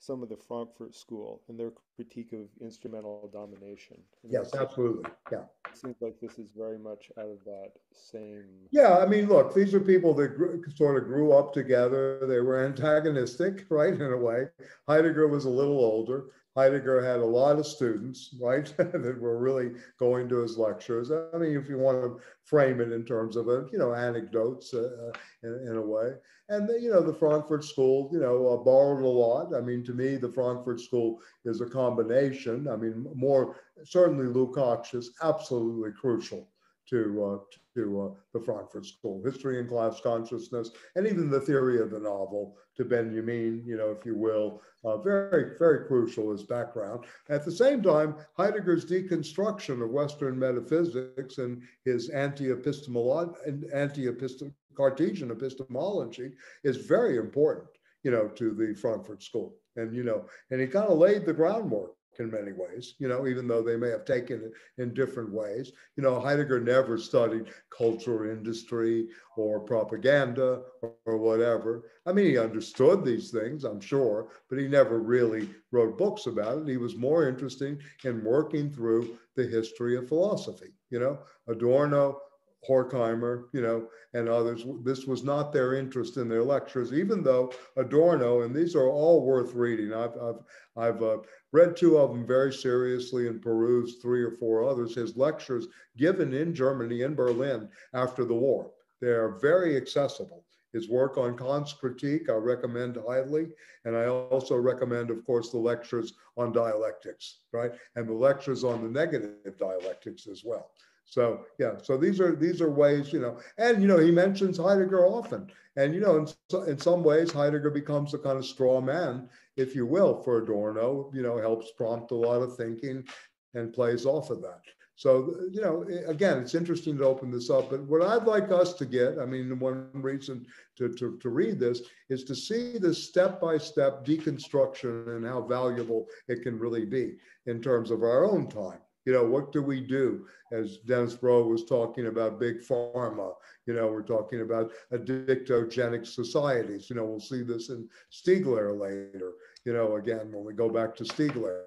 some of the Frankfurt School and their critique of instrumental domination. And yes, absolutely. Yeah. It seems like this is very much out of that same. Yeah, I mean, look, these are people that grew, sort of grew up together. They were antagonistic, (laughs) right, in a way. Heidegger was a little older. Heidegger had a lot of students, right, (laughs) that were really going to his lectures. I mean, if you want to frame it in terms of a, you know, anecdotes uh, in, in, a way. And, the, you know, the Frankfurt School, you know, uh, borrowed a lot. I mean, to me, the Frankfurt School is a combination. I mean, more, certainly Lukács is absolutely crucial to, uh, to uh, the Frankfurt School, history and class consciousness, and even the theory of the novel to Benjamin, you know, if you will, uh, very, very crucial as background. At the same time, Heidegger's deconstruction of Western metaphysics and his anti-epistemology, anti-Cartesian epistemology is very important, you know, to the Frankfurt School. And, you know, and he kind of laid the groundwork in many ways, you know, even though they may have taken it in different ways. You know, Heidegger never studied culture, industry, or propaganda or, or, whatever. I mean, he understood these things, I'm sure, but he never really wrote books about it. He was more interested in working through the history of philosophy. You know, Adorno, Horkheimer, you know, and others. This was not their interest in their lectures, even though Adorno, and these are all worth reading. I've, I've, I've uh, read two of them very seriously and perused three or four others. His lectures given in Germany, in Berlin, after the war. They are very accessible. His work on Kant's critique, I recommend highly. And I also recommend, of course, the lectures on dialectics, right? And the lectures on the negative dialectics as well. So yeah, so these are these are ways, you know, and you know he mentions Heidegger often, and you know in, in some ways Heidegger becomes a kind of straw man, if you will, for Adorno. You know, helps prompt a lot of thinking, and plays off of that. So you know, again, it's interesting to open this up. But what I'd like us to get, I mean, one reason to to, to read this is to see this step by step deconstruction and how valuable it can really be in terms of our own time you know, what do we do? As Dennis Bro was talking about big pharma, you know, we're talking about addictogenic societies. You know, we'll see this in Stiegler later. You know, again, when we go back to Stiegler,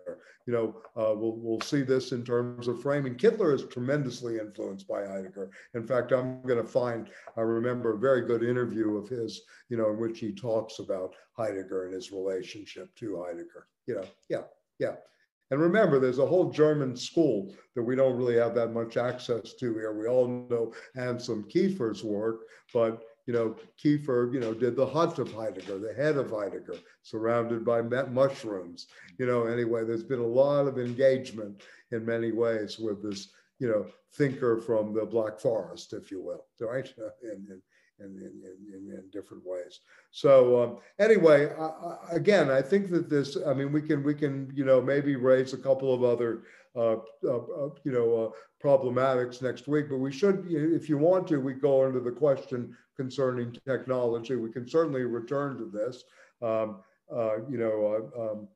you know, uh, we'll, we'll see this in terms of framing. Kittler is tremendously influenced by Heidegger. In fact, I'm going to find, I remember a very good interview of his, you know, in which he talks about Heidegger and his relationship to Heidegger. You know, yeah, yeah. And remember, there's a whole German school that we don't really have that much access to here. We all know Anselm Kiefer's work, but you know, Kiefer, you know, did the hut of Heidegger, the head of Heidegger, surrounded by mushrooms. You know, anyway, there's been a lot of engagement in many ways with this, you know, thinker from the Black Forest, if you will, (laughs) right? And, in, in, in, in different ways. So um, anyway, I, I, again, I think that this, I mean, we can, we can, you know, maybe raise a couple of other, uh, uh, uh, you know, uh, problematics next week, but we should, if you want to, we go into the question concerning technology. We can certainly return to this, um, uh, you know, uh, um,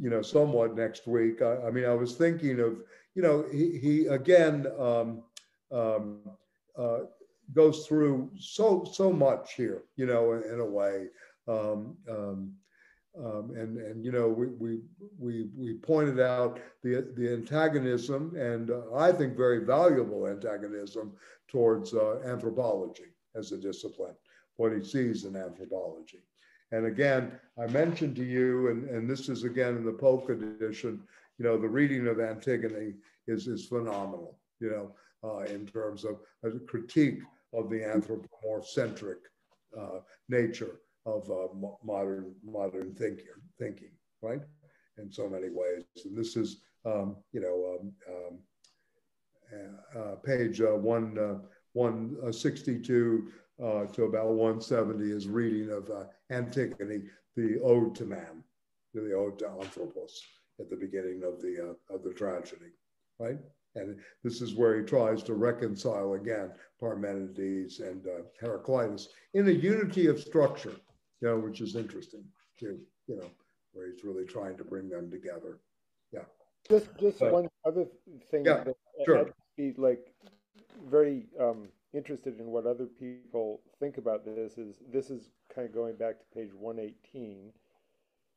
you know, somewhat next week. I, I, mean, I was thinking of, you know, he, he again, um, um goes through so so much here, you know, in, in a way. Um, um, and and you know we we we we pointed out the the antagonism and uh, I think very valuable antagonism towards uh, anthropology as a discipline, what he sees in anthropology. And again, I mentioned to you, and, and this is again in the Polt edition, you know, the reading of Antigone is is phenomenal, you know, uh, in terms of a critique of the anthropomorphic uh, nature of uh, modern modern thinking, thinking, right? In so many ways. And this is, um, you know, um, um, uh, page uh, one, uh, 162 uh, to about 170 is reading of Antigone, the Ode to Man, the Ode to Anthropos at the beginning of the, of the tragedy, right? And this is where he tries to reconcile again Parmenides and uh, Heraclitus in a unity of structure, you know, which is interesting too, you know, where he's really trying to bring them together. Yeah. Just, just but, one other thing yeah, that sure. Be like very um, interested in what other people think about this is this is kind of going back to page 118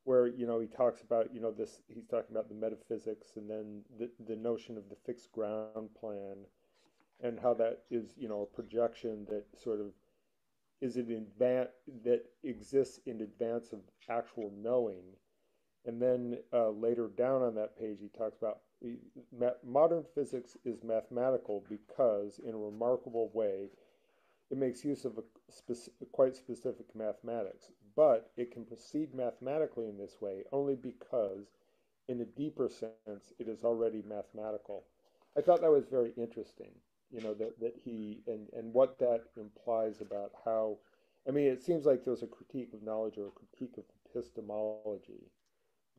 where you know he talks about you know this he's talking about the metaphysics and then the, the notion of the fixed ground plan and how that is you know a projection that sort of is it in advance that exists in advance of actual knowing. And then uh, later down on that page he talks about modern physics is mathematical because in a remarkable way it makes use of a speci quite specific mathematics but it can proceed mathematically in this way only because, in a deeper sense, it is already mathematical. I thought that was very interesting, you know, that, that he, and, and what that implies about how, I mean, it seems like there's a critique of knowledge or a critique of epistemology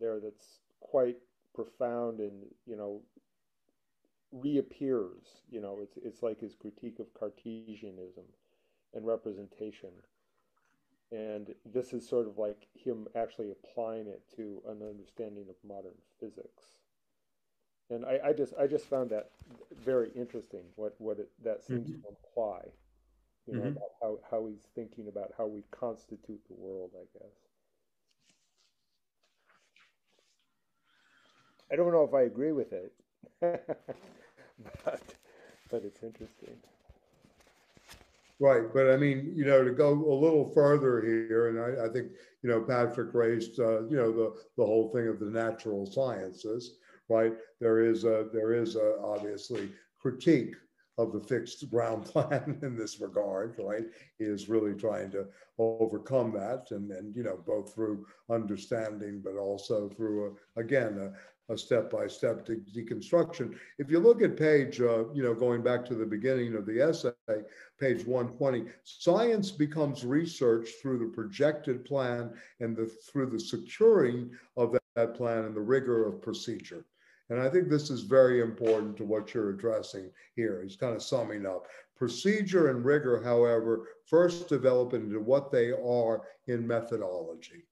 there that's quite profound and, you know, reappears, you know, it's, it's like his critique of Cartesianism and representation And this is sort of like him actually applying it to an understanding of modern physics. And I, I just I just found that very interesting what what it, that seems mm-hmm. to imply, you know, mm-hmm. about how, how he's thinking about how we constitute the world, I guess. I don't know if I agree with it, (laughs) but but it's interesting. Right, but I mean, you know, to go a little further here, and I, I think, you know, Patrick raised, uh, you know, the, the whole thing of the natural sciences, right? There is a, there is a, obviously critique of the fixed ground (laughs) plan in this regard, right? He is really trying to overcome that, and and you know, both through understanding, but also through a, again a, step-by-step de deconstruction. If you look at page, uh, you know, going back to the beginning of the essay, page 120, science becomes research through the projected plan and the, through the securing of that, that plan and the rigor of procedure. And I think this is very important to what you're addressing here. He's kind of summing up. Procedure and rigor, however, first develop into what they are in methodology.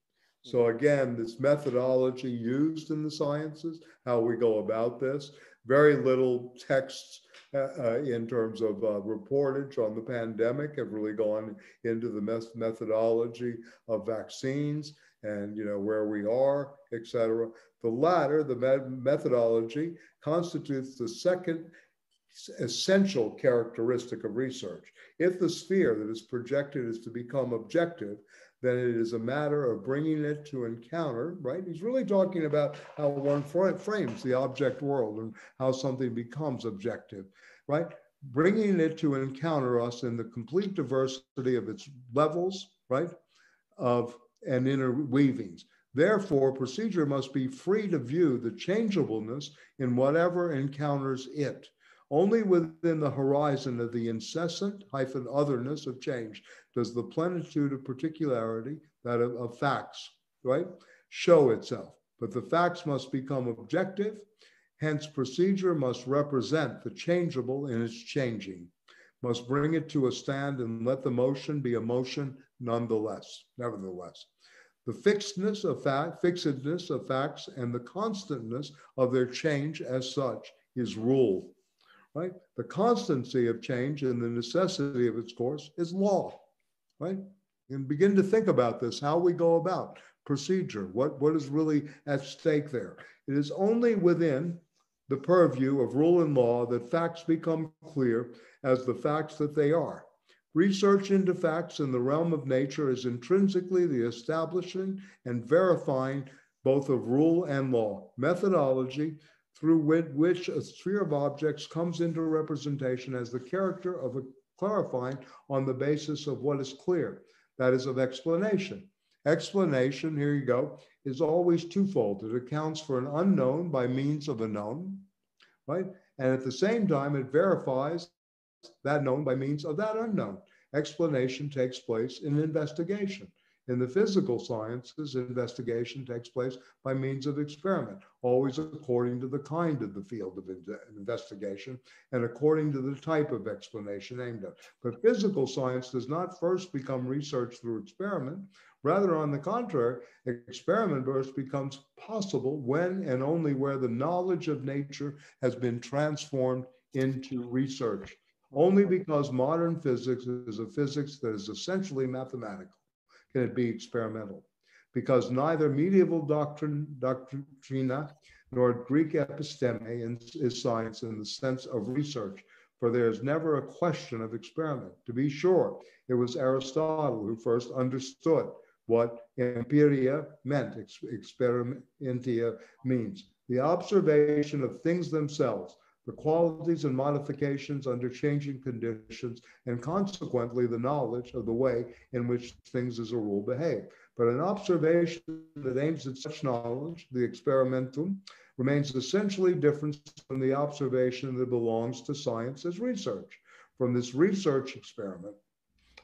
So again, this methodology used in the sciences, how we go about this, very little texts uh, uh, in terms of uh, reportage on the pandemic have really gone into the methodology of vaccines and you know where we are, et cetera. The latter, the methodology, constitutes the second essential characteristic of research. If the sphere that is projected is to become objective, then it is a matter of bringing it to encounter, right? He's really talking about how one frames the object world and how something becomes objective, right? Bringing it to encounter us in the complete diversity of its levels, right? Of and interweavings. Therefore, procedure must be free to view the changeableness in whatever encounters it only within the horizon of the incessant hyphen otherness of change does the plenitude of particularity, that of, of facts, right, show itself. But the facts must become objective, hence, procedure must represent the changeable in its changing, must bring it to a stand and let the motion be a motion nonetheless, nevertheless. The fixedness of fact, fixedness of facts and the constantness of their change as such is rule right? The constancy of change and the necessity of its course is law, right? And begin to think about this, how we go about procedure, what, what is really at stake there. It is only within the purview of rule and law that facts become clear as the facts that they are. Research into facts in the realm of nature is intrinsically the establishing and verifying both of rule and law. Methodology through which a sphere of objects comes into representation as the character of a clarifying on the basis of what is clear, that is, of explanation. Explanation, here you go, is always twofold. It accounts for an unknown by means of a known, right? And at the same time, it verifies that known by means of that unknown. Explanation takes place in investigation. In the physical sciences, investigation takes place by means of experiment, always according to the kind of the field of investigation and according to the type of explanation aimed at. But physical science does not first become research through experiment. Rather, on the contrary, experiment first becomes possible when and only where the knowledge of nature has been transformed into research. Only because modern physics is a physics that is essentially mathematical can it be experimental? Because neither medieval doctrine, doctrina nor Greek episteme is science in the sense of research, for there is never a question of experiment. To be sure, it was Aristotle who first understood what empiria meant, experimentia means. The observation of things themselves, the qualities and modifications under changing conditions, and consequently the knowledge of the way in which things as a rule behave. But an observation that aims at such knowledge, the experimentum, remains essentially different from the observation that belongs to science as research. From this research experiment,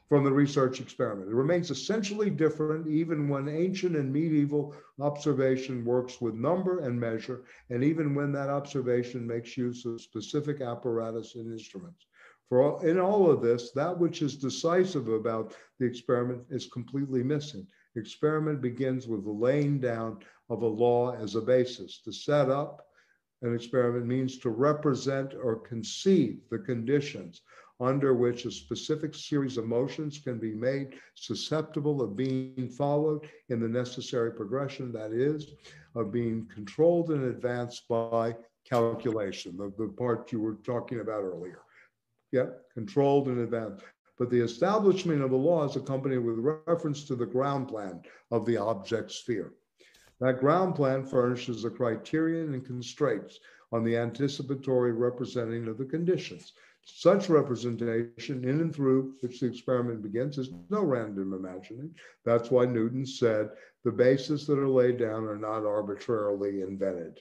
from the research experiment. It remains essentially different even when ancient and medieval observation works with number and measure, and even when that observation makes use of specific apparatus and instruments. For all, in all of this, that which is decisive about the experiment is completely missing. Experiment begins with the laying down of a law as a basis. To set up an experiment means to represent or conceive the conditions under which a specific series of motions can be made susceptible of being followed in the necessary progression, that is, of being controlled in advance by calculation, the, the part you were talking about earlier. Yeah, controlled in advance. But the establishment of the law is accompanied with reference to the ground plan of the object sphere. That ground plan furnishes a criterion and constraints on the anticipatory representing of the conditions. Such representation in and through which the experiment begins is no random imagining. That's why Newton said the bases that are laid down are not arbitrarily invented.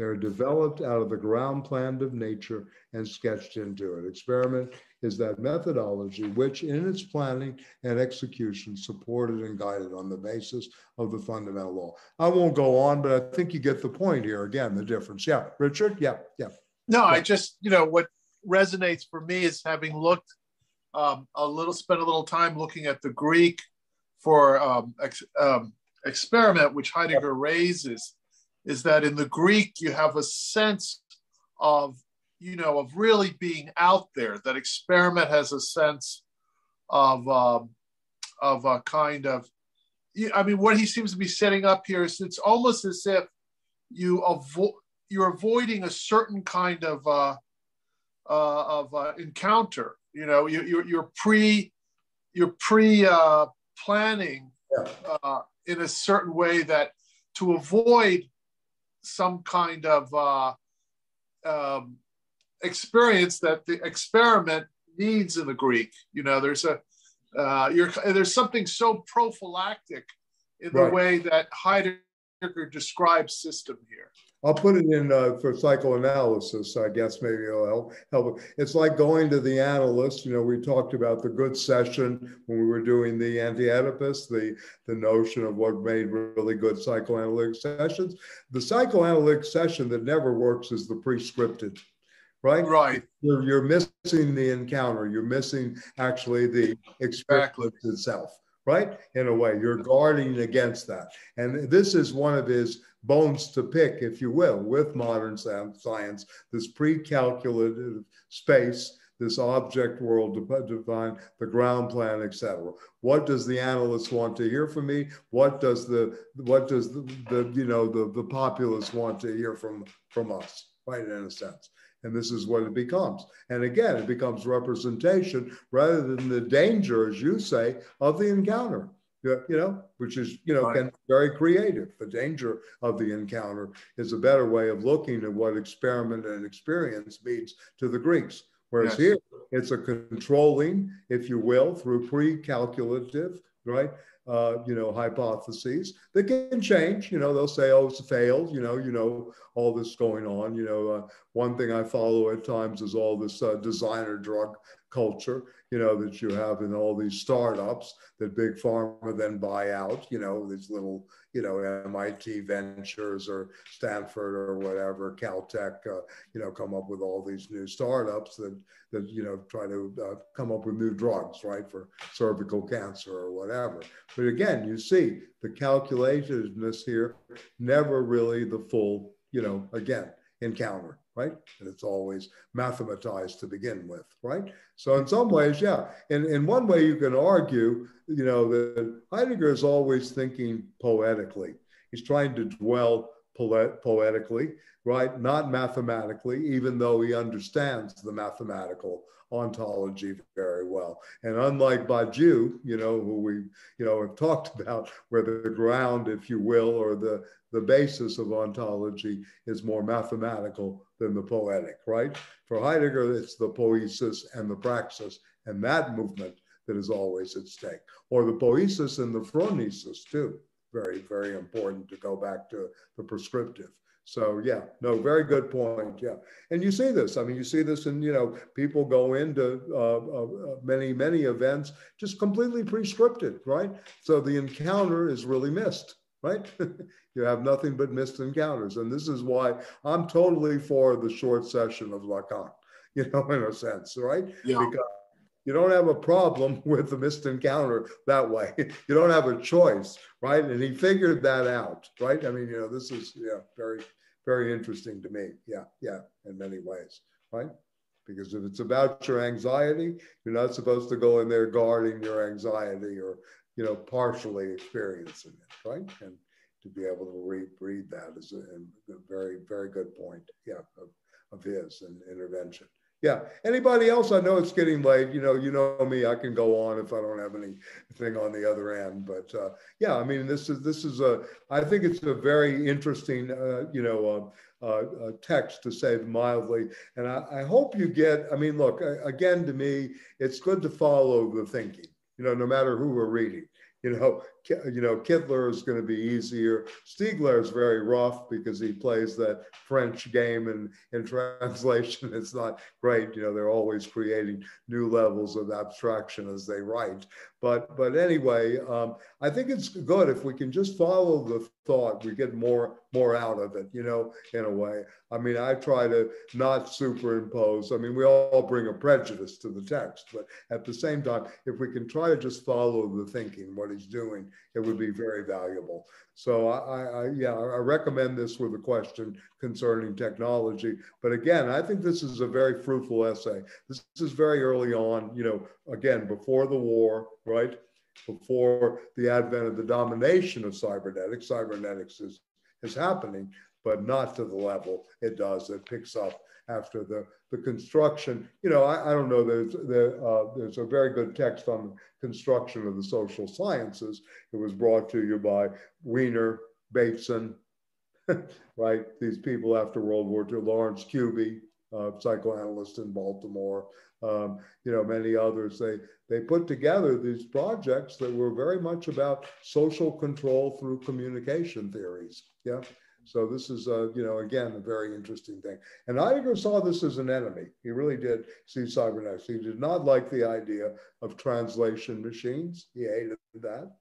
They're developed out of the ground plan of nature and sketched into it. Experiment is that methodology which, in its planning and execution, supported and guided on the basis of the fundamental law. I won't go on, but I think you get the point here. Again, the difference. Yeah, Richard. Yeah, yeah. No, I just you know what resonates for me is having looked um, a little, spent a little time looking at the Greek for um, ex, um, experiment, which Heidegger raises, is that in the Greek you have a sense of, you know, of really being out there. That experiment has a sense of um, of a kind of, I mean, what he seems to be setting up here is it's almost as if you avoid you're avoiding a certain kind of uh, uh, of uh, encounter. You know, you, you're, you're pre you're pre uh, planning yeah. Uh, in a certain way that to avoid some kind of uh, um, experience that the experiment needs in the Greek. You know, there's a uh, there's something so prophylactic in the right. way that Heidegger describes system here. I'll put it in uh, for psychoanalysis, I guess maybe it'll help, help. It's like going to the analyst. You know, we talked about the good session when we were doing the anti-Oedipus, the, the notion of what made really good psychoanalytic sessions. The psychoanalytic session that never works is the pre-scripted, right? Right. You're, you're missing the encounter. You're missing actually the experience itself, right? In a way, you're guarding against that. And this is one of his bones to pick, if you will, with modern science, this pre-calculative space, this object world define the ground plan, etc. What does the analyst want to hear from me? What does the what does the, the you know the, the populace want to hear from from us, right? In a sense. And this is what it becomes. And again, it becomes representation rather than the danger, as you say, of the encounter you know, which is, you know, right. can be very creative. The danger of the encounter is a better way of looking at what experiment and experience means to the Greeks. Whereas yes. here, it's a controlling, if you will, through pre-calculative, right? Uh, you know, hypotheses that can change. You know, they'll say, "Oh, it's failed." You know, you know, all this going on. You know, uh, one thing I follow at times is all this uh, designer drug culture, you know, that you have in all these startups that big pharma then buy out, you know, these little, you know, MIT Ventures or Stanford or whatever, Caltech, uh, you know, come up with all these new startups that, that you know, try to uh, come up with new drugs, right, for cervical cancer or whatever. But again, you see the calculativeness here, never really the full, you know, again, encounter right? And it's always mathematized to begin with, right? So in some ways, yeah. In, in one way, you can argue, you know, that Heidegger is always thinking poetically. He's trying to dwell poet- poetically, right? Not mathematically, even though he understands the mathematical ontology very well. And unlike Badiou, you know, who we, you know, have talked (laughs) about, where the ground, if you will, or the, the basis of ontology is more mathematical than the poetic, right? For Heidegger, it's the poesis and the praxis and that movement that is always at stake, or the poesis and the phronesis too. Very, very important to go back to the prescriptive. So yeah, no, very good point. Yeah, and you see this. I mean, you see this, and you know, people go into uh, uh, many, many events just completely prescripted, right? So the encounter is really missed, right? (laughs) you have nothing but missed encounters, and this is why I'm totally for the short session of Lacan. (laughs) you know, in a sense, right? Yeah. Because you don't have a problem (laughs) with the missed encounter that way. (laughs) You don't have a choice, right? And he figured that out, right? I mean, you know, this is yeah, very, very interesting to me. Yeah, yeah, in many ways, right? Because if it's about your anxiety, you're not supposed to go in there guarding your anxiety or, you know, partially experiencing it, right? And to be able to read, read that is a, a very, very good point, yeah, of, of his and intervention. Yeah. Anybody else? I know it's getting late. You know, you know me. I can go on if I don't have anything on the other end. But uh, yeah, I mean, this is this is a. I think it's a very interesting, uh, you know, uh, uh text to say mildly. And I, I, hope you get. I mean, look again. To me, it's good to follow the thinking. You know, no matter who we're reading you know, you know, Kittler is going to be easier. Stiegler is very rough because he plays that French game, and in (laughs) translation, it's not great. You know, they're always creating new levels of abstraction as they write. But but anyway, um, I think it's good if we can just follow the thought. We get more more out of it. You know, in a way. I mean, I try to not superimpose. I mean, we all bring a prejudice to the text, but at the same time, if we can try to just follow the thinking, what he's doing, it would be mm-hmm. very valuable. So I, I yeah, I recommend this with a question concerning technology. But again, I think this is a very fruitful essay. This is very early on, you know, again, before the war, right? Before the advent of the domination of cybernetics, cybernetics is, is happening, but not to the level it does. It picks up after the, the construction. You know, I, I don't know, there's, there, uh, there's a very good text on the construction of the social sciences. It was brought to you by Wiener, Bateson, (laughs) right? These people after World War II, Lawrence Kubie, uh, psychoanalyst in Baltimore, um, you know, many others. They they put together these projects that were very much about social control through communication theories. Yeah, so this is, uh, you know, again, a very interesting thing. And Heidegger saw this as an enemy. He really did see cybernetics. He did not like the idea of translation machines. He hated that.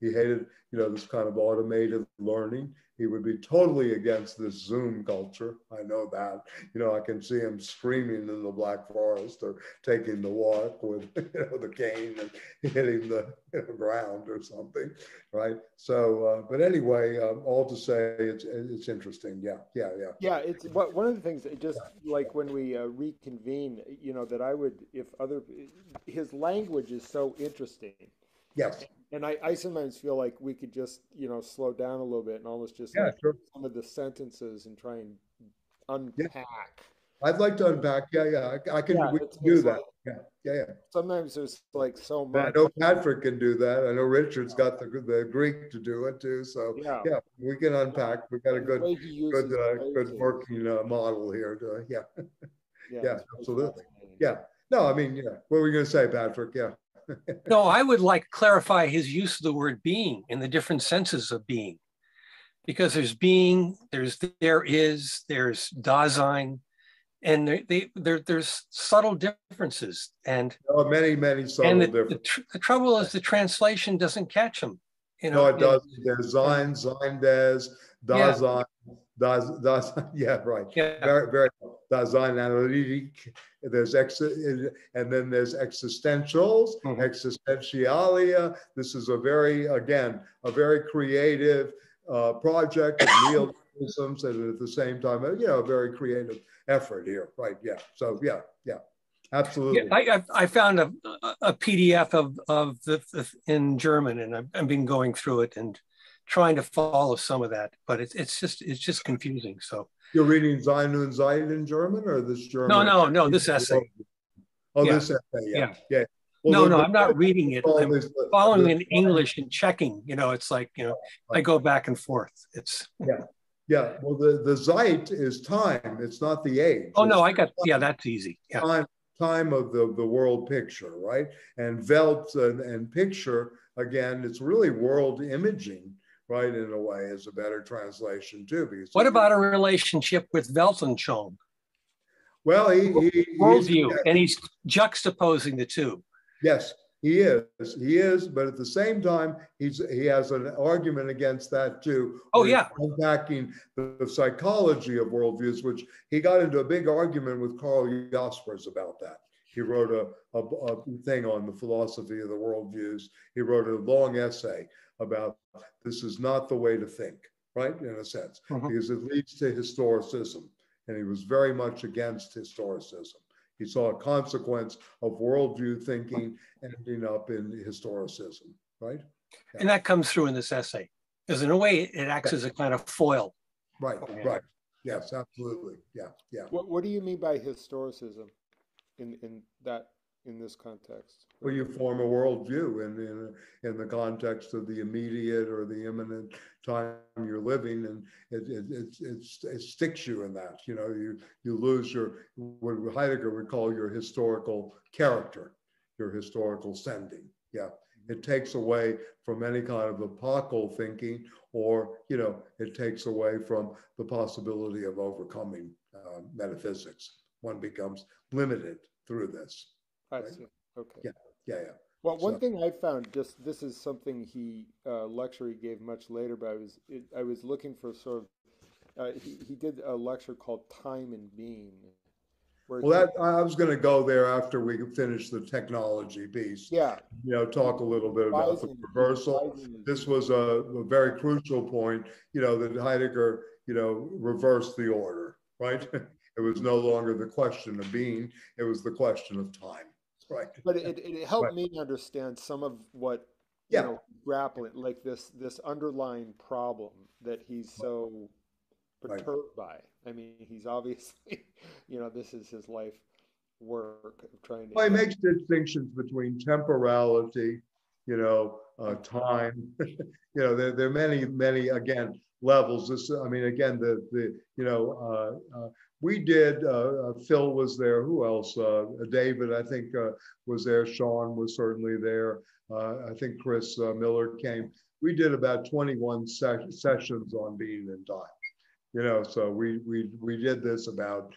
He hated, you know, this kind of automated learning. He would be totally against this Zoom culture. I know that. You know, I can see him screaming in the Black Forest or taking the walk with (laughs) you know, the cane and hitting the (laughs) you know, ground or something, right? So, uh, but anyway, um, all to say, it's it's interesting. Yeah, yeah, yeah. Yeah, it's one of the things. Just yeah. like when we uh, reconvene, you know, that I would, if other, his language is so interesting. Yes and I, I sometimes feel like we could just you know slow down a little bit and almost just yeah, like sure. some of the sentences and try and unpack. Yeah. I'd like to unpack. Yeah, yeah, I, I can yeah, do that. yeah, yeah, yeah. Sometimes there's like so much. I know Patrick can do that. I know Richard's got the the Greek to do it too. So yeah, yeah we can unpack. We've got a good good uh, good working uh, model here. To, yeah, yeah, yeah absolutely. Yeah. No, I mean, yeah. What were we going to say, Patrick? Yeah no, I would like to clarify his use of the word being in the different senses of being. Because there's being, there's there is, there's Dasein, and there, they, there, there's subtle differences. And oh, many, many subtle and the, differences. The, tr the, trouble is the translation doesn't catch them. You know, no, it does. There's Sein, Seiendes, Dasein, yeah. Das, das, (laughs) yeah, right. Yeah. Very, very, Dasein analytic. There's ex, and then there's existentials, mm-hmm. existentialia. This is a very, again, a very creative uh, project of neologisms, and at the same time, you know, a very creative effort here, right? Yeah. So, yeah, yeah. Absolutely. Yeah, I, I found a, a PDF of, of the, the in German, and I've, I've been going through it, and trying to follow some of that, but it's it's just it's just confusing. So you're reading Sein und Zeit in German or this German? No, no, no. This essay. Oh, yeah. this essay. Yeah, yeah. yeah. Well, no, no, I'm not reading it. I'm the, uh, following the, in English and checking. You know, it's like you know, I go back and forth. It's yeah, yeah. Well, the the Zeit is time. It's not the age. Oh no, I got yeah. That's easy. Yeah. Time, time of the the world picture, right? And Welt and, and picture again. It's really world imaging right in a way is a better translation too. Because what about a relationship with Weltanschauung? Well, he, he worldview, and he's juxtaposing the two. Yes, He is, he is, but at the same time, he's he has an argument against that too. Oh yeah, unpacking the, the, psychology of worldviews, which he got into a big argument with Karl Jaspers about that. He wrote a, a, a thing on the philosophy of the worldviews. He wrote a long essay about this is not the way to think, right? In a sense, uh-huh. because it leads to historicism, and he was very much against historicism. He saw a consequence of worldview thinking ending up in historicism, right? Yeah. And that comes through in this essay, because in a way it acts as a kind of foil. Right, right. Yes, absolutely. Yeah, yeah. What, what do you mean by historicism in, in that in this context? Well, you form a worldview in, in, in the context of the immediate or the imminent time you're living, and it, it, it, it, it sticks you in that. You know, you, you lose your, what Heidegger would call your historical character, your historical sending. Yeah. It takes away from any kind of epochal thinking, or, you know, it takes away from the possibility of overcoming uh, metaphysics. One becomes limited through this. I right? see. Okay. Yeah, yeah, yeah. Well, one so, thing I found just this is something he uh, lecture he gave much later, but I was it, I was looking for sort of uh, he he did a lecture called Time and Being. Well, that I was going to go there after we finish the technology piece. Yeah. You know, talk a little bit about the reversal. This was a, a very crucial point. You know that Heidegger, you know, reversed the order, right? (laughs) It was no longer the question of being; it was the question of time. Right. But it, it helped right. me understand some of what yeah. you know grappling like this this underlying problem that he's so perturbed right. by. I mean, he's obviously, (laughs) you know, this is his life work of trying to. Well, he makes distinctions between temporality, you know, uh, time. (laughs) you know, there, there are many, many again levels. This, I mean, again, the the you know, uh, uh, we did. Uh, uh, Phil was there. Who else? Uh, David, I think, uh, was there. Sean was certainly there. I think Chris Miller came. We did about 21 se- sessions on being in time. You know, so we we we did this about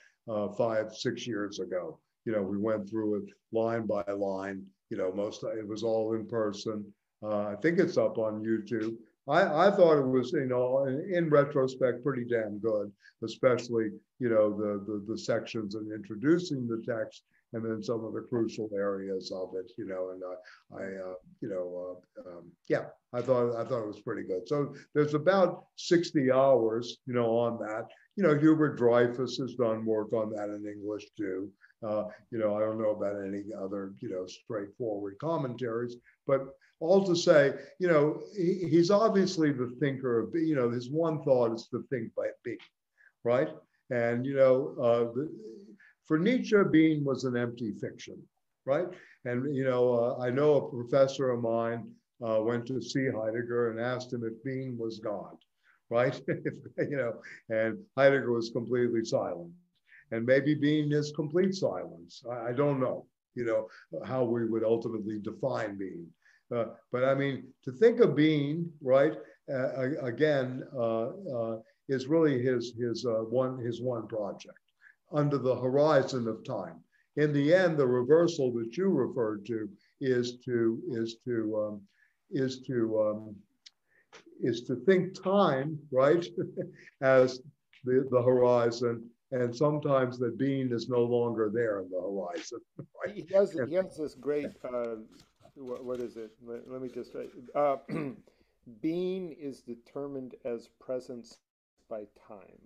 five six years ago. You know, we went through it line by line. You know, most it was all in person. I think it's up on YouTube. I, I thought it was, you know, in, in, retrospect, pretty damn good, especially, you know, the, the, the sections and introducing the text and then some of the crucial areas of it, you know, and uh, I, uh, you know, uh, um, yeah, I thought I thought it was pretty good. So there's about 60 hours, you know, on that. You know, Hubert Dreyfus has done work on that in English too. Uh, you know, I don't know about any other, you know, straightforward commentaries, but all to say, you know, he, he's obviously the thinker of, you know, his one thought is to think by being, right? And, you know, uh, for Nietzsche, being was an empty fiction, right? And, you know, uh, I know a professor of mine uh, went to see Heidegger and asked him if being was God, right? (laughs) you know, and Heidegger was completely silent. And maybe being is complete silence. I, I don't know, you know, how we would ultimately define being. Uh, but I mean, to think of being right uh, again uh, uh, is really his his uh, one his one project under the horizon of time. In the end, the reversal that you referred to is to is to um, is to um, is to think time right (laughs) as the, the horizon and sometimes the being is no longer there in the horizon. (laughs) Right? He has he has this great uh, what, what is it? Let, let me just, uh, (clears throat) being is determined as presence by time.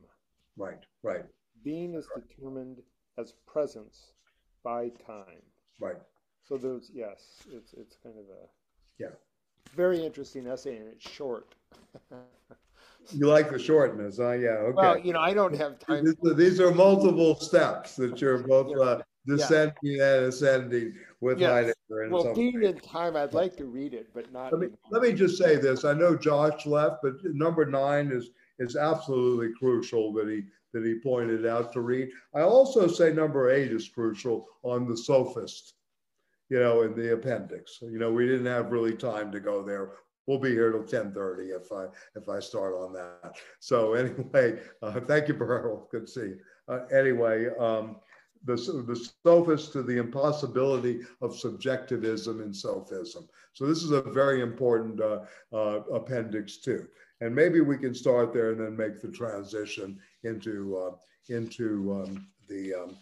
Right, right. Being is right. determined as presence by time. Right. So those, yes, it's it's kind of a yeah, very interesting essay, and it's short. (laughs) you like the shortness, huh? Yeah. Okay. Well, you know, I don't have time. These, these are multiple steps that you're both uh, descending yeah. and ascending with yes. And well, being in time, I'd like to read it, but not. Let me, let me just say this. I know Josh left, but number nine is is absolutely crucial that he that he pointed out to read. I also say number eight is crucial on the sophist, you know, in the appendix. You know, we didn't have really time to go there. We'll be here till 10:30 if I if I start on that. So anyway, uh, thank you, Beryl. Good to see you. Uh, anyway, um, the, the sophist to the impossibility of subjectivism and sophism. So this is a very important uh, uh, appendix too. And maybe we can start there and then make the transition into, uh, into um, the, um,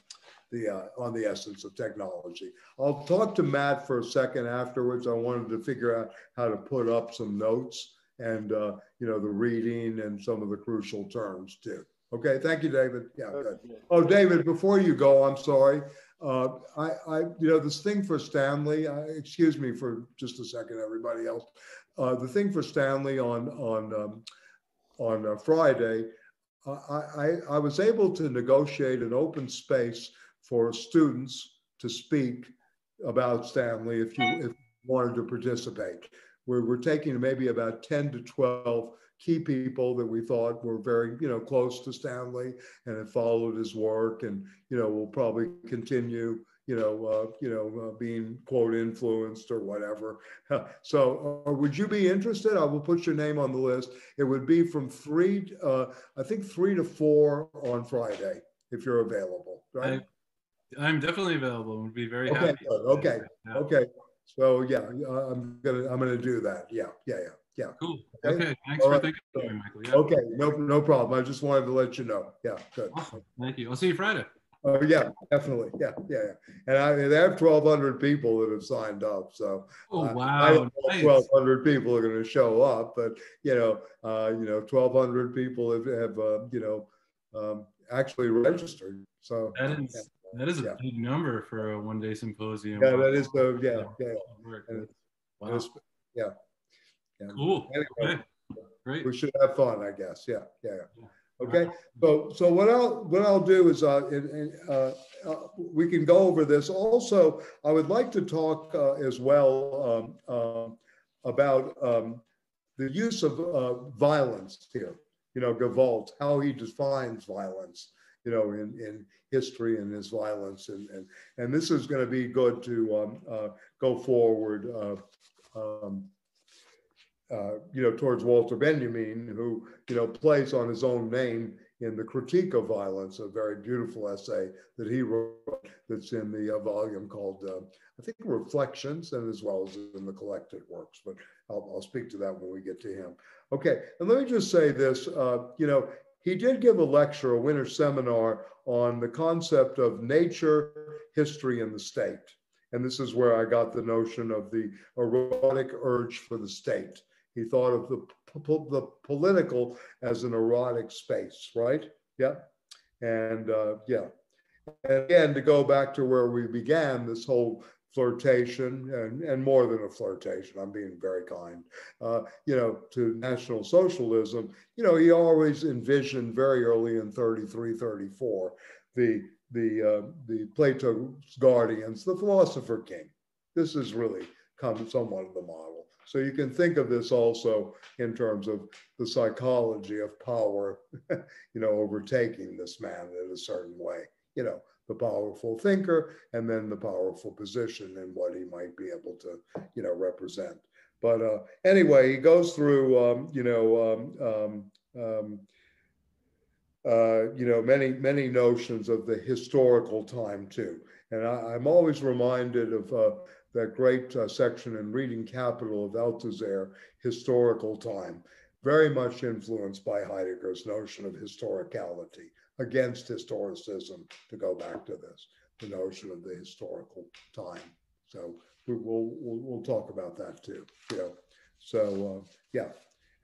the, uh, on the essence of technology. I'll talk to Matt for a second afterwards. I wanted to figure out how to put up some notes and, uh, you know, the reading and some of the crucial terms too. Okay, thank you, David. Yeah, good. Oh, David, before you go, I'm sorry. Uh, I, I, you know, this thing for Stanley. Uh, excuse me for just a second, everybody else. Uh, the thing for Stanley on on um, on uh, Friday, uh, I, I, I was able to negotiate an open space for students to speak about Stanley if you if you wanted to participate. We're, we're taking maybe about 10 to 12 key people that we thought were very, you know, close to Stanley and had followed his work, and you know, will probably continue, you know, uh, you know, uh, being quote influenced or whatever. (laughs) so, uh, would you be interested? I will put your name on the list. It would be from three, uh, I think, three to four on Friday if you're available. Right. I, am definitely available. Would be very okay, happy. Okay. Okay. So yeah, I'm gonna I'm gonna do that. Yeah. Yeah. Yeah. Yeah. Cool. Okay. okay. Thanks All for right. thinking me, Michael. Yeah. Okay. No, no problem. I just wanted to let you know. Yeah. Good. Awesome. Thank you. I'll see you Friday. Oh yeah, definitely. Yeah, yeah, yeah. And I they have 1,200 people that have signed up. So oh wow, nice. 1,200 people are going to show up, but you know, uh, you know, 1,200 people have, have uh, you know, um, actually registered. So that is yeah. that is a yeah. big number for a one day symposium. Yeah, that is the yeah yeah. yeah. Wow. yeah. Cool. Anyway, okay. Great. We should have fun, I guess. Yeah, yeah. yeah. Okay. So, so what I'll what I'll do is uh, in, uh, uh, we can go over this. Also, I would like to talk uh, as well um, um about um, the use of uh, violence here. You know, Gewalt, how he defines violence. You know, in in history and his violence, and and and this is going to be good to um, uh, go forward. Um, uh, you know, towards Walter Benjamin, who, you know, plays on his own name in The Critique of Violence, a very beautiful essay that he wrote that's in the uh, volume called, uh, I think, Reflections, and as well as in the collected works. But I'll, I'll, speak to that when we get to him. Okay, and let me just say this, uh, you know, he did give a lecture, a winter seminar on the concept of nature, history, and the state. And this is where I got the notion of the erotic urge for the state. He thought of the, the political as an erotic space, right? Yeah. And uh, yeah. And again, to go back to where we began, this whole flirtation and, and more than a flirtation, I'm being very kind, uh, you know, to National Socialism, you know, he always envisioned very early in 33, 34, the, the, uh, the Plato's guardians, the philosopher king. This has really come somewhat of the model. So you can think of this also in terms of the psychology of power, (laughs) you know, overtaking this man in a certain way, you know, the powerful thinker and then the powerful position and what he might be able to, you know, represent. But uh, anyway, he goes through, um, you know, um, um, um uh, you know, many, many notions of the historical time too. And I, am always reminded of uh, that great uh, section in Reading Capital of Althusser, Historical Time, very much influenced by Heidegger's notion of historicality, against historicism, to go back to this, the notion of the historical time. So we, will we'll, we'll talk about that too, you know. So uh, yeah,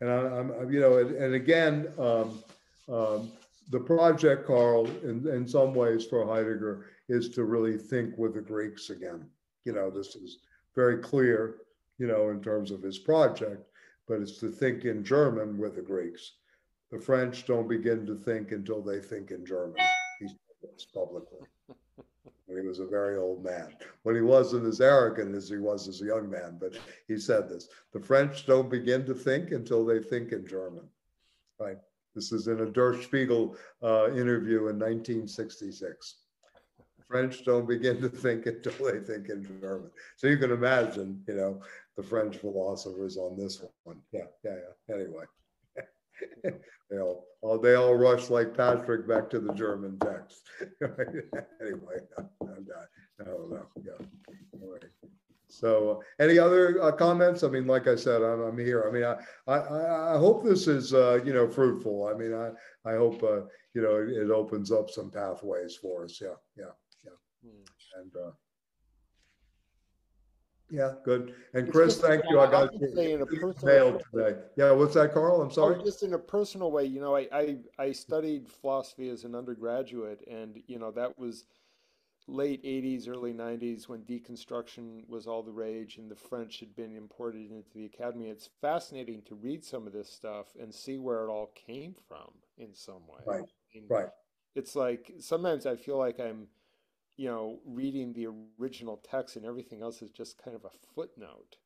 and I, am you know, and, and again, um, um, the project, Carl, in, in some ways for Heidegger, is to really think with the Greeks again you know, this is very clear, you know, in terms of his project, but it's to think in German with the Greeks. The French don't begin to think until they think in German. He said this publicly. He was a very old man. When he wasn't as arrogant as he was as a young man, but he said this. The French don't begin to think until they think in German. Right. This is in a Der Spiegel uh, interview in 1966. French don't begin to think until (laughs) they think in German. So you can imagine, you know, the French philosophers on this one. Yeah, yeah, yeah. Anyway. (laughs) they all, all they all rush like Patrick back to the German text. (laughs) anyway, no, no, no, yeah. All right. So, uh, any other uh, comments? I mean, like I said, I'm, I'm here. I mean, I, I, I hope this is, uh, you know, fruitful. I mean, I, I hope, uh, you know, it, it, opens up some pathways for us. Yeah, yeah, yeah. And uh, yeah, good. And Chris, thank you. I got your mail today. Yeah, what's that, Carl? I'm sorry. Oh, just in a personal way, you know, I, I I studied philosophy as an undergraduate, and you know that was late 80s, early 90s when deconstruction was all the rage and the French had been imported into the academy. It's fascinating to read some of this stuff and see where it all came from in some way. Right. Right. It's like sometimes I feel like I'm, you know, reading the original text and everything else is just kind of a footnote.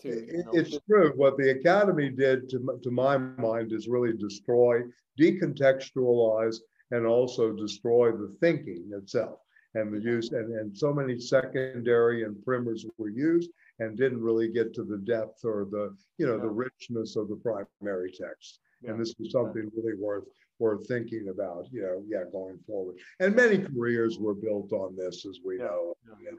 To, you know, it's true. What the academy did, to, to my mind, is really destroy, decontextualize, and also destroy the thinking itself and the use and, and so many secondary and primers were used and didn't really get to the depth or the you know the richness of the primary text yeah. and this is something really worth worth thinking about you know yeah going forward and many careers were built on this as we yeah. know yeah.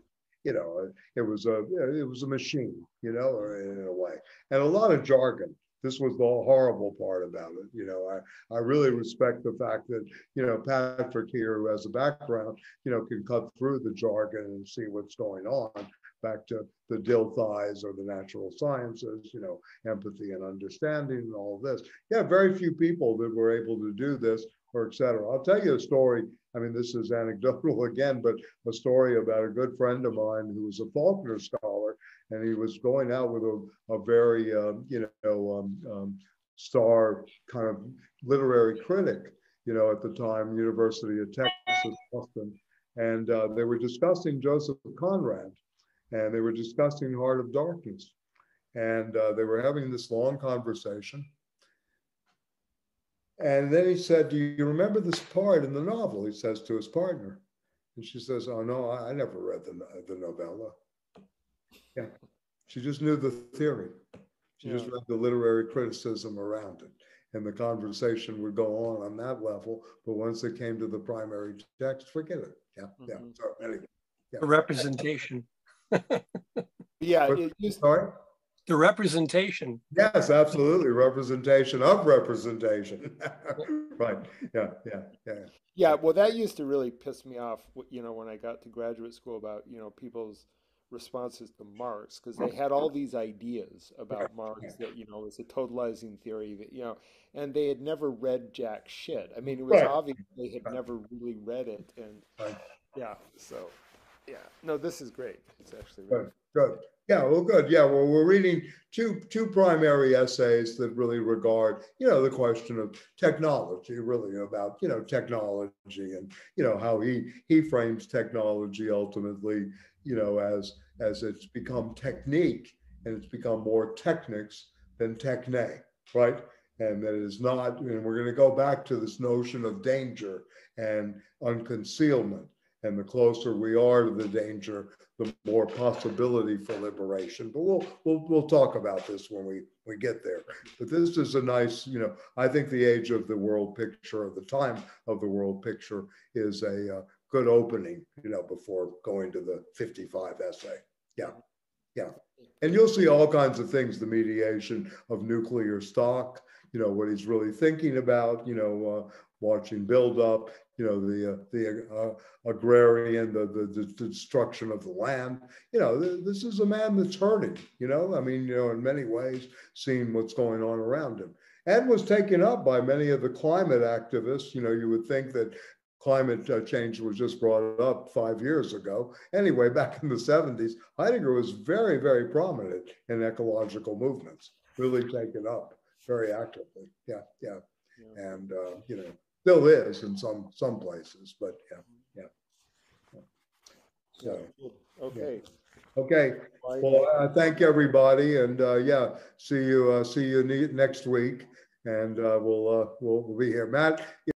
you know it was a it was a machine you know in a way and a lot of jargon this was the horrible part about it. You know, I, I really respect the fact that, you know, Patrick here, who has a background, you know, can cut through the jargon and see what's going on back to the Dilthey's or the natural sciences, you know, empathy and understanding and all this. Yeah, very few people that were able to do this or et cetera. I'll tell you a story. I mean, this is (laughs) anecdotal again, but a story about a good friend of mine who was a Faulkner scholar and he was going out with a, a very, um, you know, um, um, star kind of literary critic, you know, at the time, University of Texas, Austin. And uh, they were discussing Joseph Conrad and they were discussing Heart of Darkness. And uh, they were having this long conversation. And then he said, Do you remember this part in the novel? He says to his partner. And she says, Oh, no, I, I never read the, the novella. Yeah. She just knew the theory. She yeah. just read the literary criticism around it. And the conversation would go on on that level. But once it came to the primary text, forget it. Yeah. Mm-hmm. Yeah. So, anyway, yeah. The representation. (laughs) yeah. It just, sorry? The representation. Yes, absolutely. Representation of representation. (laughs) right. Yeah. Yeah. Yeah. Yeah. Well, that used to really piss me off, you know, when I got to graduate school about, you know, people's responses to Marx because they had all these ideas about Marx that you know was a totalizing theory that you know, and they had never read jack shit. I mean, it was right. obvious they had never really read it, and right. yeah, so yeah, no, this is great. It's actually really good. good. Yeah, well, good. Yeah, well, we're reading two two primary essays that really regard, you know, the question of technology, really about, you know, technology and, you know, how he he frames technology ultimately you know, as as it's become technique and it's become more technics than techne, right? And that it is not, and we're going to go back to this notion of danger and unconcealment. And the closer we are to the danger, the more possibility for liberation. But we'll we'll we'll talk about this when we we get there. But this is a nice, you know, I think the age of the world picture, of the time of the world picture, is a uh, good opening, you know, before going to the 55 essay. Yeah, yeah. And you'll see all kinds of things, the mediation of nuclear stock, you know, what he's really thinking about, you know, watching build up, you know, the, uh, the uh, agrarian, the, the, the, destruction of the land. You know, th- this is a man that's hurting, you know, I mean, you know, in many ways, seeing what's going on around him and was taken up by many of the climate activists. You know, you would think that climate uh, change was just brought up five years ago. Anyway, (laughs) back in the 70s, Heidegger was very, very prominent in ecological movements, really taken up very actively. Yeah, yeah. yeah. And, uh, you know, still is in some some places, but yeah, yeah. So, okay. Yeah. Okay. Well, uh, thank everybody, and uh, yeah, see you. Uh, see you next week, and uh, we'll uh, we'll, we'll be here, Matt.